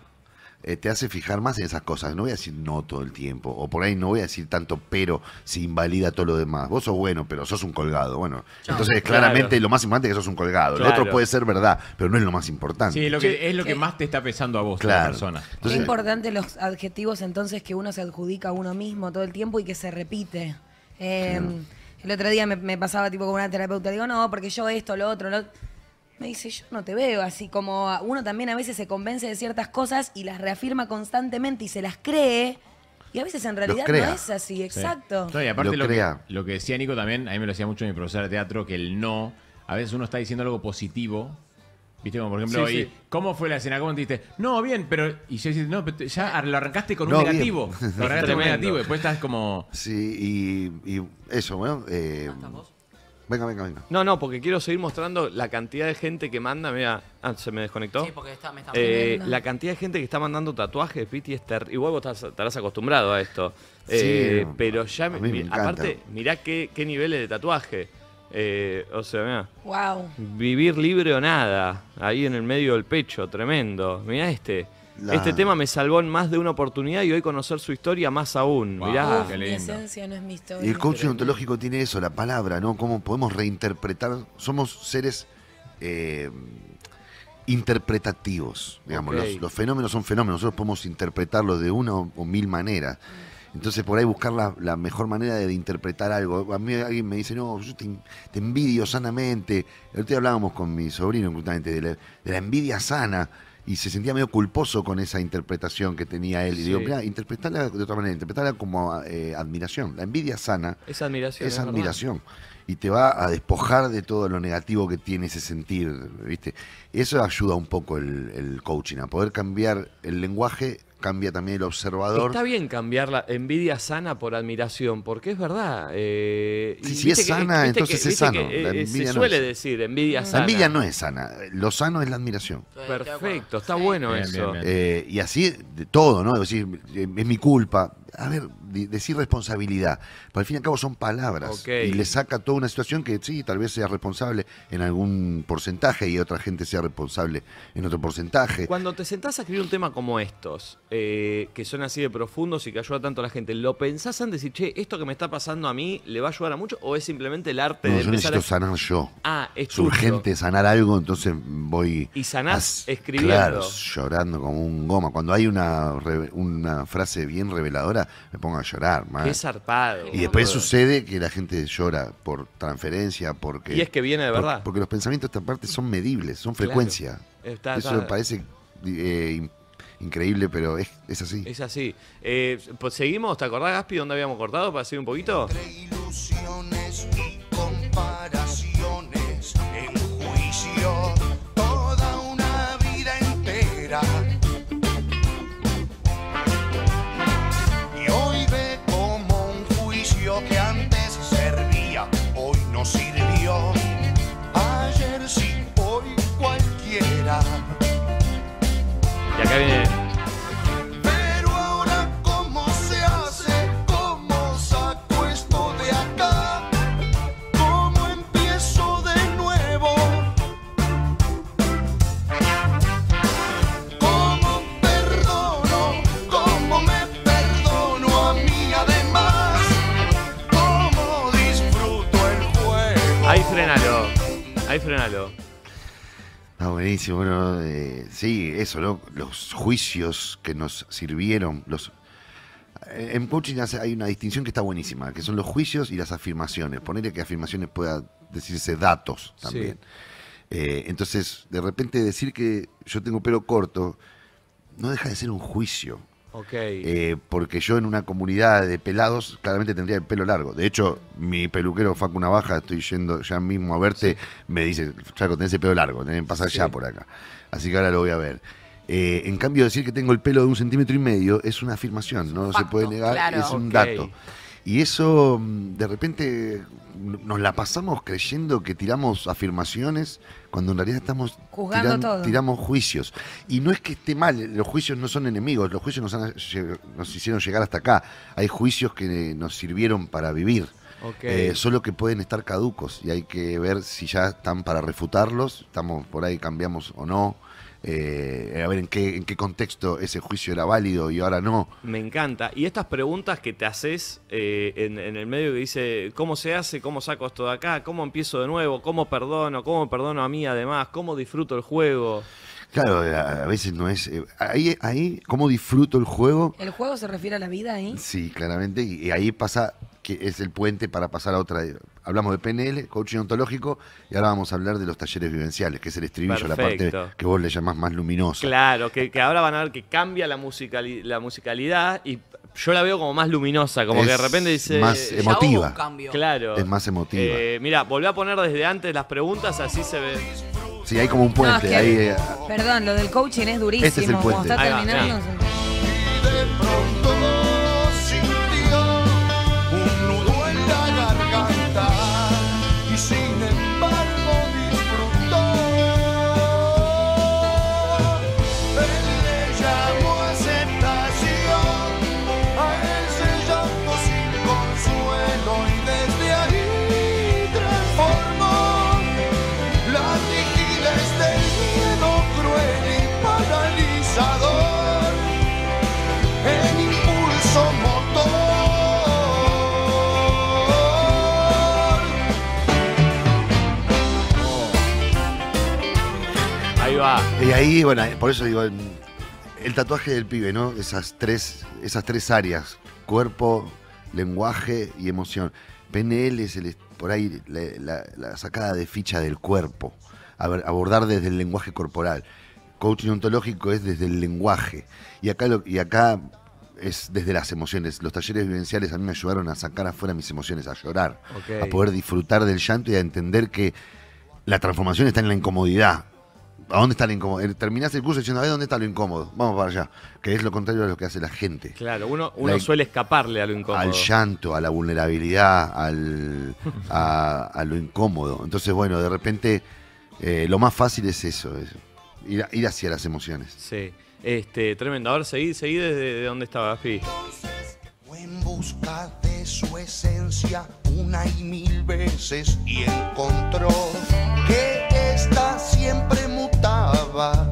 eh, te hace fijar más en esas cosas. No voy a decir no todo el tiempo, o por ahí no voy a decir tanto pero si invalida todo lo demás. Vos sos bueno, pero sos un colgado. Bueno, entonces Claro. claramente lo más importante es que sos un colgado. Lo otro puede ser verdad, pero no es lo más importante. Sí, es lo que, es lo que más te está pesando a vos, la Claro. persona. Qué Entonces- importante los adjetivos entonces que uno se adjudica a uno mismo todo el tiempo y que se repite. Eh, El otro día me, me pasaba tipo con una terapeuta, digo, no, porque yo esto, lo otro, lo Me dice, yo no te veo así como uno también a veces se convence de ciertas cosas y las reafirma constantemente y se las cree Y a veces en realidad no es así, Sí. exacto. No, y aparte Lo lo, que, lo que decía Nico también, a mí me lo decía mucho mi profesora de teatro, que el no, a veces uno está diciendo algo positivo. ¿Viste? Como por ejemplo, Sí, hoy, sí. ¿cómo fue la escena? ¿Cómo te dijiste? No, bien, pero. Y yo decía, no, pero ya lo arrancaste con un bien. negativo. Lo arrancaste con un negativo. Después estás como. Sí, y, y eso, bueno. eh, venga, venga, venga. No, no, porque quiero seguir mostrando la cantidad de gente que manda. Mira, ah, se me desconectó. Sí, porque está, me está Eh, la cantidad de gente que está mandando tatuajes, Piti, es Igual vos estás- estarás acostumbrado a esto. Sí, Eh, pero ya, a mí me mi- encanta. aparte, mirá qué, qué niveles de tatuaje. Eh, o sea, mirá, Wow. vivir libre o nada, ahí en el medio del pecho, tremendo. Mirá este. La- Este tema me salvó en más de una oportunidad y hoy conocer su historia más aún. Wow. Mirá. Uf, qué mi lindo. esencia no es mi historia. Y el coaching ontológico tiene eso, la palabra, ¿no? Cómo podemos reinterpretar. Somos seres eh, interpretativos, digamos. Los, los fenómenos son fenómenos, nosotros podemos interpretarlos de una o, o mil maneras. Entonces, por ahí buscar la, la mejor manera de, interpretar algo. A mí alguien me dice, no, yo te, te envidio sanamente. El otro día hablábamos con mi sobrino, justamente, de la, de la envidia sana. Y se sentía medio culposo con esa interpretación que tenía él. Y digo, mira, interpretarla de otra manera, interpretarla como eh, admiración. La envidia sana Es admiración. es admiración. Y te va a despojar de todo lo negativo que tiene ese sentir, ¿viste? Eso ayuda un poco el, el coaching, a poder cambiar el lenguaje, cambia también el observador. Está bien cambiar la envidia sana por admiración, porque es verdad. eh, Sí, si es que- sana, entonces que- es sano. que, La eh, envidia se no suele es. decir envidia La sana. envidia no es sana, lo sano es la admiración. Perfecto, está bueno Bien, eso. bien, bien. Eh, y así de todo, ¿no? Es decir, eh, es mi culpa. A ver, de- decir responsabilidad. Pero al fin y al cabo son palabras. Y le saca toda una situación que sí, tal vez sea responsable en algún porcentaje y otra gente sea responsable en otro porcentaje. Cuando te sentás a escribir un tema como estos, eh, que son así de profundos y que ayuda tanto a la gente, ¿lo pensás antes de decir, che, esto que me está pasando a mí le va a ayudar a mucho? ¿O es simplemente el arte No, de yo empezar necesito a... sanar yo. Ah, es Es urgente sanar algo, entonces voy. Y sanás escribiendo. Claro, llorando como un goma. Cuando hay una, una frase bien reveladora, me pongo a llorar. man. Qué zarpado. Y después boludo. sucede que la gente llora por transferencia, porque. Y es que viene de por- verdad. Porque los pensamientos de esta parte son medibles, son Claro. frecuencia. Está- Eso está- me parece eh, in- increíble, pero es, es así. Es así. Eh, pues seguimos, ¿te acordás, Gaspi, dónde habíamos cortado para seguir un poquito? ilusiones y Y acá viene. Pero ahora cómo se hace, cómo saco esto de acá, cómo empiezo de nuevo, cómo perdono, cómo me perdono a mí además, cómo disfruto el juego. Ahí frenalo. Ahí frenalo. Ah, buenísimo. Bueno, eh, sí, eso, ¿no? Los juicios que nos sirvieron, los eh, en coaching hay una distinción que está buenísima, que son los juicios y las afirmaciones. Ponerle que afirmaciones pueda decirse datos también. Eh, entonces, de repente decir que yo tengo pelo corto no deja de ser un juicio. Eh, porque yo en una comunidad de pelados claramente tendría el pelo largo. De hecho, mi peluquero Facu Navaja, estoy yendo ya mismo a verte, me dice, Chaco, tenés el pelo largo, tenés que pasar Sí. ya por acá. Así que ahora lo voy a ver. Eh, en cambio, decir que tengo el pelo de un centímetro y medio es una afirmación, no se puede negar, claro. es un Ok. dato. Y eso, mm, de repente, nos la pasamos creyendo que tiramos afirmaciones cuando en realidad estamos Juzgando todo. tiramos juicios. Y no es que esté mal, los juicios no son enemigos, los juicios nos, han nos hicieron llegar hasta acá. Hay juicios que nos sirvieron para vivir. Ok. Eh, solo que pueden estar caducos y hay que ver si ya están para refutarlos, estamos por ahí, cambiamos o no, eh, a ver en qué, en qué contexto ese juicio era válido y ahora no. Me encanta. Y estas preguntas que te haces eh, en, en el medio que dice, ¿cómo se hace? ¿Cómo saco esto de acá? ¿Cómo empiezo de nuevo? ¿Cómo perdono? ¿Cómo perdono a mí además? ¿Cómo disfruto el juego? Claro, a, a veces no es... eh, ahí, ahí, ¿cómo disfruto el juego? ¿El juego se refiere a la vida ahí? Sí, claramente, y, y ahí pasa que es el puente para pasar a otra. Hablamos de PNL, coaching ontológico, y ahora vamos a hablar de los talleres vivenciales, que es el estribillo, la parte que vos le llamás más luminosa. Claro, que, que ahora van a ver que cambia la, musicali- la musicalidad y yo la veo como más luminosa, como que de repente dice. más Ya emotiva. hubo un cambio. Claro. Es más emotiva. Eh, mira, volví a poner desde antes las preguntas, así se ve. Sí, hay como un puente. No, es que- ahí, eh, Perdón, lo del coaching es durísimo. Este es el puente. está Ahí va, terminando. Va. Y ahí, bueno, por eso digo, el, el tatuaje del pibe, ¿no? Esas tres, esas tres áreas, cuerpo, lenguaje y emoción. PNL es el, por ahí la, la- la sacada de ficha del cuerpo, a ver, abordar desde el lenguaje corporal. Coaching ontológico es desde el lenguaje. Y acá, lo- y acá es desde las emociones. Los talleres vivenciales a mí me ayudaron a sacar afuera mis emociones, a llorar, a poder disfrutar del llanto y a entender que la transformación está en la incomodidad. ¿A dónde está la incomodidad? Terminás el curso diciendo, a ver dónde está lo incómodo. Vamos para allá. Que es lo contrario a lo que hace la gente. Claro, uno, uno La- suele escaparle a lo incómodo. Al llanto, a la vulnerabilidad, al, a, a lo incómodo. Entonces, bueno, de repente eh, lo más fácil es eso, es ir, ir hacia las emociones. Sí. Este, tremendo. A ver, seguí, seguí desde de dónde estaba, Fi. en busca de su esencia una y mil veces y encontró que ésta siempre mutaba.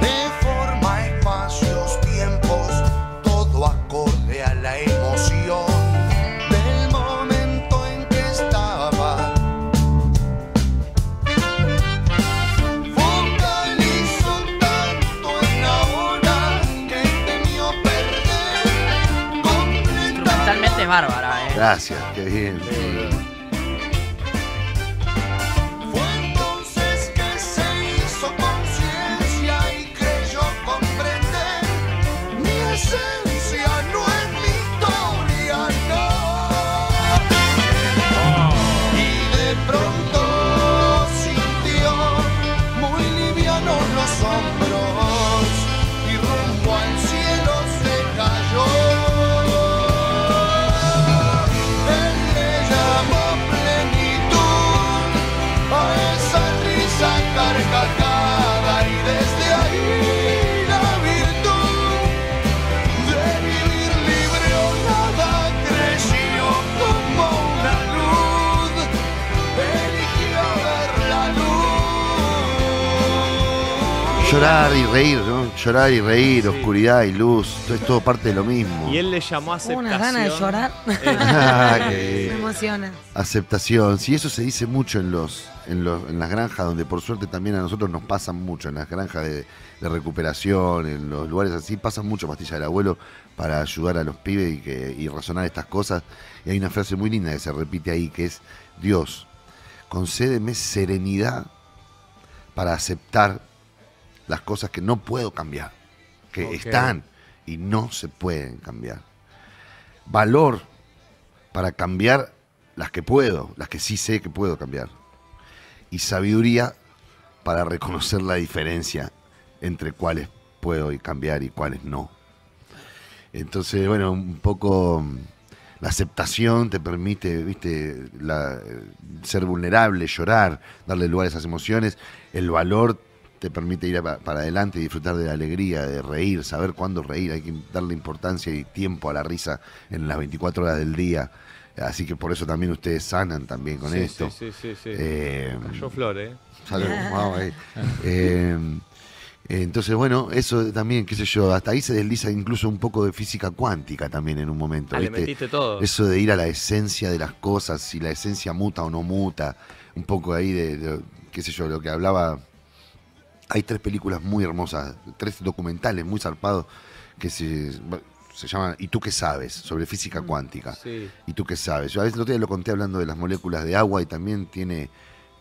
Deforma espacios, tiempos, todo acorde a la emoción del momento en que estaba. Focalizó tanto en ahora que temió perder completamente. Bárbara, eh. Gracias, qué bien. Llorar y reír, ¿no? Llorar y reír, oscuridad y luz, todo es todo parte de lo mismo. Y él le llamó aceptación. Unas ganas de llorar. Ah, qué- Me emociona. Aceptación, sí, eso se dice mucho en los, en los, en las granjas, donde por suerte también a nosotros nos pasan mucho, en las granjas de, de recuperación, en los lugares así, pasan mucho pastilla del abuelo para ayudar a los pibes y, que, y razonar estas cosas. Y hay una frase muy linda que se repite ahí, que es, Dios, concédeme serenidad para aceptar las cosas que no puedo cambiar, que están y no se pueden cambiar. Valor para cambiar las que puedo, las que sí sé que puedo cambiar. Y sabiduría para reconocer la diferencia entre cuáles puedo cambiar y cuáles no. Entonces, bueno, un poco mm, la aceptación te permite, viste, la- eh, ser vulnerable, llorar, darle lugar a esas emociones. El valor te permite ir a- para adelante y disfrutar de la alegría, de reír, saber cuándo reír. Hay que darle importancia y tiempo a la risa en las 24 horas del día. Así que por eso también ustedes sanan también con Sí, esto. Sí, sí, sí. sí. Eh, Cayó flor, ¿eh? Salud, vamos ahí. Eh, entonces, bueno, eso también, qué sé yo, hasta ahí se desliza incluso un poco de física cuántica también en un momento. Ah, le ¿viste? metiste todo. Eso de ir a la esencia de las cosas, si la esencia muta o no muta, un poco ahí de, de, qué sé yo, lo que hablaba. Hay tres películas muy hermosas, tres documentales muy zarpados que se, se llaman ¿Y tú qué sabes? sobre física cuántica. Sí. ¿Y tú qué sabes? Yo a veces el otro día lo conté hablando de las moléculas de agua y también tiene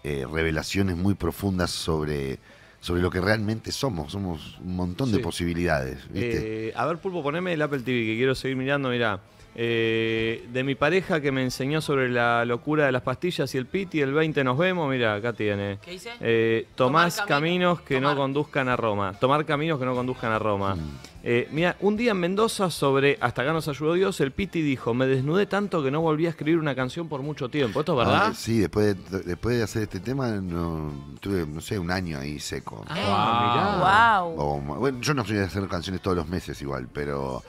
eh, revelaciones muy profundas sobre, sobre lo que realmente somos. Somos un montón de posibilidades, ¿viste? Eh, a ver, Pulpo, poneme el Apple TV que quiero seguir mirando. Mirá, Eh, de mi pareja que me enseñó sobre la locura de las pastillas y el piti, el 20 nos vemos. Mira, acá tiene. ¿Qué dice? Eh, tomás Tomar caminos que tomar. no conduzcan a Roma. Tomar caminos que no conduzcan a Roma. Mm. Eh, mira, un día en Mendoza sobre Hasta acá nos ayudó Dios, el Piti dijo, me desnudé tanto que no volví a escribir una canción por mucho tiempo. ¿Esto es verdad? Ah, sí, después de, después de hacer este tema, no, tuve, no sé, un año ahí seco. Ah, Wow. O ma- bueno, yo no soy de hacer canciones todos los meses igual, pero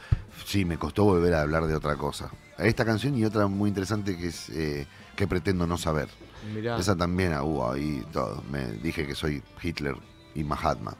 sí, me costó volver a hablar de otra cosa. Esta canción y otra muy interesante que es eh, que pretendo no saber. Mirá. Esa también ah, hubo ahí todo. Me dije que soy Hitler y Mahatma.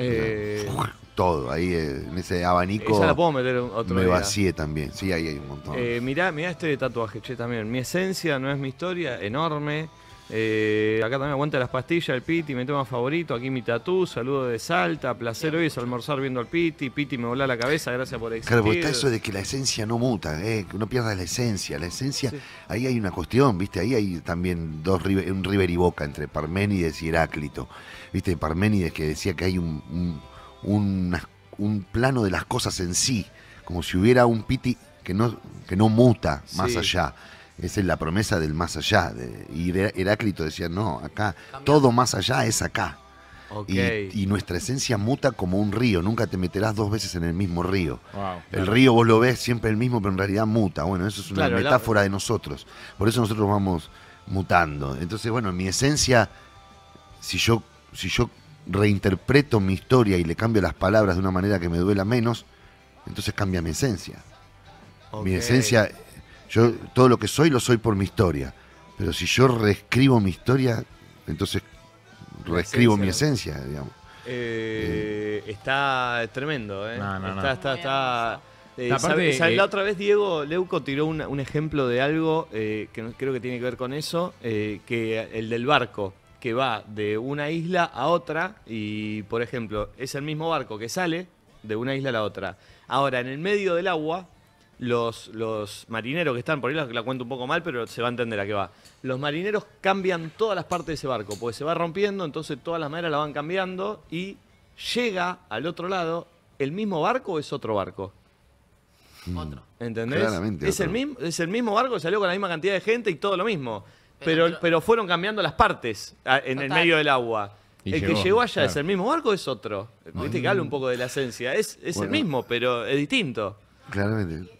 Eh, Todo, ahí eh, en ese abanico esa la puedo meter otro me día. vacié también. Sí, ahí hay un montón. Eh, mirá, mirá este tatuaje, che, también. Mi esencia no es mi historia, enorme. Eh, acá también aguanta las pastillas, el Piti, mi tema favorito. Aquí mi tatú, saludo de Salta. Placer hoy es almorzar viendo al Piti. Piti me volá la cabeza, gracias por existir. Claro, porque está eso de que la esencia no muta, eh, que no pierdas la esencia. La esencia, ahí hay una cuestión, ¿viste? Ahí hay también dos un River y Boca entre Parménides y Heráclito. ¿Viste? Parménides que decía que hay un, un, plano de las cosas en sí, como si hubiera un piti que no, que no muta más Sí. allá. Esa es la promesa del más allá. y Herá- Heráclito decía, no, acá, todo más allá es acá. Y, y nuestra esencia muta como un río, nunca te meterás dos veces en el mismo río. Wow. El río vos lo ves siempre el mismo, pero en realidad muta. Bueno, eso es una Claro, la- metáfora de nosotros. Por eso nosotros vamos mutando. Entonces, bueno, mi esencia, si yo, si yo reinterpreto mi historia y le cambio las palabras de una manera que me duela menos, entonces cambia mi esencia. Mi esencia, yo todo lo que soy lo soy por mi historia. Pero si yo reescribo mi historia, entonces reescribo mi esencia, digamos. Eh, está tremendo, ¿eh? No, no, está, no. está, está. eh, Aparte, sabe- sabe, eh, la otra vez Diego Leuco tiró una- un ejemplo de algo eh, que creo que tiene que ver con eso, eh, que el del barco, que va de una isla a otra y, por ejemplo, es el mismo barco que sale de una isla a la otra. Ahora, en el medio del agua, los, los marineros que están, por ahí la, la cuento un poco mal, pero se va a entender a qué va. Los marineros cambian todas las partes de ese barco, porque se va rompiendo, entonces todas las maderas la van cambiando y llega al otro lado, ¿el mismo barco o es otro barco? Otro. ¿Entendés? Claramente es, el otro. mismo, es el mismo barco que salió con la misma cantidad de gente y todo lo mismo. Pero- Pero, pero, fueron cambiando las partes ah, en el Total. medio del agua. Y el que llegó, allá claro. es el mismo barco o es otro. Viste que habla un poco de la esencia. Es, es Bueno. el mismo, pero es distinto. Claramente.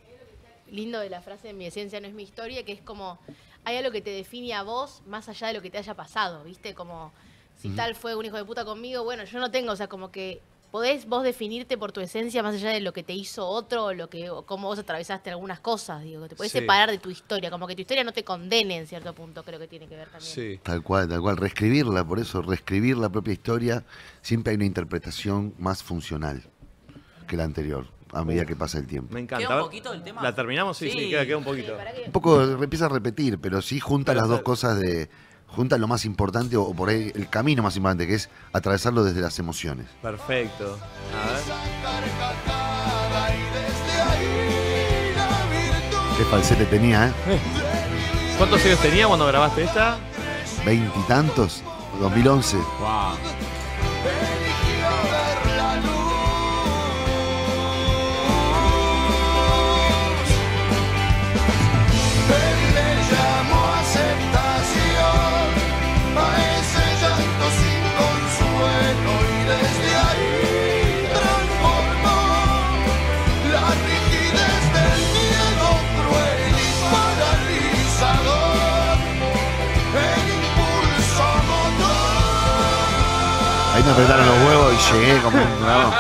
lindo de la frase mi esencia no es mi historia, que es como hay algo que te define a vos más allá de lo que te haya pasado, ¿viste? Como si tal fue un hijo de puta conmigo, bueno, yo no tengo, o sea, como que podés vos definirte por tu esencia más allá de lo que te hizo otro o lo que o cómo vos atravesaste algunas cosas, digo, que te podés Sí. separar de tu historia, como que tu historia no te condene en cierto punto, creo que tiene que ver también. Sí. Tal cual, tal cual. Reescribirla, por eso, reescribir la propia historia, siempre hay una interpretación más funcional que la anterior, a medida que pasa el tiempo. Me encanta. ¿Queda un poquito el tema? ¿La terminamos? Sí, sí, Sí. queda, queda un poquito. Un poco empieza a repetir, pero sí junta Pero las dos cosas de. Junta lo más importante, o por ahí el camino más importante, que es atravesarlo desde las emociones. Perfecto. A ver. Qué falsete tenía, ¿eh? ¿Cuántos años tenía cuando grabaste esta? Veintitantos, 2011. Wow. Me apretaron los huevos y llegué como un dragón.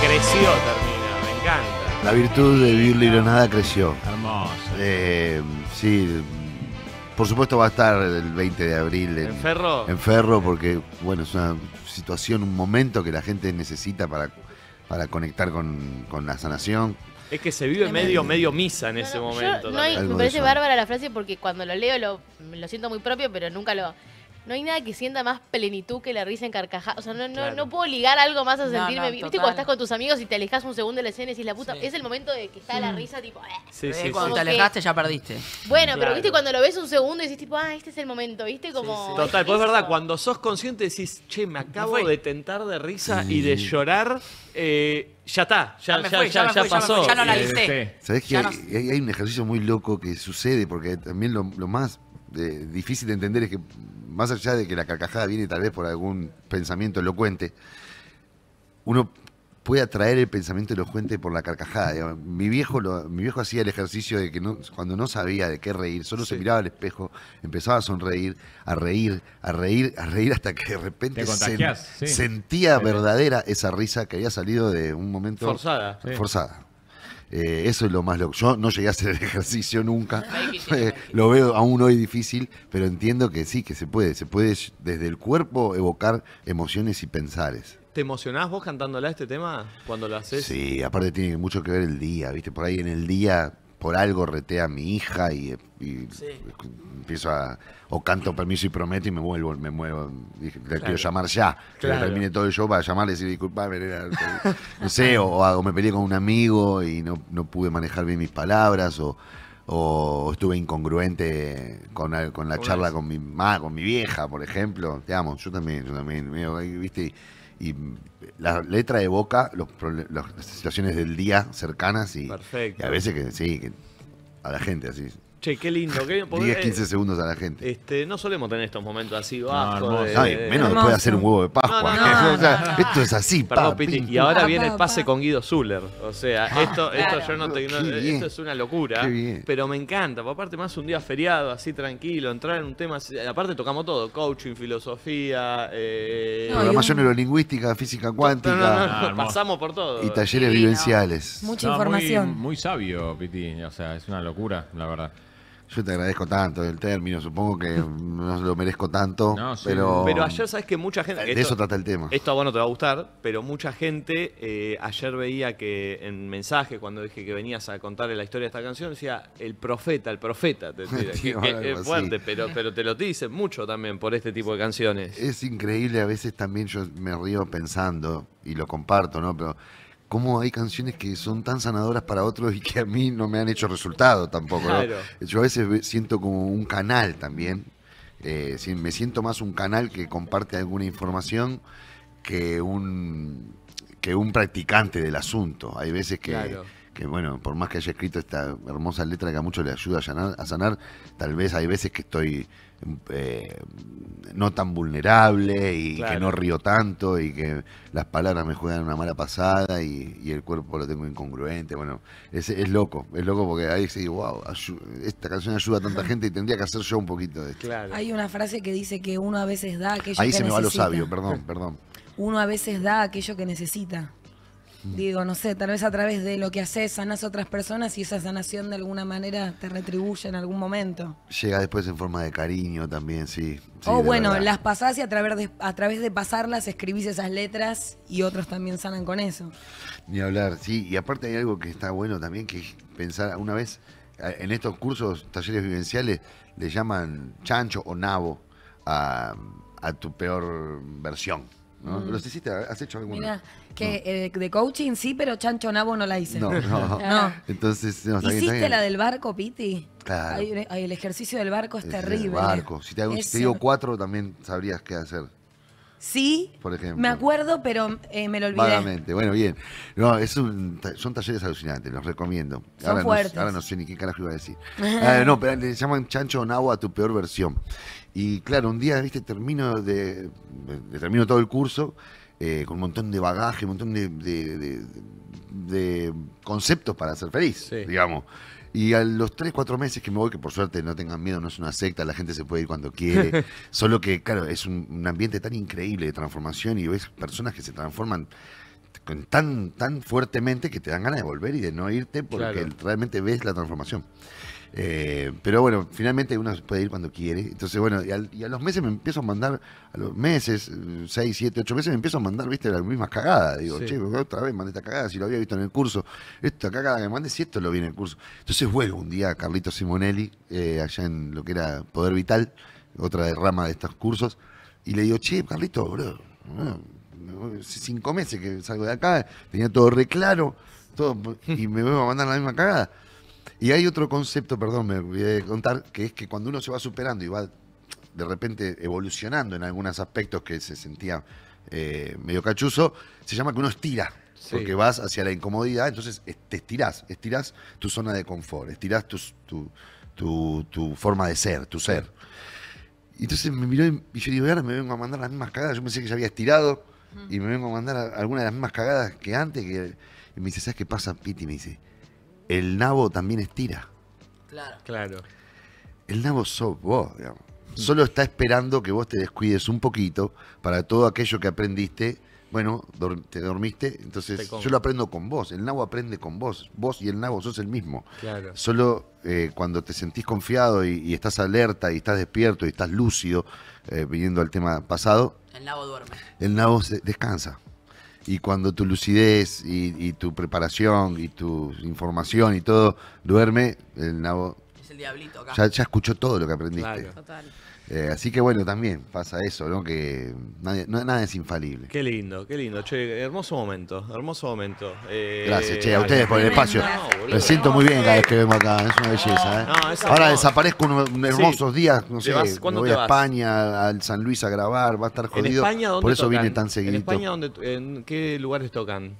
Creció, termina. Me encanta. La virtud de vivir libre o nada creció. Hermoso. Eh, sí, por supuesto va a estar el 20 de abril en, ¿En Ferro? en Ferro, porque bueno, es una situación, un momento que la gente necesita para, para conectar con, con la sanación. Es que se vive medio, medio misa en ese momento. no hay- también. me parece bárbara la frase porque cuando lo leo lo, lo siento muy propio, pero nunca lo. No hay nada que sienta más plenitud que la risa en carcajada. O sea, no, no, Claro. no puedo ligar algo más a sentirme. no, ¿Viste total. cuando estás con tus amigos y te alejas un segundo de la escena y decís la puta? Es el momento de que está la risa, tipo. eh. Sí, Eh, sí, cuando sí. te alejaste ya perdiste. Bueno, pero viste cuando lo ves un segundo y decís, tipo, ah, este es el momento, ¿viste? Como. Total, pues es verdad, cuando sos consciente decís, che, me acabo de tentar de risa y de llorar, eh, ya está, ya, Ya fui, ya, ya fui, pasó. ya no analicé. ¿Sabés que hay, no- hay- hay un ejercicio muy loco que sucede? Porque también lo, lo más eh, difícil de entender es que, más allá de que la carcajada viene tal vez por algún pensamiento elocuente, uno puede atraer el pensamiento elocuente por la carcajada. Mi viejo lo- mi viejo hacía el ejercicio de que no, cuando no sabía de qué reír, solo se miraba al espejo, empezaba a sonreír, a reír, a reír, a reír hasta que de repente sen- sí. sentía Sí. verdadera esa risa que había salido de un momento Forzada. Sí. forzada. Eh, eso es lo más loco. Yo no llegué a hacer el ejercicio nunca. Difícil. lo veo aún hoy difícil, pero entiendo que sí, que se puede. Se puede desde el cuerpo evocar emociones y pensares. ¿Te emocionás vos cantándola este tema cuando lo haces? Sí, aparte tiene mucho que ver el día, ¿viste? Por ahí en el día, por algo retea a mi hija y, y Sí. empiezo a. O canto permiso y prometo y me vuelvo, me muevo. Dije, Le quiero Claro. llamar ya. Que Claro. termine todo el show para llamarle y decir disculpame. nena", No sé, o, o me peleé con un amigo y no, no pude manejar bien mis palabras, o, o estuve incongruente con, la- con la charla con mi ma, con mi vieja, por ejemplo. Te amo, yo también, yo también. ¿viste? Y, la letra evoca los, las situaciones del día cercanas y, Perfecto. y a veces que sí, que a la gente así. Che, qué lindo. Qué lindo porque, 10, eh, 15 segundos a la gente. Este, no solemos tener estos momentos así bajos. de- Ay, menos después de hacer un huevo de Pascua. No, no, no, O sea, no, no. Esto es así, Perdón, pa, Piti. pim, Y ahora Pa, viene pa, el pase pa. con Guido Zuller. O sea, esto, esto yo no te. no- Qué bien. esto es una locura. Qué bien. Pero me encanta. porque Aparte, más un día feriado, así tranquilo. Entrar en un tema. así- Aparte, tocamos todo: coaching, filosofía. Eh, Programación un- neurolingüística, física no, cuántica no, no, Ah, pasamos por todo. y talleres vivenciales. Mucha No, muy- información. Muy, sabio, Piti. O sea, es una locura, la verdad. Yo te agradezco tanto el término, supongo que no lo merezco tanto, No, sí. pero, Pero ayer, ¿sabes que mucha gente. de esto- eso trata el tema. Esto a vos no te va a gustar, pero mucha gente eh, ayer veía que en mensaje, cuando dije que venías a contarle la historia de esta canción, decía el profeta, el profeta. Te tira, que- Tío, que algo es así. fuerte, pero, pero te lo dicen mucho también por este tipo de canciones. Es increíble, a veces también yo me río pensando, y lo comparto, ¿no? Pero cómo hay canciones que son tan sanadoras para otros y que a mí no me han hecho resultado tampoco, ¿no? Claro. Yo a veces ve- siento como un canal también, eh, me siento más un canal que comparte alguna información que un, que un practicante del asunto. Hay veces que, Claro. que, bueno, por más que haya escrito esta hermosa letra que a muchos le ayuda a sanar, a sanar, tal vez hay veces que estoy eh, no tan vulnerable y Claro. que no río tanto y que las palabras me juegan una mala pasada y, y el cuerpo lo tengo incongruente. Bueno, es, es loco, es loco porque ahí sí, wow, ayu- esta canción ayuda a tanta gente y tendría que hacer yo un poquito de esto. Claro. Hay una frase que dice que uno a veces da aquello Ahí que se me va lo necesita. sabio, perdón, perdón. Uno a veces da aquello que necesita. Mm. Digo, no sé, tal vez a través de lo que haces sanas a otras personas y esa sanación de alguna manera te retribuye en algún momento. Llega después en forma de cariño también, sí. sí, o bueno, verdad. las pasás y a través, de, a través de pasarlas escribís esas letras y otros también sanan con eso. Ni hablar, sí. Y aparte hay algo que está bueno también, que es pensar, una vez, en estos cursos, talleres vivenciales, le llaman chancho o nabo a, a tu peor versión. ¿No? Mm. ¿Los hiciste? ¿Has hecho alguna? Mira, que eh, de coaching sí, pero Chancho Nabo no la hice. No, no. No. Entonces, no, está bien, está ¿Hiciste bien. la del barco, Piti? Claro. Ay, el ejercicio del barco es terrible. El barco. Si te, hago- si te digo cuatro, también sabrías qué hacer, Sí, por ejemplo. me acuerdo, pero eh, me lo olvidé. Vagamente, bueno, bien. No, es un, son talleres alucinantes, los recomiendo. Son ahora, fuertes. No, ahora no sé ni qué carajo iba a decir. Ah, no, pero le llaman chancho o nabo a tu peor versión. Y claro, un día, viste, termino de, de- termino todo el curso eh, con un montón de bagaje, un montón de, de- de- de conceptos para ser feliz, digamos. Y a los 3, 4 meses que me voy, que por suerte no tengan miedo, no es una secta, la gente se puede ir cuando quiere. Solo que, claro, es un, un ambiente tan increíble de transformación y ves personas que se transforman con- tan, tan fuertemente que te dan ganas de volver y de no irte porque Claro. realmente ves la transformación. Eh, pero bueno, finalmente uno puede ir cuando quiere. Entonces, bueno, y, al- y a los meses me empiezo a mandar, a los meses, 6, 7, 8 meses, me empiezo a mandar, viste, las mismas cagadas. Digo, Sí. che, otra vez mandé esta cagada, si lo había visto en el curso. Esta cagada que mandé, si esto lo vi en el curso. Entonces vuelvo un día a Carlito Simonelli, eh, allá en lo que era Poder Vital, otra rama de estos cursos, y le digo, che, Carlito, bro, hace cinco meses que salgo de acá, tenía todo re claro, todo, y me veo a mandar la misma cagada. Y hay otro concepto, perdón, me olvidé de contar, que es que cuando uno se va superando y va de repente evolucionando en algunos aspectos que se sentía eh, medio cachuzo, se llama que uno estira. Sí. Porque vas hacia la incomodidad, entonces es- te estirás, estirás tu zona de confort, estirás tu, tu, tu forma de ser, tu ser. Y entonces me miró y yo digo, "Y ahora me vengo a mandar las mismas cagadas. Yo pensé que ya había estirado y me vengo a mandar algunas de las mismas cagadas que antes. Que... Y me dice, ¿sabes qué pasa, Piti? Me dice, el nabo también estira. Claro. Claro. El nabo sos vos, digamos. Solo está esperando que vos te descuides un poquito para todo aquello que aprendiste. Bueno, te dormiste, Te entonces yo lo aprendo con vos. El nabo aprende con vos. Vos y el nabo sos el mismo. Claro. Solo eh, cuando te sentís confiado y, y estás alerta y estás despierto y estás lúcido, eh, viniendo al tema pasado, El nabo duerme. el nabo se- descansa. Y cuando tu lucidez y, y tu preparación y tu información y todo duerme, el nabo Es el diablito acá. ya, ya escuchó todo lo que aprendiste. Claro. Total. Eh, así que bueno, también pasa eso, ¿no? Que nadie- no- nada es infalible. Qué lindo, qué lindo. Che, hermoso momento, hermoso momento. Eh, Gracias, che, a ustedes por el espacio. No. Me siento muy bien cada vez que vengo acá, es una belleza. ¿eh? No, Ahora desaparezco unos hermosos días, no ¿Te sé, vas? me ¿Cuándo voy a? España, al San Luis a grabar, va a estar ¿En jodido. España dónde por eso tocan? vine tan ¿En seguidito. España dónde, en qué lugares tocan?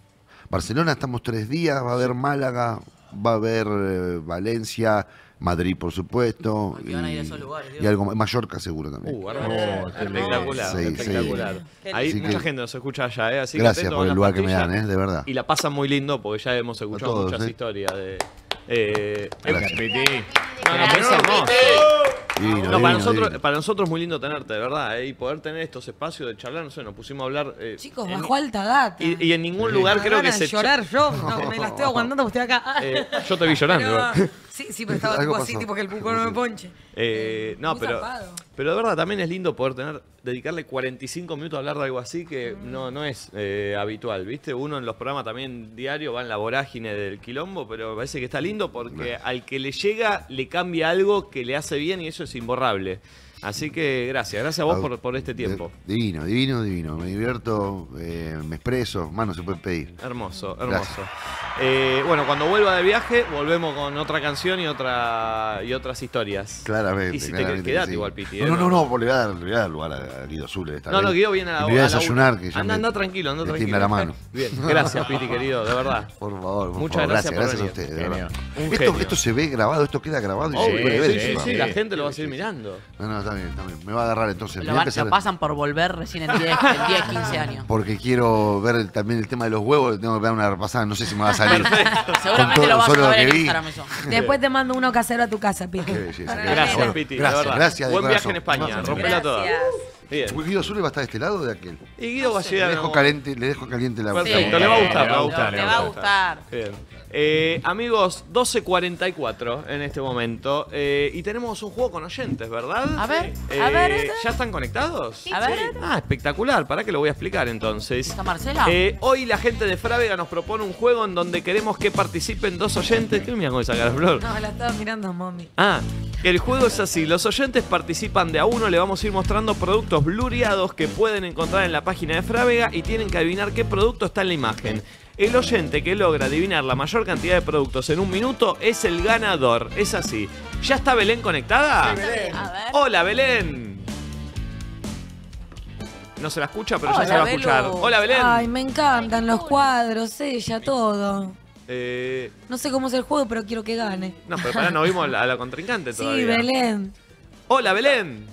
Barcelona estamos tres días, va a haber Málaga, va a haber Valencia, Madrid por supuesto. ¿Por qué van a ir a esos lugares, y algo más, Mallorca seguro también. Uh, hermoso. espectacular, Sí, sí. espectacular. Ahí Así mucha que- gente nos escucha allá, ¿eh? Así Gracias por el lugar que me dan, ¿eh? De verdad. Y la pasan muy lindo porque ya hemos escuchado todos, muchas ¿eh? historias de. Eh, Gracias. Divino, No, divino, para nosotros, divino. para nosotros es muy lindo tenerte, de verdad, ¿eh? y poder tener estos espacios de charlar, no sé, nos pusimos a hablar. eh, Chicos, en- bajo alta data. y, y en ningún lugar Me creo que se. llorar yo. No, me la estoy aguantando porque estoy acá. Eh, yo te vi llorando. Pero-. Sí, sí, pero estaba tipo así, pasó. tipo que el pupo no me ponche. Eh, no, Muy pero, pero de verdad también es lindo poder tener, dedicarle 45 minutos a hablar de algo así que Mm. no, no es eh, habitual, ¿viste? Uno en los programas también diario va en la vorágine del quilombo, pero me parece que está lindo porque al que le llega le cambia algo que le hace bien y eso es imborrable. Así que gracias, gracias a vos por, por este tiempo. Divino, divino, divino. Me divierto, eh, me expreso, más no se puede pedir. Hermoso, hermoso. Eh, bueno, cuando vuelva de viaje, volvemos con otra canción y otra y otras historias. Claramente. Y si te quedate que sí. igual, Piti. No, ¿eh? no, no, no, le voy a dar, le voy a dar lugar a Guido Zule esta No, vez. no, Guido viene a la voy a desayunar, una. que ya Anda, anda tranquilo, anda tranquilo. la mano. Bien, gracias, Piti, querido, de verdad. Por favor, por Muchas favor. gracias gracias, por gracias a ustedes, de verdad. Un Esto, esto se ve grabado, esto queda grabado y se Obvio, puede ver sí, la gente lo va a seguir mirando. No, no, está bien, está bien. Me va a agarrar entonces. Voy Lo, a van- empezar- lo pasan por volver recién en 10, en 10 15 años. Porque quiero ver también el tema de los huevos, tengo que dar una repasada, no sé si me va a salir. Seguramente todo- lo vas solo a ver en que vi. Instagram eso. Después te mando uno casero a tu casa, Piti. Qué belleza, qué la Gracias. Piti, Gracias, de verdad. gracias de Buen viaje corazón. en España, Gracias. rompela toda. Bien. ¿Guido Zule va a estar de este lado o de aquel? Y Guido va a llegar. Le dejo caliente, le dejo caliente la Perfecto, le va a gustar, le va a gustar. Te va a gustar. Bien. Eh, amigos, 12.44 en este momento. eh, y tenemos un juego con oyentes, ¿verdad? A ver, Eh, a ver. ¿Ya están conectados? A ver. Ah, espectacular. ¿Para qué lo voy a explicar entonces? ¿Está Marcela? Eh, hoy la gente de Frávega nos propone un juego en donde queremos que participen dos oyentes. ¿Qué me miran con esa cara, Flor? No, la estaba mirando mommy. Ah, el juego es así. Los oyentes participan de a uno. Le vamos a ir mostrando productos blureados que pueden encontrar en la página de Frávega y tienen que adivinar qué producto está en la imagen. El oyente que logra adivinar la mayor cantidad de productos en un minuto es el ganador. Es así. ¿Ya está Belén conectada? A ver. Hola, Belén. No se la escucha, pero ya se va a Belu. escuchar. Hola, Belén. Ay, me encantan los cuadros, ella, todo. Eh, No sé cómo es el juego, pero quiero que gane. no, pero pará, no vimos a la, a la contrincante todavía. Sí, Belén. Hola, Belén.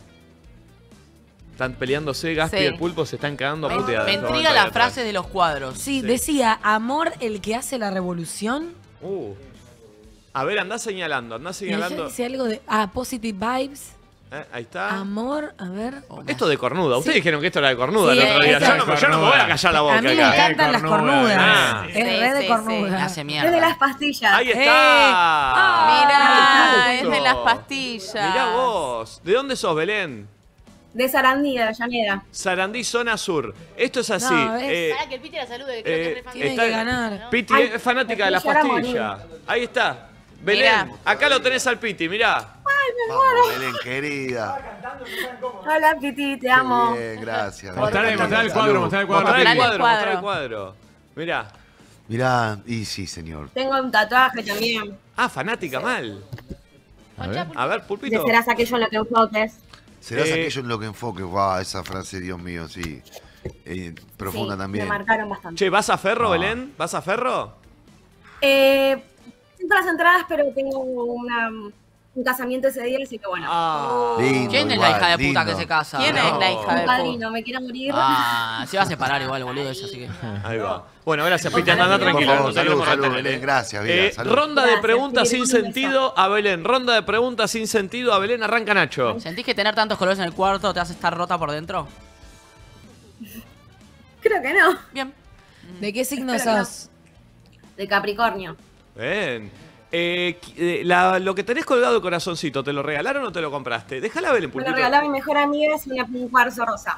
Están peleándose, Gaspi Sí. y el pulpo se están cagando a Me, puteadas. me en este intriga la frase de los cuadros. Sí, Sí. decía, amor el que hace la revolución. Uh. A ver, andá señalando, andá señalando. dice algo de, ah, positive vibes. Eh, ahí está. Amor, a ver. Esto de cornuda. Ustedes Sí. dijeron que esto era de cornuda Sí, el otro día. Yo no, yo no me voy a callar la boca A mí me acá. encantan las cornuda. cornudas. Ah. Es re de cornuda. Es de las pastillas. Ahí Eh. está. Ah. Mirá, es de las pastillas. Mirá vos. ¿De dónde sos, Belén? De Sarandí, de Avellaneda. Sarandí, zona sur. Esto es así. No, eh, Para que el Piti la salude, que creo que es eh, re. Tiene que ganar. Piti Ay, es fanática de las me quiero pastillas. Ahí está. Belén, Mirá. acá lo tenés al Piti, mirá. Vamos, Belén, querida. Hola, Piti, te amo. Bien, gracias. Mostrale el cuadro, mostrale el cuadro. Mostrá el cuadro, mostrá el cuadro. Mirá. Mirá, y sí, señor. Tengo un tatuaje también. Ah, fanática mal. A ver. A ver, De pulpito. serás aquello en lo que enfoques. ¿Serás Eh, aquello en lo que enfoque? Wow, esa frase, Dios mío, sí. Eh, profunda Sí, también. Me marcaron bastante. Che, ¿vas a Ferro, Ah. Belén? ¿Vas a Ferro? Eh, tengo las entradas, pero tengo una, un casamiento ese día, así que bueno. Ah. Lindo, ¿Quién es igual, la hija de puta lindo. que se casa? ¿Quién No. es la hija de puta? padrino, me quiero morir. Ah, se va a separar igual, boludo, eso, así que. Ahí va. Bueno, gracias, Piti. Ojalá Anda queremos salud, salud. Belén, gracias, vida, Eh, salud. ronda de preguntas sin sentido a Belén. Ronda de preguntas sin sentido a Belén. Arranca Nacho. ¿Sentís que tener tantos colores en el cuarto te hace estar rota por dentro? Creo que no. Bien. ¿De qué signo Espero que no. sos? De Capricornio. Bien. Eh, eh, la- lo que tenés colgado de corazoncito, ¿te lo regalaron o te lo compraste? Déjala Belén, Me lo pulpito. regaló mi mejor amiga, es una- un cuarzo rosa.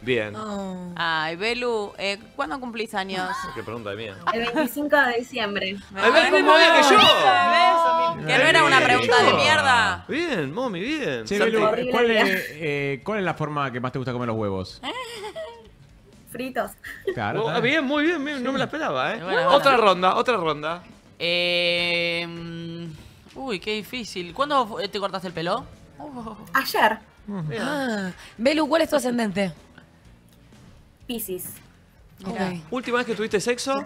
Bien. Oh. Ay, Belu, eh, ¿cuándo cumplís años? Qué pregunta de mía. El 25 de diciembre. Ay, ven, ven, que yo. Que no era una pregunta de mierda. Bien, mami, bien. Che. Belu, ¿cuál es, eh, ¿cuál es la forma que más te gusta comer los huevos? Fritos. Claro. Oh, está bien, muy bien, bien, no me la esperaba, ¿eh? Buena. Otra ronda, otra ronda. Eh. mm, Uy, qué difícil. ¿Cuándo fu- te cortaste el pelo? Ayer, Ah. Belu, ¿cuál es tu ascendente? Pisces. Ok. ¿Última vez que tuviste sexo?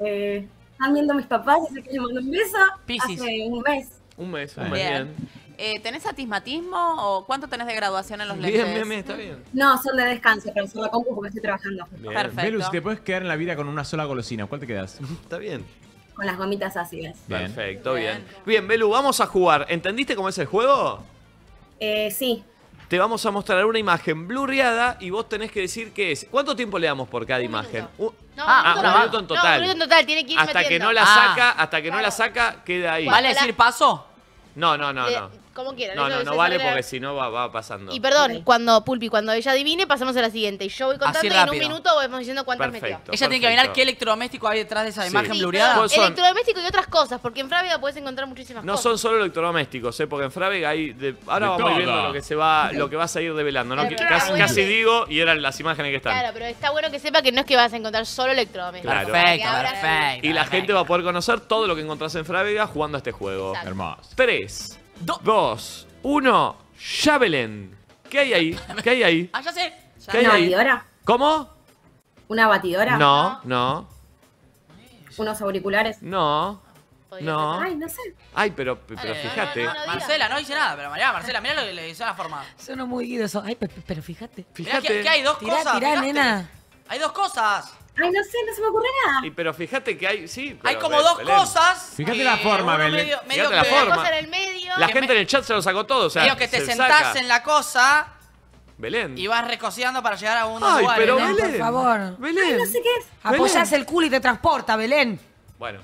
Eh, están viendo mis papás, así que les mando un beso. Piscis. Hace un mes. Un mes, un Bien. Bien. Eh, ¿Tenés atismatismo o cuánto tenés de graduación en los Bien, lentes? bien, bien, está bien. No, son de descanso, pero se la compu porque estoy trabajando. Bien. Perfecto. Belu, si te puedes quedar en la vida con una sola golosina, ¿cuál te quedas? Está bien. Con las gomitas ácidas. Bien. Perfecto, bien. Bien. Belu, vamos a jugar. ¿Entendiste cómo es el juego? Eh, sí, Te vamos a mostrar una imagen blurreada y vos tenés que decir qué es. ¿Cuánto tiempo le damos por cada imagen? Un- No, Ah, un minuto minuto en No, total. un minuto en total, tiene que ir hasta que no la Ah. saca, hasta que no la saca, queda ahí. ¿Vale decir paso? No, no, no, no. Como quieran. No, no, no vale porque si no va, va pasando. Y perdón, cuando Pulpi, cuando ella adivine, pasamos a la siguiente. Y yo voy contando y en un minuto vamos diciendo cuántas metió. Perfecto. Ella tiene que adivinar qué electrodoméstico hay detrás de esa Sí. imagen Sí, blureada. ¿Cuáles son? Electrodoméstico y otras cosas, porque en Frávida puedes encontrar muchísimas No cosas. son solo electrodomésticos, ¿eh? porque en Frávega hay. de- ahora De vamos ir viendo lo que se va, lo que va a seguir develando. ¿no? Claro, casi, bueno. casi digo y eran las imágenes que están. Claro, pero está bueno que sepa que no es que vas a encontrar solo electrodomésticos. Claro. Perfecto, perfecto. Y la gente va a poder conocer todo lo que encontrás en Frávega jugando a este juego. Hermoso. 3, 2, 1, ya Belén. ¿Qué hay ahí? ¿Qué hay ahí? Ah, ya sé. Ya ¿Qué hay ¿Una ahí? batidora? ¿Cómo? ¿Una batidora? No, no, ¿Unos auriculares? no, no. Ay, no sé. Ay, pero, pero Dale, fíjate. no, no, no. Marcela, no dice nada, pero María, Marcela, mirá lo que le hizo la forma. Suena muy guido eso. Ay, pe- pe- pero fíjate. Mirá que, Fíjate. que hay dos Tirá, cosas. tirá, ¿fijaste? nena. Hay dos cosas. Ay, no sé, no se me ocurre nada. Y, pero fíjate que hay. Sí, Hay pero, como dos Belén. cosas. Fíjate que la forma, Belén. Medio, medio Fíjate la que, forma. Cosa en el medio. La que gente me- en el chat se lo sacó todo. O sea, medio que te se sentás saca. en la cosa Belén. y vas recoceando para llegar a unos Ay, lugares. pero ¿no? Belén. por favor. Belén. No sé qué es. Apoyás el culo y te transporta, Belén. Bueno.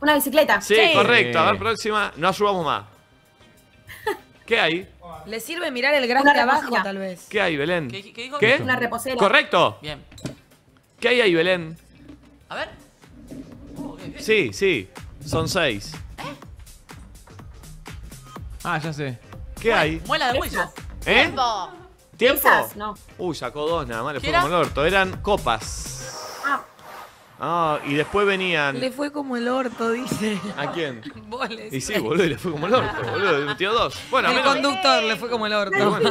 ¿Una bicicleta? Sí, correcto. A ver, próxima. No ayudamos más. ¿Qué hay? Le sirve mirar el gran Una de abajo, reposera. tal vez. ¿Qué hay, Belén? ¿Qué- qué dijo? ¿Qué? Una reposera. Correcto. Bien. ¿Qué hay ahí, Belén? A ver. Bien, bien. Sí, sí. Son seis. Ah, ya sé. ¿Qué hay? Muela de hueso. ¿Eh? Tiempo. ¿Tiempo? Esas, no. Uy, sacó dos nada más, le ¿Qué fue como el orto. Eran copas. Ah, y después venían. Le fue como el orto, dice. ¿A quién? Vos le Y sí, boludo, y le fue como el orto, boludo. Metió dos. Bueno, a el menos- conductor le fue como el orto. pero, bueno,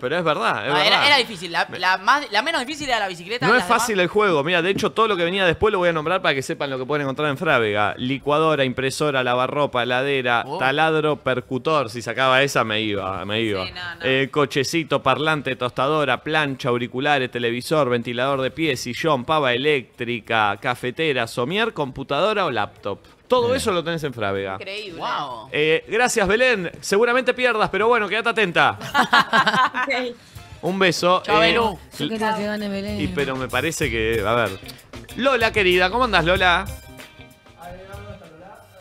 pero es verdad, es Ah, verdad. era, era difícil. La, la más, la menos difícil era la bicicleta. No es demás- fácil el juego. Mira, de hecho, todo lo que venía después lo voy a nombrar para que sepan lo que pueden encontrar en Frávega. Licuadora, impresora, lavarropa, heladera, Oh. taladro, percutor. Si sacaba esa, me iba, me iba. Sí, no, no. Eh, cochecito, parlante, tostadora, plancha, auriculares, televisor, ventilador de pie, sillón, pava eléctrica, cafetera, somier, computadora o laptop. Todo eso lo tenés en Frávega. Increíble. Wow. Eh, gracias, Belén. Seguramente pierdas, pero bueno, quédate atenta. Un beso. Chao, Eh, Belú. Yo quería que gane Belén. y pero me parece que, a ver. Lola, querida, ¿cómo andás, Lola?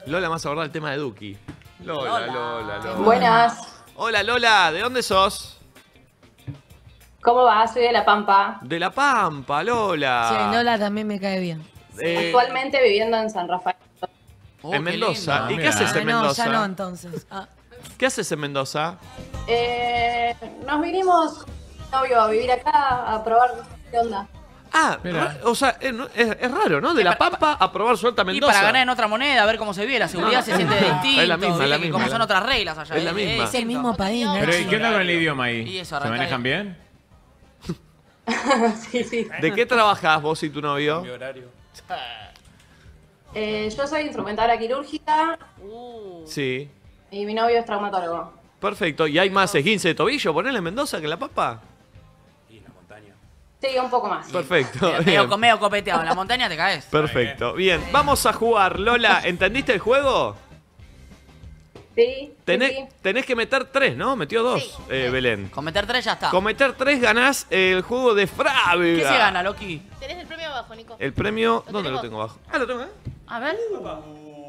Lola, más a abordar el tema de Duki. Lola, Lola, Lola. Buenas, Hola, Lola, ¿de dónde sos? ¿cómo va? Soy de La Pampa. De La Pampa, Lola. Sí, Lola también me cae bien. Eh, Actualmente viviendo en San Rafael. Oh, en qué Mendoza. ¿Y qué haces Ah, en no, Mendoza? ya no entonces. Ah, ¿Qué haces en Mendoza? Eh, nos vinimos, novio, a vivir acá, a probar qué onda. Ah, o sea, es, es- es raro, ¿no? De La Pampa a probar suelta a Y Mendoza. para ganar en otra moneda, a ver cómo se vive, la seguridad se siente distinto. Es la misma, ¿viste? la misma, Como son otras reglas allá. Es la ¿eh? misma. es el mismo país, ¿no? Pero ¿y qué onda con el idioma ahí? Y eso, ¿Se manejan ahí. bien? sí, sí. ¿De qué trabajás vos y tu novio? Mi horario. Eh, yo soy instrumentadora quirúrgica Sí. y mi novio es traumatólogo. Perfecto. ¿Y hay más esguince de tobillo? Ponele en Mendoza que en La Pampa. Y la montaña. Sí, un poco más. Perfecto. Medio, medio copeteado. En la montaña te caes. Perfecto. Bien, vamos a jugar. Lola, ¿entendiste el juego? Sí, Tenés, sí, sí. tenés que meter tres, ¿no? Metió dos, eh, Belén. Con meter tres ya está. Con meter tres ganás el juego de Frávega. ¿Qué se gana, Loki? Tenés el premio abajo, Nico. El premio, Lo ¿dónde lo tengo abajo? Ah, lo tengo, ¿eh? A ver.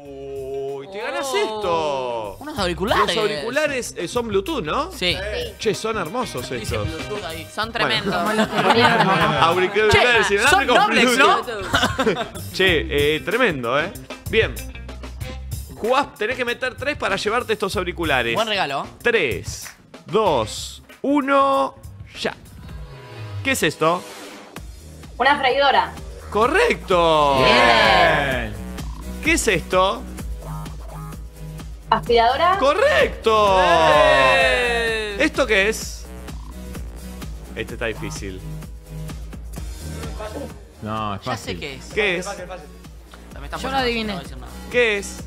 Uy, te ganas esto. Unos auriculares. Los auriculares eh, son Bluetooth, ¿no? Sí. Che, son hermosos estos. Bluetooth ahí. Son tremendos. Auriculares Che, son inalámbricos Noblex, Bluetooth. Che, eh, tremendo, ¿eh? Bien. Jugás, tenés que meter tres para llevarte estos auriculares. Buen regalo. 3, 2, 1, ya. ¿Qué es esto? Una freidora, ¡Correcto! Bien. ¿Qué es esto? aspiradora, ¡Correcto! ¡Eh! ¿Esto qué es? Este está difícil. No, es Ya fácil. sé qué es. ¿Qué es? Me está Yo adiviné. no voy a decir nada. ¿Qué es?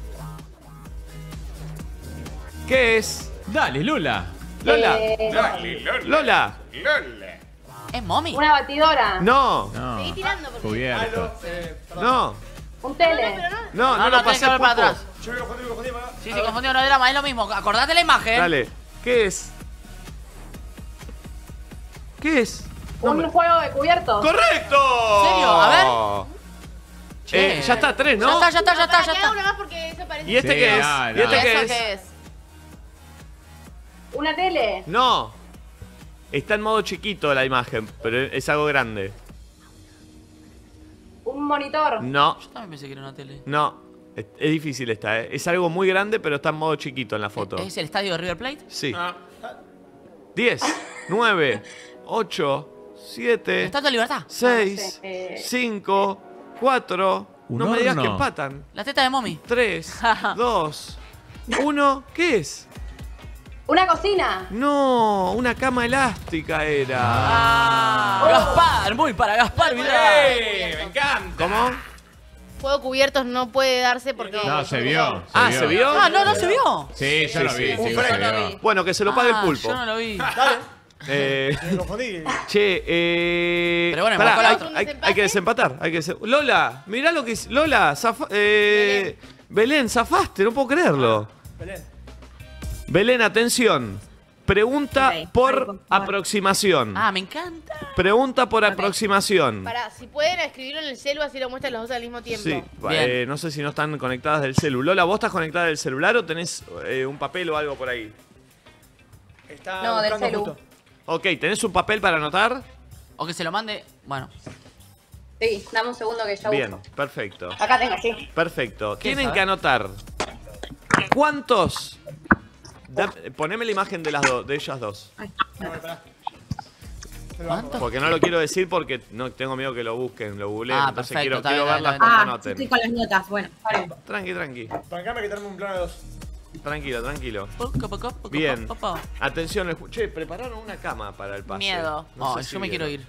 ¿Qué es? Dale, Lula. Lola. Eh, Lola. ¿Es mommy? una batidora, No. No. Seguí tirando porque. Cubierto. No. un tele, no. No, no, No, lo no, tenés pasé que ver para Pulpo. atrás. Sí, sí, confundido no drama, es lo mismo. Acordate la imagen. Dale. ¿Qué es? ¿Qué es? un juego de cubiertos. ¡Correcto! ¿En serio? A Che. Eh, ya está, tres, ¿no? Ya está, ya está, ya está, Para, ya está. una más porque eso parece. ¿Y este Sí, qué es? dale, ¿Y este dale. qué ¿Eso es? Una tele, No. Está en modo chiquito la imagen, pero es algo grande. un monitor, No, Yo también pensé que era una tele. no. Es, es difícil esta, ¿eh? Es algo muy grande, pero está en modo chiquito en la foto. ¿Es el estadio de River Plate? Sí. 10, 9, 8, 7, ¿Estatua de Libertad? 6, Eh. 5, 4. Un No me digas que horno. empatan. La teta de mommy. 3, 2, 1. ¿Qué es? Una cocina, No, una cama elástica era. Ah, Gaspar, muy para Gaspar, mirá. ¡Eh! ¡Me encanta! ¿Cómo? Juego cubiertos no puede darse porque. No, se vio. Ah, ¿se vio? Ah, no, no se vio. Sí, yo Sí, lo sí. vi, sí. Bueno, que se lo pague Ah, el pulpo. Yo no lo vi. Eh, Me confundí. che, eh. Pero bueno, pará, hay, que desempatar. Hay que Lola, mirá lo que es. Lola, zafa- eh, Belén, zafaste, no puedo creerlo. Belén. Belén, atención. Pregunta por aproximación. Ah, me encanta. Pregunta por aproximación. Pará, si pueden escribirlo en el celu así lo muestran los dos al mismo tiempo. Sí, Bien. eh, no sé si no están conectadas del celular. Lola, ¿vos estás conectada del celular o tenés eh, un papel o algo por ahí? Está No, del celu. justo. Ok, ¿tenés un papel para anotar? O que se lo mande. Bueno. sí, dame un segundo que ya Bien, busco. perfecto. Acá tengo, sí. Perfecto. ¿Qué Tienen sabe? que anotar cuántos. Da- poneme la imagen de las dos, de ellas dos. Porque no lo quiero decir porque no tengo miedo que lo busquen, lo googleen. Ah, entonces perfecto, quiero, está quiero bien, verlas cuando Ah, anoten. estoy con las notas, bueno, vale. Tranqui, tranqui. Bancame que tenemos un plano de dos. Tranquilo, tranquilo. Poco, poco, poco, Bien. poco. Atención, el che, prepararon una cama para el pase. Miedo. No Oh, yo si me quiero ir.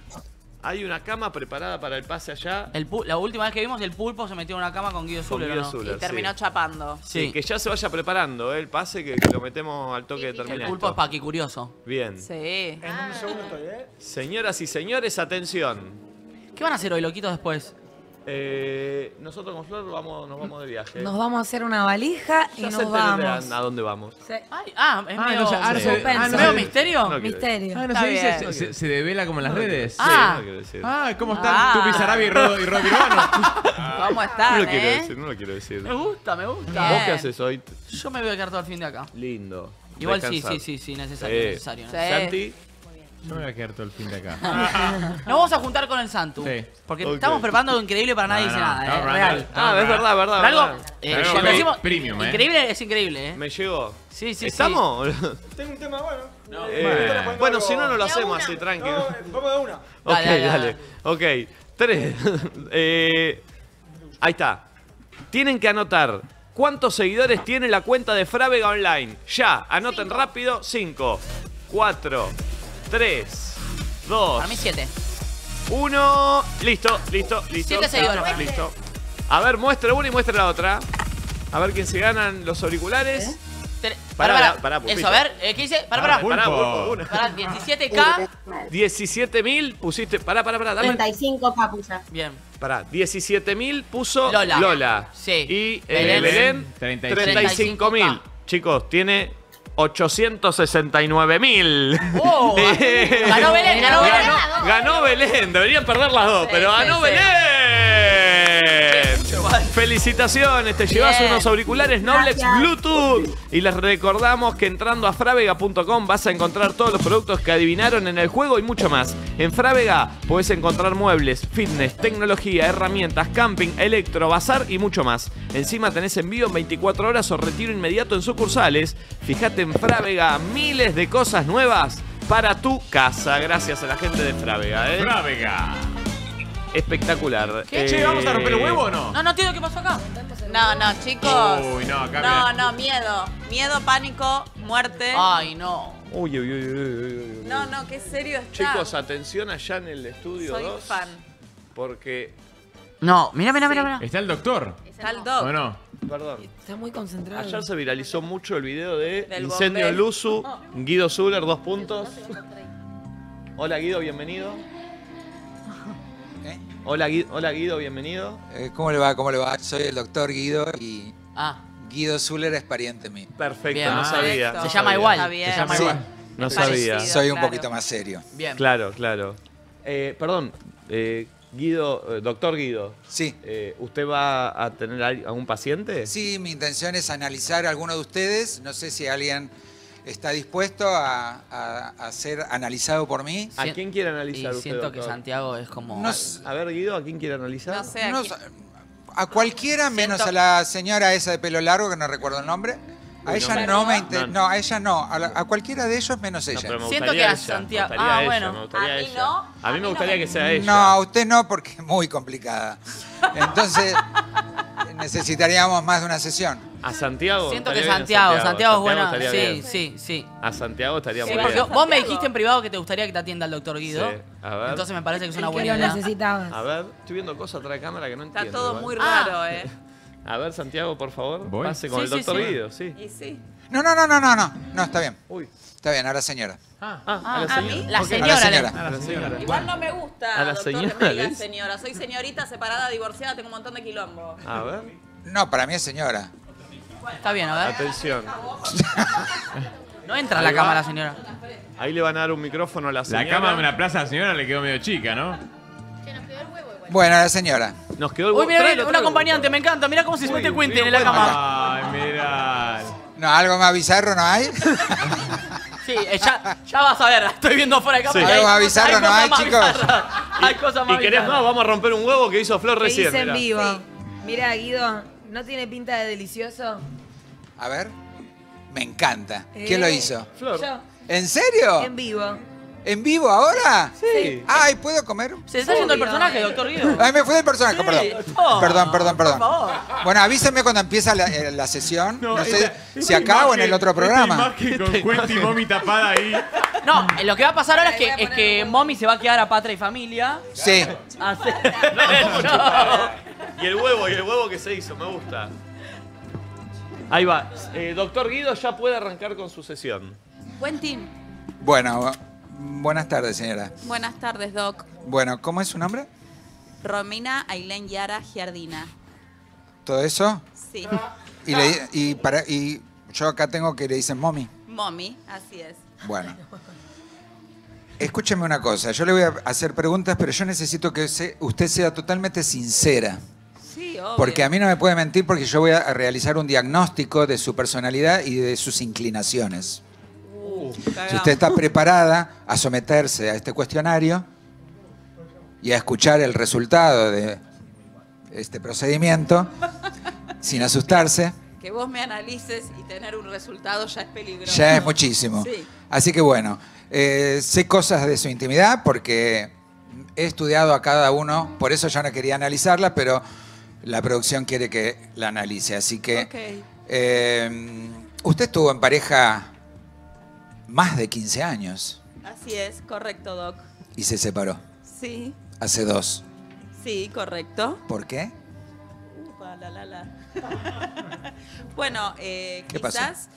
Hay una cama preparada para el pase allá. El la última vez que vimos, el pulpo se metió en una cama con Guido Zuller, ¿o Guido no? Zuller, Y terminó sí. chapando. Sí, Sí. que ya se vaya preparando, ¿eh? el pase que, que lo metemos al toque de terminar. El pulpo esto. es paqui curioso. Bien. Sí. En un segundo estoy, ¿eh? Señoras y señores, atención. ¿Qué van a hacer hoy, loquitos, después? Eh, nosotros con Flor vamos, nos vamos de viaje. Nos vamos a hacer una valija y Ya se nos vamos. a dónde vamos. Se- Ay, ah, es Ah, medio, no, ya- ah, no se- suspenso. ah, no medio se- misterio. No quiero- Misterio. Ah, no Está se dice, bien. se, se- se devela como en las redes. Sí, Ah. no quiero decir. Ah, ¿cómo están Ah. Tupi Sarabi y Rodo y Robbie Urbano? ¿Cómo no están, lo quiero eh? decir, no lo quiero decir. Me gusta, me gusta. ¿Vos qué Bien. haces hoy? Yo me voy a quedar todo el fin de acá. Lindo. Igual sí, Descansar. sí, sí, sí, necesario, Sí. necesario. Sí. necesario. Santi, Yo me voy a quedar todo el fin de acá. Nos vamos a juntar con el Santu. Sí. Porque estamos preparando algo increíble para nadie No, dice no, nada, eh, preparando- real. Ah, es verdad, verdad, algo, verdad. eh, cuando decimos premium, eh. increíble es increíble, ¿eh? me llegó. Sí, sí, sí. ¿Estamos? Tengo un tema bueno. Eh, Bueno. bueno, si no, no lo hacemos una. así, tranqui. No, vamos de una. Ok, Dale, dale. dale, Ok, tres. Eh, ahí está. Tienen que anotar cuántos seguidores tiene la cuenta de Frávega Online. Ya, anoten rápido. Cinco, cuatro, tres, dos, Para mí siete. uno. Listo, listo, listo. Siete seguidores. Listo. A ver, muestre una y muestre la otra. A ver quién se ganan los auriculares. Tre- Pará, Pará, pará, pará. Eso, a ver, eh, ¿qué dice? Pará, Pará, pará. pará, Pulpo. pulpo, una. Pará, 17k. 17.000 pusiste. Pará, pará, pará. Dame. 35 capucha. Bien. Pará, 17.000 puso Lola. Lola. Sí. Y eh, Belén. Belén, 35. 35.000. Chicos, tiene 869.000. Oh, ganó Belén, ganó Belén. Ganó, ganó Belén. Deberían perder las dos, Sí, pero ganó sí. Belén. Felicitaciones, te llevas unos auriculares Noblex Gracias. Bluetooth. Y les recordamos que entrando a fravega.com vas a encontrar todos los productos que adivinaron en el juego y mucho más. En Fravega podés encontrar muebles, fitness, tecnología, herramientas, camping, electro, bazar y mucho más. Encima tenés envío en 24 horas o retiro inmediato en sucursales. Fíjate en Fravega, miles de cosas nuevas para tu casa. Gracias a la gente de Fravega, ¿eh? Frávega. Espectacular. ¿Qué? Che, ¿vamos a romper el Eh, huevo o no? No, no entiendo qué pasó acá. No, no, chicos. Uy, no, acá No, no, miedo. Miedo, pánico, muerte. Ay, no. Uy, uy, uy, uy, uy, uy. No, no, qué serio está. Chicos, atención allá en el estudio Soy 2. fan. Porque. No, mira, mira, mira, mira. ¿Está el doctor? Está el dog. ¿O no? Perdón. Está muy concentrado. Ayer se viralizó mucho el video de Del Incendio. Luzu. Guido Zuller, dos puntos. Hola Guido, bienvenido. Hola, Gui- Hola Guido, bienvenido. Eh, ¿Cómo le va? ¿Cómo le va? Soy el doctor Guido y Ah, Guido Zuller es pariente mío. Perfecto, Bien. no sabía. Perfecto. no Se llama sabía. igual. Se llama Sí. igual. No sabía. parecido. Soy un claro. poquito más serio. Bien. Claro, claro. Eh, perdón, eh, Guido, eh, doctor Guido. Sí. eh, ¿Usted va a tener a algún paciente? Sí, mi intención es analizar a alguno de ustedes. No sé si alguien está dispuesto a, a- a ser analizado por mí. ¿A quién quiere Y analizar usted, siento que? Santiago es como. No sé. A ver, Guido, ¿a quién quiere analizar? No sé, No a cualquiera menos Siento- a la señora esa de pelo largo que no recuerdo el nombre. A ella no, no, no, me no. inter- No. no, a ella no. A, la- a cualquiera de ellos menos No, ella. pero me Siento gustaría que a Santiago- Ah, ella, bueno. A mí ella. no, A mí a mí me no gustaría me- que sea ella. No, a usted no, porque es muy complicada. Entonces, necesitaríamos más de una sesión. A Santiago. Siento que Santiago, Santiago es buena. estaría Sí, bien. sí, sí. A Santiago estaría Sí, muy Porque bien. vos me dijiste en privado que te gustaría que te atienda el doctor Guido. Sí, a ver. Entonces me parece que es una buena lo idea. necesitabas. A ver, estoy viendo cosas atrás de cámara que no Está entiendo. todo igual. muy Ah. raro, ¿eh? A ver, Santiago, por favor, ¿Voy? pase con Sí, el doctor sí. Guido, sí. Y sí. No, no, no, no, no, no. No, está bien. Uy. Está bien, a la señora. Ah, Ah, a la ¿a mí? La señora, A la le- señora. A la señora. Igual no me gusta, A la doctor, que señora, me digan ¿ves? señora. Soy señorita, separada, divorciada, tengo un montón de quilombo. A ver, No, para mí es señora. Está bien, a ver. atención. No entra Ahí la va. cámara, señora. Ahí le van a dar un micrófono a la señora. La cama de una plaza señora le quedó medio chica, ¿no? Bueno, a la señora. Nos quedó el Uy, mira, un acompañante, me encanta. Mira cómo se Uy, mete Quentin en la cama. Ay, mira. No, algo más bizarro no hay. Sí, eh, ya, ya vas a ver, estoy viendo afuera de cámara. Sí. hay Algo más bizarro no hay, más chicos. Hay cosas más ¿Y querés más? Vamos a romper un huevo que hizo Flor ¿Qué recién. hice en mirá. vivo? Mira, Guido, ¿no tiene pinta de delicioso? A ver. Me encanta. ¿Quién lo Eh, hizo? Flor. Yo, ¿En serio? en vivo. ¿En vivo ahora? Sí. Ay, ¿puedo comer? Se está yendo el personaje, doctor Guido. Ay, me fui del personaje, Sí, perdón. no, Perdón, perdón, perdón. Por favor. Bueno, avísenme cuando empieza la, eh, la sesión. No, sé esta- si esta acá o en imagen- el otro esta programa. imagen con y Momi tapada ahí. No, eh, lo que va a pasar ahora es que, es que Mommy se va a quedar a patria y familia. Sí. a hacer- Y el huevo, y el huevo que se hizo, me gusta. Ahí va. Eh, doctor Guido ya puede arrancar con su sesión. Quentin, Bueno, buenas tardes, señora. buenas tardes, Doc. Bueno, ¿cómo es su nombre? Romina Ailén Yara Giardina. ¿Todo eso? Sí. Y, le- y para, y yo acá tengo que le dicen mommy. Mommy, así es. Bueno. Escúcheme una cosa, yo le voy a hacer preguntas, pero yo necesito que usted sea totalmente sincera. Sí, obvio. Porque a mí no me puede mentir porque yo voy a realizar un diagnóstico de su personalidad y de sus inclinaciones. Si usted está preparada a someterse a este cuestionario y a escuchar el resultado de este procedimiento sin asustarse, Que vos me analices y tener un resultado ya es peligroso. ya es muchísimo. Sí. Así que bueno, eh, sé cosas de su intimidad porque he estudiado a cada uno, por eso yo no quería analizarla, pero la producción quiere que la analice. Así que Ok. eh, usted estuvo en pareja más de 15 años Así es, correcto, Doc. y se separó Sí, hace dos. sí, correcto. ¿Por qué? Upa, la, la, la. bueno, eh, ¿Qué pasó? quizás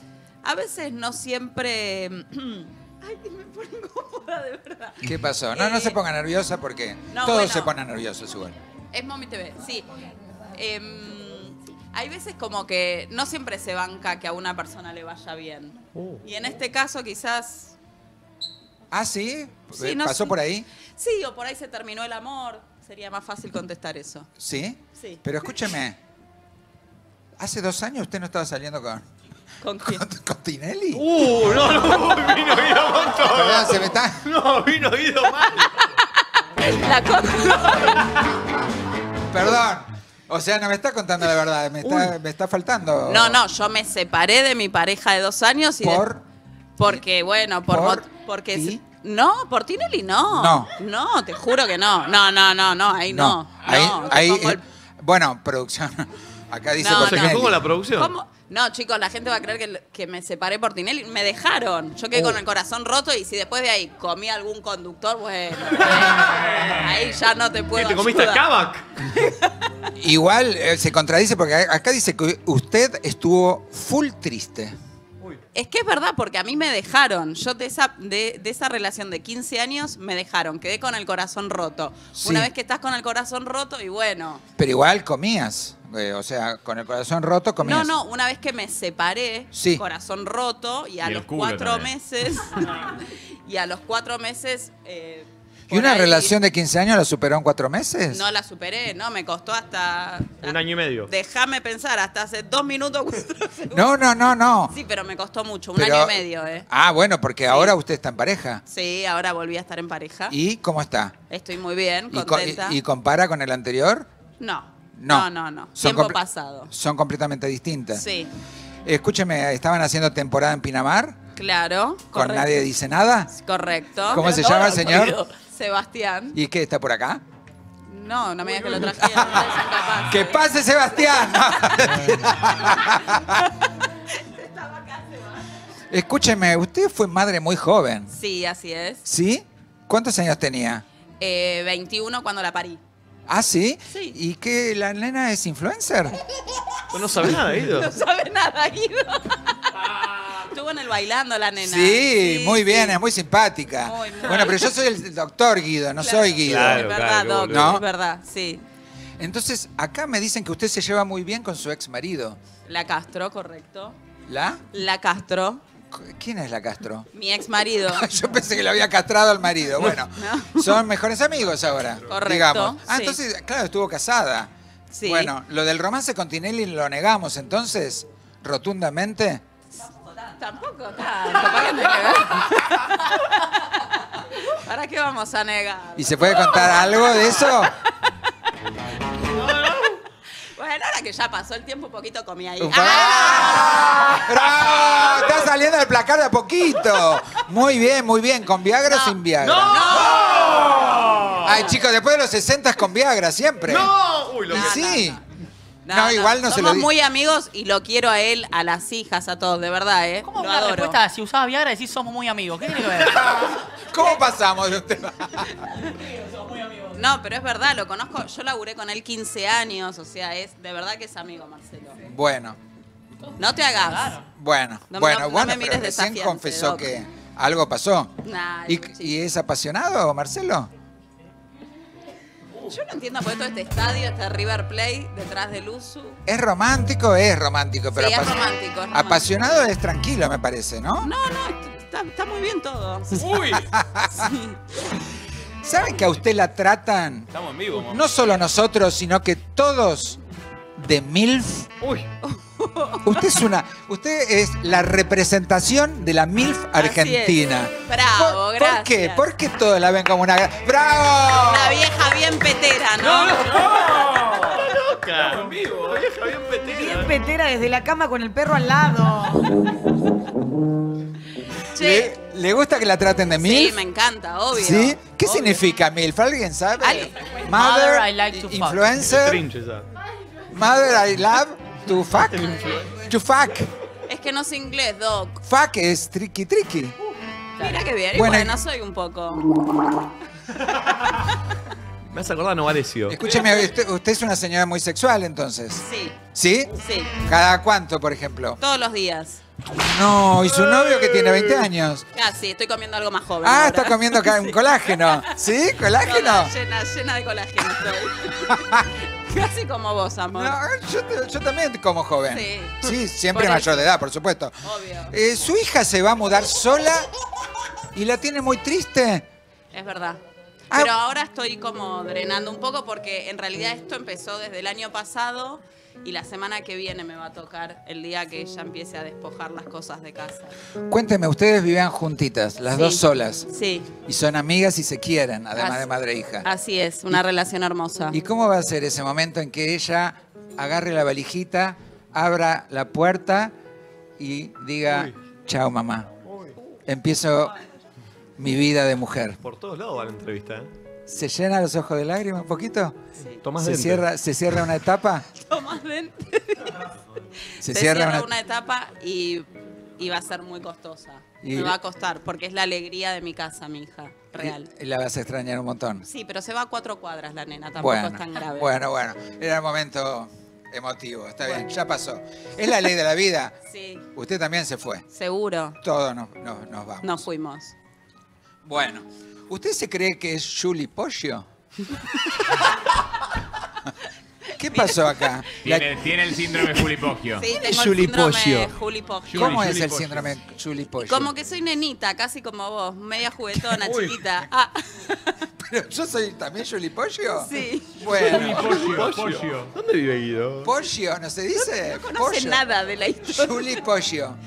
a veces no siempre... Ay, que me pongo incómoda, de verdad. ¿Qué pasó? No, no se ponga nerviosa porque Eh, no, todos bueno. se ponen nerviosos igual. Es Mommy TV, sí. Em, hay veces como que no siempre se banca que a una persona le vaya bien. Y en este caso quizás... ¿Ah, sí? Sí, no ¿Pasó sé. por ahí? Sí, o por ahí se terminó el amor. Sería más fácil contestar eso. ¿Sí? Sí. Pero escúcheme, ¿hace dos años usted no estaba saliendo con, ¿Con quién? con Tinelli? Uh, no, no, vino Guido con todo. Perdón, se me está... No, vino Guido mal. La Perdón. O sea, no me está contando la verdad, me está, me está faltando. No, no, yo me separé de mi pareja de dos años y... de- ¿Por? porque, bueno, por... ¿Por? porque... No, por Tinelli no. No. No, te juro que no. No, no, no, no, ahí no. ahí, No, ahí, eh, bueno, producción. Acá dice No, no. Se quejó con la producción. ¿Cómo? No, chicos, la gente va a creer que, que me separé por Tinelli. Me dejaron. Yo quedé Uh. con el corazón roto y si después de ahí comí algún conductor, bueno, ahí ya no te puedo ¿Qué, ¿Te comiste el ayudar. Kavak? Igual eh, se contradice porque a- acá dice que usted estuvo full triste. Es que es verdad, porque a mí me dejaron. Yo de esa, de, de esa relación de 15 años me dejaron. Quedé con el corazón roto. Sí. Una vez que estás con el corazón roto y bueno. Pero igual comías. eh, o sea, con el corazón roto comías. No, no, una vez que me separé, Sí. corazón roto y a Y los cuatro también. meses. y a los cuatro meses. eh, ¿Y una ahí relación de 15 años la superó en cuatro meses? No la superé, no, me costó hasta. Un año y medio. Déjame pensar, hasta hace dos minutos. No, no, no, no. Sí, pero me costó mucho, un Pero- año y medio, ¿eh? Ah, bueno, porque ahora usted está en pareja. Sí, ahora volví a estar en pareja. ¿Y cómo está? Estoy muy bien, ¿Y, co- contenta. y- y compara con el anterior? No, No. no, no, no. Son Tiempo pasado. Son completamente distintas. Sí, Escúcheme, ¿estaban haciendo temporada en Pinamar? claro. ¿Con correcto. nadie dice nada? Correcto. ¿Cómo se llama, señor? Sebastián. ¿Y qué, está por acá? No, no me digas que lo trajeron. no. ¡Que pase, Sebastián! Escúcheme, usted fue madre muy joven, Sí, así es. ¿sí? ¿Cuántos años tenía? Eh, 21 cuando la parí. ¿Ah, sí? Sí. ¿Y qué, la nena es influencer? Pues no sabes nada, Guido. No sabe nada, Guido. Estuvo en el bailando la nena. Sí, muy bien, sí. es muy simpática. Muy, muy. Bueno, pero yo soy el doctor Guido, no soy Guido. Claro, es verdad, claro, Doc, boludo. ¿No? es verdad, sí. Entonces, acá me dicen que usted se lleva muy bien con su ex marido. La Castro, correcto. ¿La? La Castro, ¿Quién es la Castro? mi ex marido. Yo pensé que le había castrado al marido. Bueno, No. son mejores amigos ahora. Correcto, Digamos. Ah, sí. entonces, claro, estuvo casada. Sí. Bueno, lo del romance con Tinelli lo negamos entonces, rotundamente. Tampoco tanto. ¿Para qué? ¿Para qué vamos a negar? ¿Y se puede contar algo de eso? Bueno, ahora que ya pasó el tiempo, un poquito comí ahí. ¡Ah! ¡Bravo! Está saliendo del placar de a poquito. Muy bien, muy bien. ¿Con Viagra o sin Viagra? Ay, chicos, después de los 60 es con Viagra, siempre. ¡No! Uy, lo Y que... sí. No, igual no se lo Somos muy amigos y lo quiero a él, a las hijas, a todos, de verdad, ¿eh? ¿Cómo lo una adoro. respuesta? Si usaba Viagra decís somos muy amigos. ¿Qué tiene que ver? ¿Cómo pasamos de usted? No, pero es verdad, lo conozco. Yo laburé con él 15 años, o sea, es de verdad que es amigo, Marcelo. Bueno, No te hagas. bueno, No- bueno, no- no bueno, me pero mires recién desafiante, confesó Doc. que algo pasó. Nah, ¿Y, es un y es apasionado, Marcelo? Yo no entiendo por qué todo este estadio, este River Plate, detrás del Usu. ¿Es romántico? Es romántico, pero Sí, es romántico, es romántico. apasionado es tranquilo, me parece, ¿no? No, no, está, está muy bien todo. Uy. ¿Saben que a usted la tratan? Estamos en vivo, mamá. No solo nosotros, sino que todos de MILF. Uy. Usted es una, usted es la representación de la MILF argentina. Bravo, ¿Por, gracias. ¿Por qué? ¿Por qué todos la ven como una ¡Bravo! Una vieja bien petera, ¿no? Loca. En vivo. Vieja bien petera. Bien petera desde la cama con el perro al lado. Che, ¿Le, le gusta que la traten de sí, MILF? me encanta, obvio. ¿Sí? ¿Qué significa MILF? ¿Alguien sabe? Alguien. Mother, I like to fuck. influencer, esa. Mother I love, to fuck, to fuck. Es que no sé inglés, Doc. Fuck es tricky tricky. Mira qué bien. Y Bueno, Bueno, soy un poco. Me has acordado a Novarecio. Escúcheme, usted, usted es una señora muy sexual entonces. Sí, ¿Sí? sí. ¿Cada cuánto, por ejemplo? Todos los días. No, y su novio que tiene 20 años. Ah, sí, estoy comiendo algo más joven. Ah, ahora. está comiendo un colágeno. ¿Sí? ¿Colágeno? Toda llena, llena de colágeno estoy. Casi como vos, amor. No, yo, yo también como joven. Sí. Sí, siempre Por mayor de edad, por supuesto. Obvio. Eh, su hija se va a mudar sola y la tiene muy triste. Es verdad. Ah. Pero ahora estoy como drenando un poco porque en realidad esto empezó desde el año pasado y la semana que viene me va a tocar el día que ella empiece a despojar las cosas de casa. Cuénteme, ustedes vivían juntitas, las Sí. dos solas. Sí, Y son amigas y se quieren, además Así- de madre e hija. así es, una relación hermosa. ¿Y cómo va a ser ese momento en que ella agarre la valijita, abra la puerta y diga, chao mamá, empiezo mi vida de mujer? Por todos lados va la entrevista. ¿eh? ¿Se llena los ojos de lágrimas un poquito? Tomás ¿Se Dente. cierra, ¿Se cierra una etapa? Tomás Dente. Se, Se cierra, cierra una... una etapa y, y va a ser muy costosa. Y- Me va a costar porque es la alegría de mi casa, mi hija, real. y la vas a extrañar un montón. Sí, pero se va a cuatro cuadras la nena, tampoco Bueno, es tan grave. bueno, bueno. Era un momento emotivo, está bien, ya pasó. Es la ley de la vida. Sí, Usted también se fue. seguro. Todos nos, nos- nos vamos. Nos fuimos. Bueno, ¿usted se cree que es Julie Poggio? ¿Qué pasó acá? La- Tiene, tiene el síndrome Julipogio. Sí, tengo el Juli síndrome. ¿Cómo es el síndrome Julie Poggio? Como que soy nenita, casi como vos, media juguetona, chiquita. Ah, Pero yo soy también Julie Poggio. sí. Bueno, Poggio. ¿Dónde vive Guido? Poggio, ¿no se dice? No conoce Poggio. nada de la historia. Julie Poggio.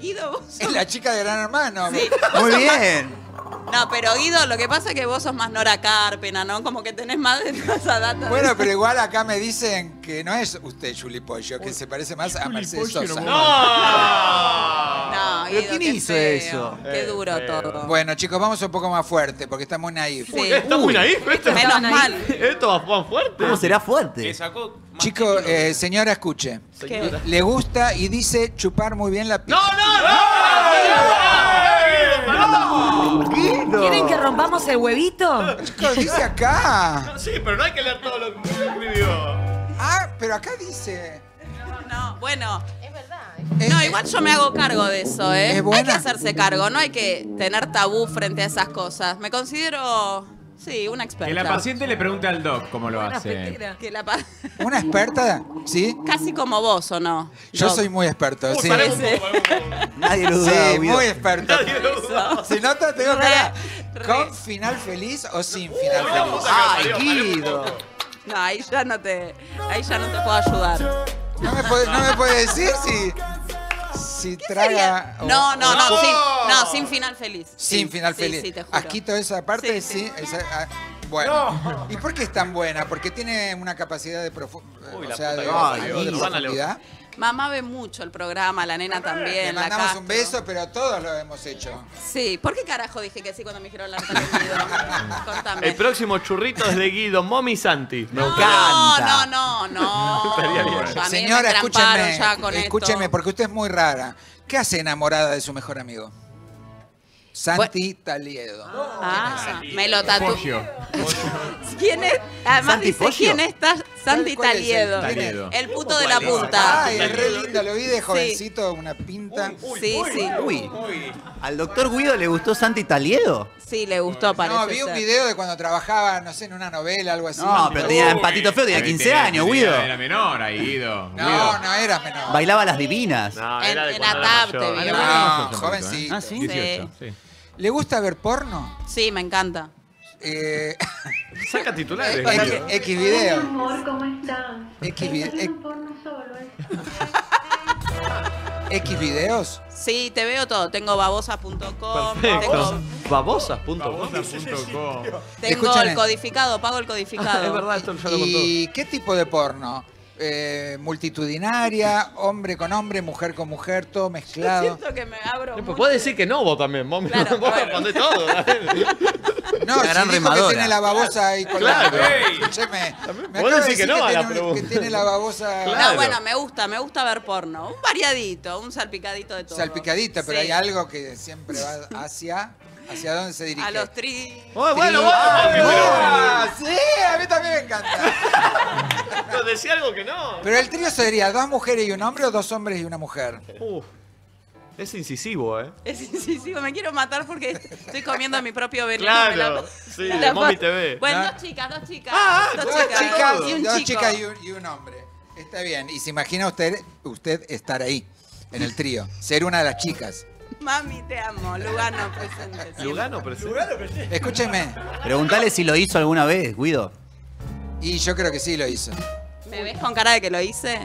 Guido, vos Es la chica de Gran Hermano. Sí. Muy bien. No, pero Guido, lo que pasa es que vos sos más Nora Carpena, ¿no? Como que tenés más de esa data. Bueno, pero igual acá me dicen que no es usted Julie Poggio, que se parece más a Mercedes Sosa. No, ¿Pero Guido, quién qué hizo feo, eso? Qué duro todo. Bueno, chicos, vamos un poco más fuerte porque está muy naif. Sí. Está muy naif esto. Menos mal. Esto va más fuerte. ¿Cómo será fuerte? Le sacó más Chico, títulos. eh, señora, escuche. ¿Qué? Le gusta y dice chupar muy bien la pija. ¡No, no, no! Guido. ¿Quieren que rompamos el huevito? Chicos, dice acá. Sí, pero no hay que leer todo lo que escribió. Ah, pero acá dice. No, bueno. Es verdad. No, igual yo me hago cargo de eso, ¿eh? ¿Es Hay que hacerse cargo, no hay que tener tabú frente a esas cosas. Me considero, sí, una experta. Que la paciente le pregunte al doc cómo lo Una hace. petera. Que la pa- ¿Una experta? ¿Sí? Casi como vos, ¿o no? Yo Doc. soy muy experto, sí. un Sí. poco, paremos un poco. Nadie lo duda, Sí, Guido. muy experto. Eso. Si nota, tengo Re, cara. re. ¿Con final feliz o sin final feliz? Ay, Guido. No, ahí ya no te, ahí ya no te puedo ayudar. No me puede, no me puede decir si, si traga. o- No, no, no, chupa- sin, no, sin final feliz. Sin Sí, final sí, feliz. Sí, te juro. Aquí toda esa parte, Sí, sí. sí. esa- ah, bueno. ¿Y por qué es tan buena? Porque tiene una capacidad de, profu- Uy, o la sea, puta de, profundidad. Mamá ve mucho el programa, la nena Le también. la mandamos un beso, pero todos lo hemos hecho. Sí, ¿por qué carajo dije que sí cuando me dijeron la nota de Guido? Contame. El próximo churrito es de Guido, Momi Santi. Me no, encanta. no, no, no. Me Señora, escúcheme. Escúcheme, porque usted es muy rara. ¿Qué hace enamorada de su mejor amigo? Santi Taliedo. Ah, me lo tatué. ¿Quién es? Además ¿Santi dice quién está Santi ¿Cuál es el Taliedo. El puto de la punta. Ah, Ay, es re lindo, lo vi de jovencito, una pinta. Sí, sí. Uy, ¿al doctor Guido le gustó Santi Taliedo? Sí, le gustó, parece No, vi un video de cuando trabajaba, no sé, en una novela, algo así. No, pero tenía en Patito Feo, tenía 15 años, Guido. Era menor ahí, Guido. No, no era menor. Bailaba las divinas. No, En- era de en cuando la era TAP te vio. No, ¿eh? jovencito. Ah, sí. 18, sí. ¿Le gusta ver porno? Sí, me encanta. Eh, Saca titulares. X. X video. amor, ¿cómo están? X, vi- X- porno solo, ¿eh? X videos. Sí, te veo todo. Tengo babosas.com, tengo, Perfecto. Babosas.com. Tengo Escúchame. el codificado, pago el codificado. Es verdad, esto ya lo contó. ¿Y qué tipo de porno? Eh, multitudinaria, hombre con hombre, mujer con mujer, todo mezclado. Siento que me abro. Pues mucho. puedes decir que no vos también. Vos, Claro, vos bueno. respondés todo. No, Una si dijo que tiene la babosa ahí colgada. Claro. Escúcheme. Me Podés acaba de decir que no a la pregunta. que tiene la babosa Claro. No, bueno, me gusta, me gusta ver porno. Un variadito, un salpicadito de todo. salpicadita, pero Sí. hay algo que siempre va hacia... ¿Hacia dónde se dirige? A los tri... Oh, bueno, Ah, sí, a mí también me encanta. pero decía algo que no. Pero el trío sería dos mujeres y un hombre o dos hombres y una mujer. Uf, es incisivo, ¿eh? Es incisivo, me quiero matar porque estoy comiendo mi propio veneno. Claro, la- sí, de la- Mommy TV. Bueno, Ah. dos chicas, dos chicas. Ah, dos, Dos chicas, chicas, y un dos chico. chicas y un, y un hombre. Está bien. Y se imagina usted, usted estar ahí, en el trío, ser una de las chicas. Mami, te amo. Lugano presente. siempre. Lugano presente. Escúcheme. Preguntale si lo hizo alguna vez, Guido. Y yo creo que sí lo hizo. ¿Me ves con cara de que lo hice?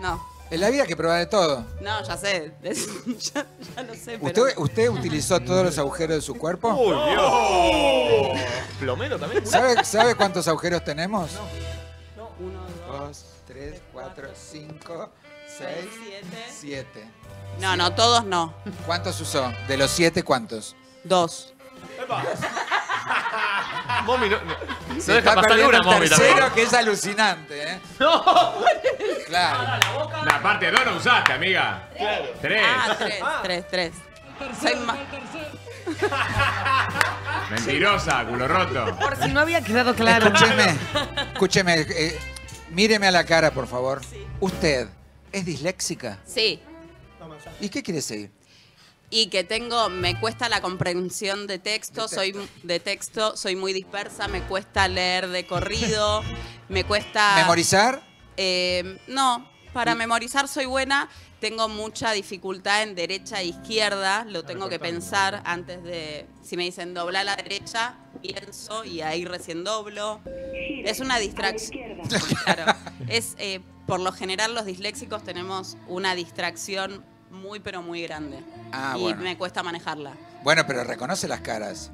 No. En la vida hay que probar de todo. No, ya sé. ya, ya lo sé, pero... ¿Usted, ¿Usted utilizó todos los agujeros de su cuerpo? Uy, Dios. ¿Plomero también? ¿Sabe, ¿Sabe cuántos agujeros tenemos? Uno, dos, Dos, tres, cuatro, cinco, seis, siete. siete. No, no, todos no. ¿Cuántos usó? De los siete, ¿cuántos? Dos. Mommy no, no, no Se deja está pasar perdiendo una, el Mommy tercero, también. que es alucinante, ¿eh? No. Claro. La parte 2 no usaste, amiga. Tres. Ah, tres, tres, tres. Soy más... Mentirosa, culo roto. Por si no había quedado claro. Escúcheme, escúcheme, eh, míreme a la cara, por favor. ¿Usted es disléxica? Sí. ¿Y qué quiere decir? Y que tengo, me cuesta la comprensión de texto, soy de texto, soy muy dispersa, me cuesta leer de corrido, me cuesta... ¿Memorizar? Eh, no, para memorizar soy buena, tengo mucha dificultad en derecha e izquierda, lo tengo que pensar antes de, si me dicen dobla a la derecha, pienso y ahí recién doblo. Es una distracción. Claro, es, eh, por lo general los disléxicos tenemos una distracción muy pero muy grande Ah, y bueno. me cuesta manejarla. Bueno, pero reconoce las caras.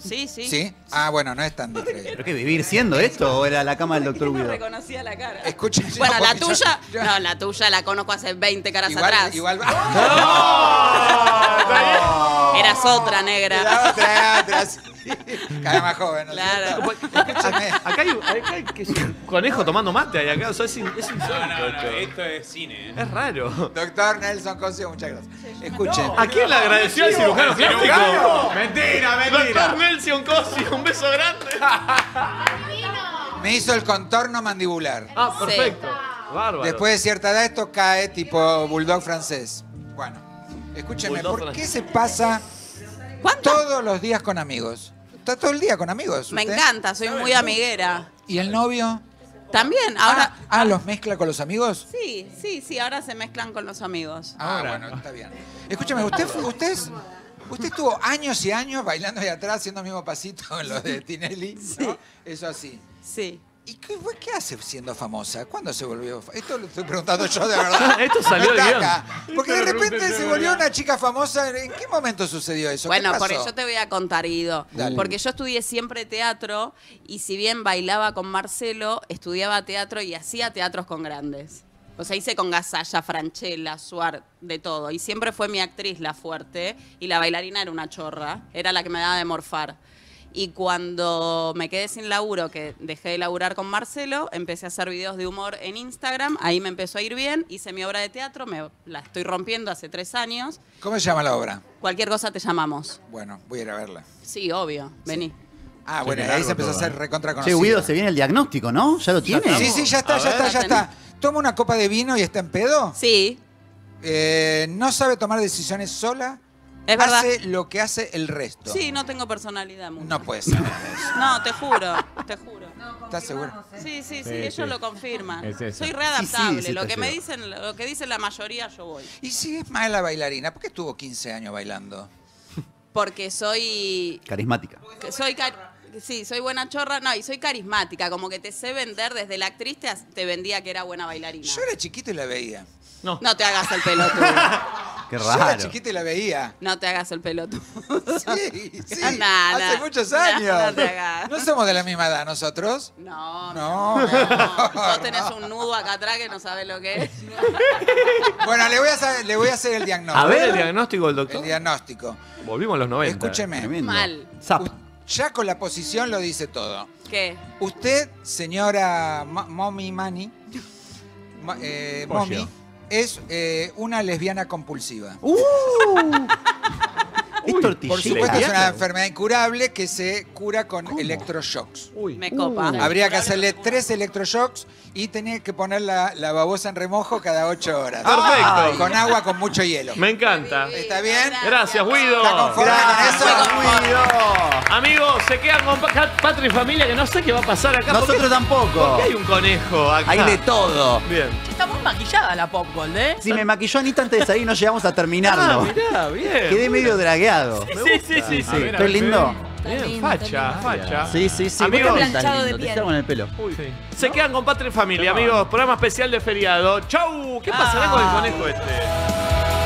Sí, sí. ¿Sí? Ah, bueno, no es tan difícil. ¿Pero qué, vivir siendo esto o era la cama del doctor No Guido? reconocía la cara. Escucha, Bueno, no, la tuya, yo- no, la tuya la conozco hace 20 caras igual, atrás. igual. Eras otra negra. Era otra, otra, sí. Cada vez más joven, ¿no Claro. Escúchame. Acá hay, acá hay que- un conejo tomando mate ahí acá. O sea, es, in- es insólito No, no, no, esto. es cine. ¿eh? Es raro. Doctor Nelson Cosio, muchas gracias. Escuchen. ¿A quién le agradeció al cirujano plástico? Mentira, Doctor mentira. Nelson Cosio, un beso grande. Me hizo el contorno mandibular. Ah, perfecto. Bárbaro. Después de cierta edad esto cae tipo bulldog francés. Bueno, escúcheme, ¿por qué se pasa todos los días con amigos? ¿Está todo el día con amigos? Me encanta, soy muy amiguera. ¿Y el novio? También, ahora. Ah, ¿los mezcla con los amigos? Sí, sí, sí, ahora se mezclan con los amigos. Ah, bueno, está bien. Escúchame, usted, fue- usted, es- usted estuvo años y años bailando ahí atrás, haciendo el mismo pasito en lo de Tinelli, ¿no? Eso así. Sí. ¿Y qué, qué hace siendo famosa? ¿Cuándo se volvió? Esto lo estoy preguntando yo de verdad. Esto salió guion. acá. Porque de repente se volvió una chica famosa. ¿En qué momento sucedió eso? Bueno, ¿Qué por eso te voy a contar, Guido. Dale. Porque yo estudié siempre teatro y si bien bailaba con Marcelo, estudiaba teatro y hacía teatros con grandes. O sea, hice con Gasalla, Franchella, Suar, de todo. Y siempre fue mi actriz la fuerte y la bailarina era una chorra. Era la que me daba de morfar. Y cuando me quedé sin laburo, que dejé de laburar con Marcelo, empecé a hacer videos de humor en Instagram. Ahí me empezó a ir bien. Hice mi obra de teatro, me la estoy rompiendo hace tres años. ¿Cómo se llama la obra? Cualquier cosa te llamamos. Bueno, voy a ir a verla. Sí, obvio. Vení. Ah, bueno, ahí se empezó a hacer recontra Che, conocido. Guido, se viene el diagnóstico, ¿no? ¿Ya lo tiene? Sí, sí, ya está, A ya ver. está, ya está. ¿Toma una copa de vino y está en pedo? Sí. no sabe tomar decisiones sola. Es verdad. Hace lo que hace el resto. Sí, no tengo personalidad mucho. No puede ser. No, te juro, te juro. ¿Estás seguro? Sí, sí, sí, Sí, ellos sí. lo confirman. Es eso. Soy readaptable. sí, sí, lo te que me ayudo. dicen, lo que dice la mayoría, yo voy. Y si es mala bailarina, ¿por qué estuvo 15 años bailando? Porque soy. Carismática. que soy cari- Sí, soy buena chorra, no, y soy carismática, como que te sé vender desde la actriz te, te vendía que era buena bailarina. Yo era chiquito y la veía. No. No te hagas el pelotudo. Qué Yo era raro. chiquito y la veía. No te hagas el pelotudo. Sí, sí. Nah, Hace muchos años. no te hagas. ¿No somos de la misma edad nosotros? No, No. no. Vos tenés un nudo acá atrás que no sabes lo que es. Bueno, le voy a hacer, le voy a hacer el diagnóstico. A ver el diagnóstico del doctor. El diagnóstico. Volvimos a los 90. Escúcheme. Mal. Ya con la posición lo dice todo. ¿Qué? Usted, señora Mommy Mani, Ma- eh. Mommy, es eh, una lesbiana compulsiva. Uh. Es Por supuesto es una enfermedad incurable que se cura con electroshocks. Me copa. Habría que hacerle tres electroshocks y tenía que poner la, la babosa en remojo cada ocho horas. Perfecto. Con agua con mucho hielo. Me encanta. ¿Está bien? Gracias, Guido. ¿Está conforme con eso? Amigos, se quedan con Pa- Patria y Familia, que no sé qué va a pasar acá. ¿Por Nosotros qué- tampoco. ¿Por qué hay un conejo acá? Hay de todo. Bien. Está muy maquillada la Popgold, ¿eh? Si me maquilló Anita antes de salir, no llegamos a terminarlo. Ah, mirá, bien. Quedé medio dragueado. Sí, sí, sí, sí. Sí, ¿Estoy lindo? Bien, facha, facha. Sí, sí, sí. Amigos, ¿Por qué estás lindo? Te hicieron en el pelo. se quedan con Patria y Familia, amigos. Programa especial de feriado. ¡Chau! ¿Qué pasará con el conejo este?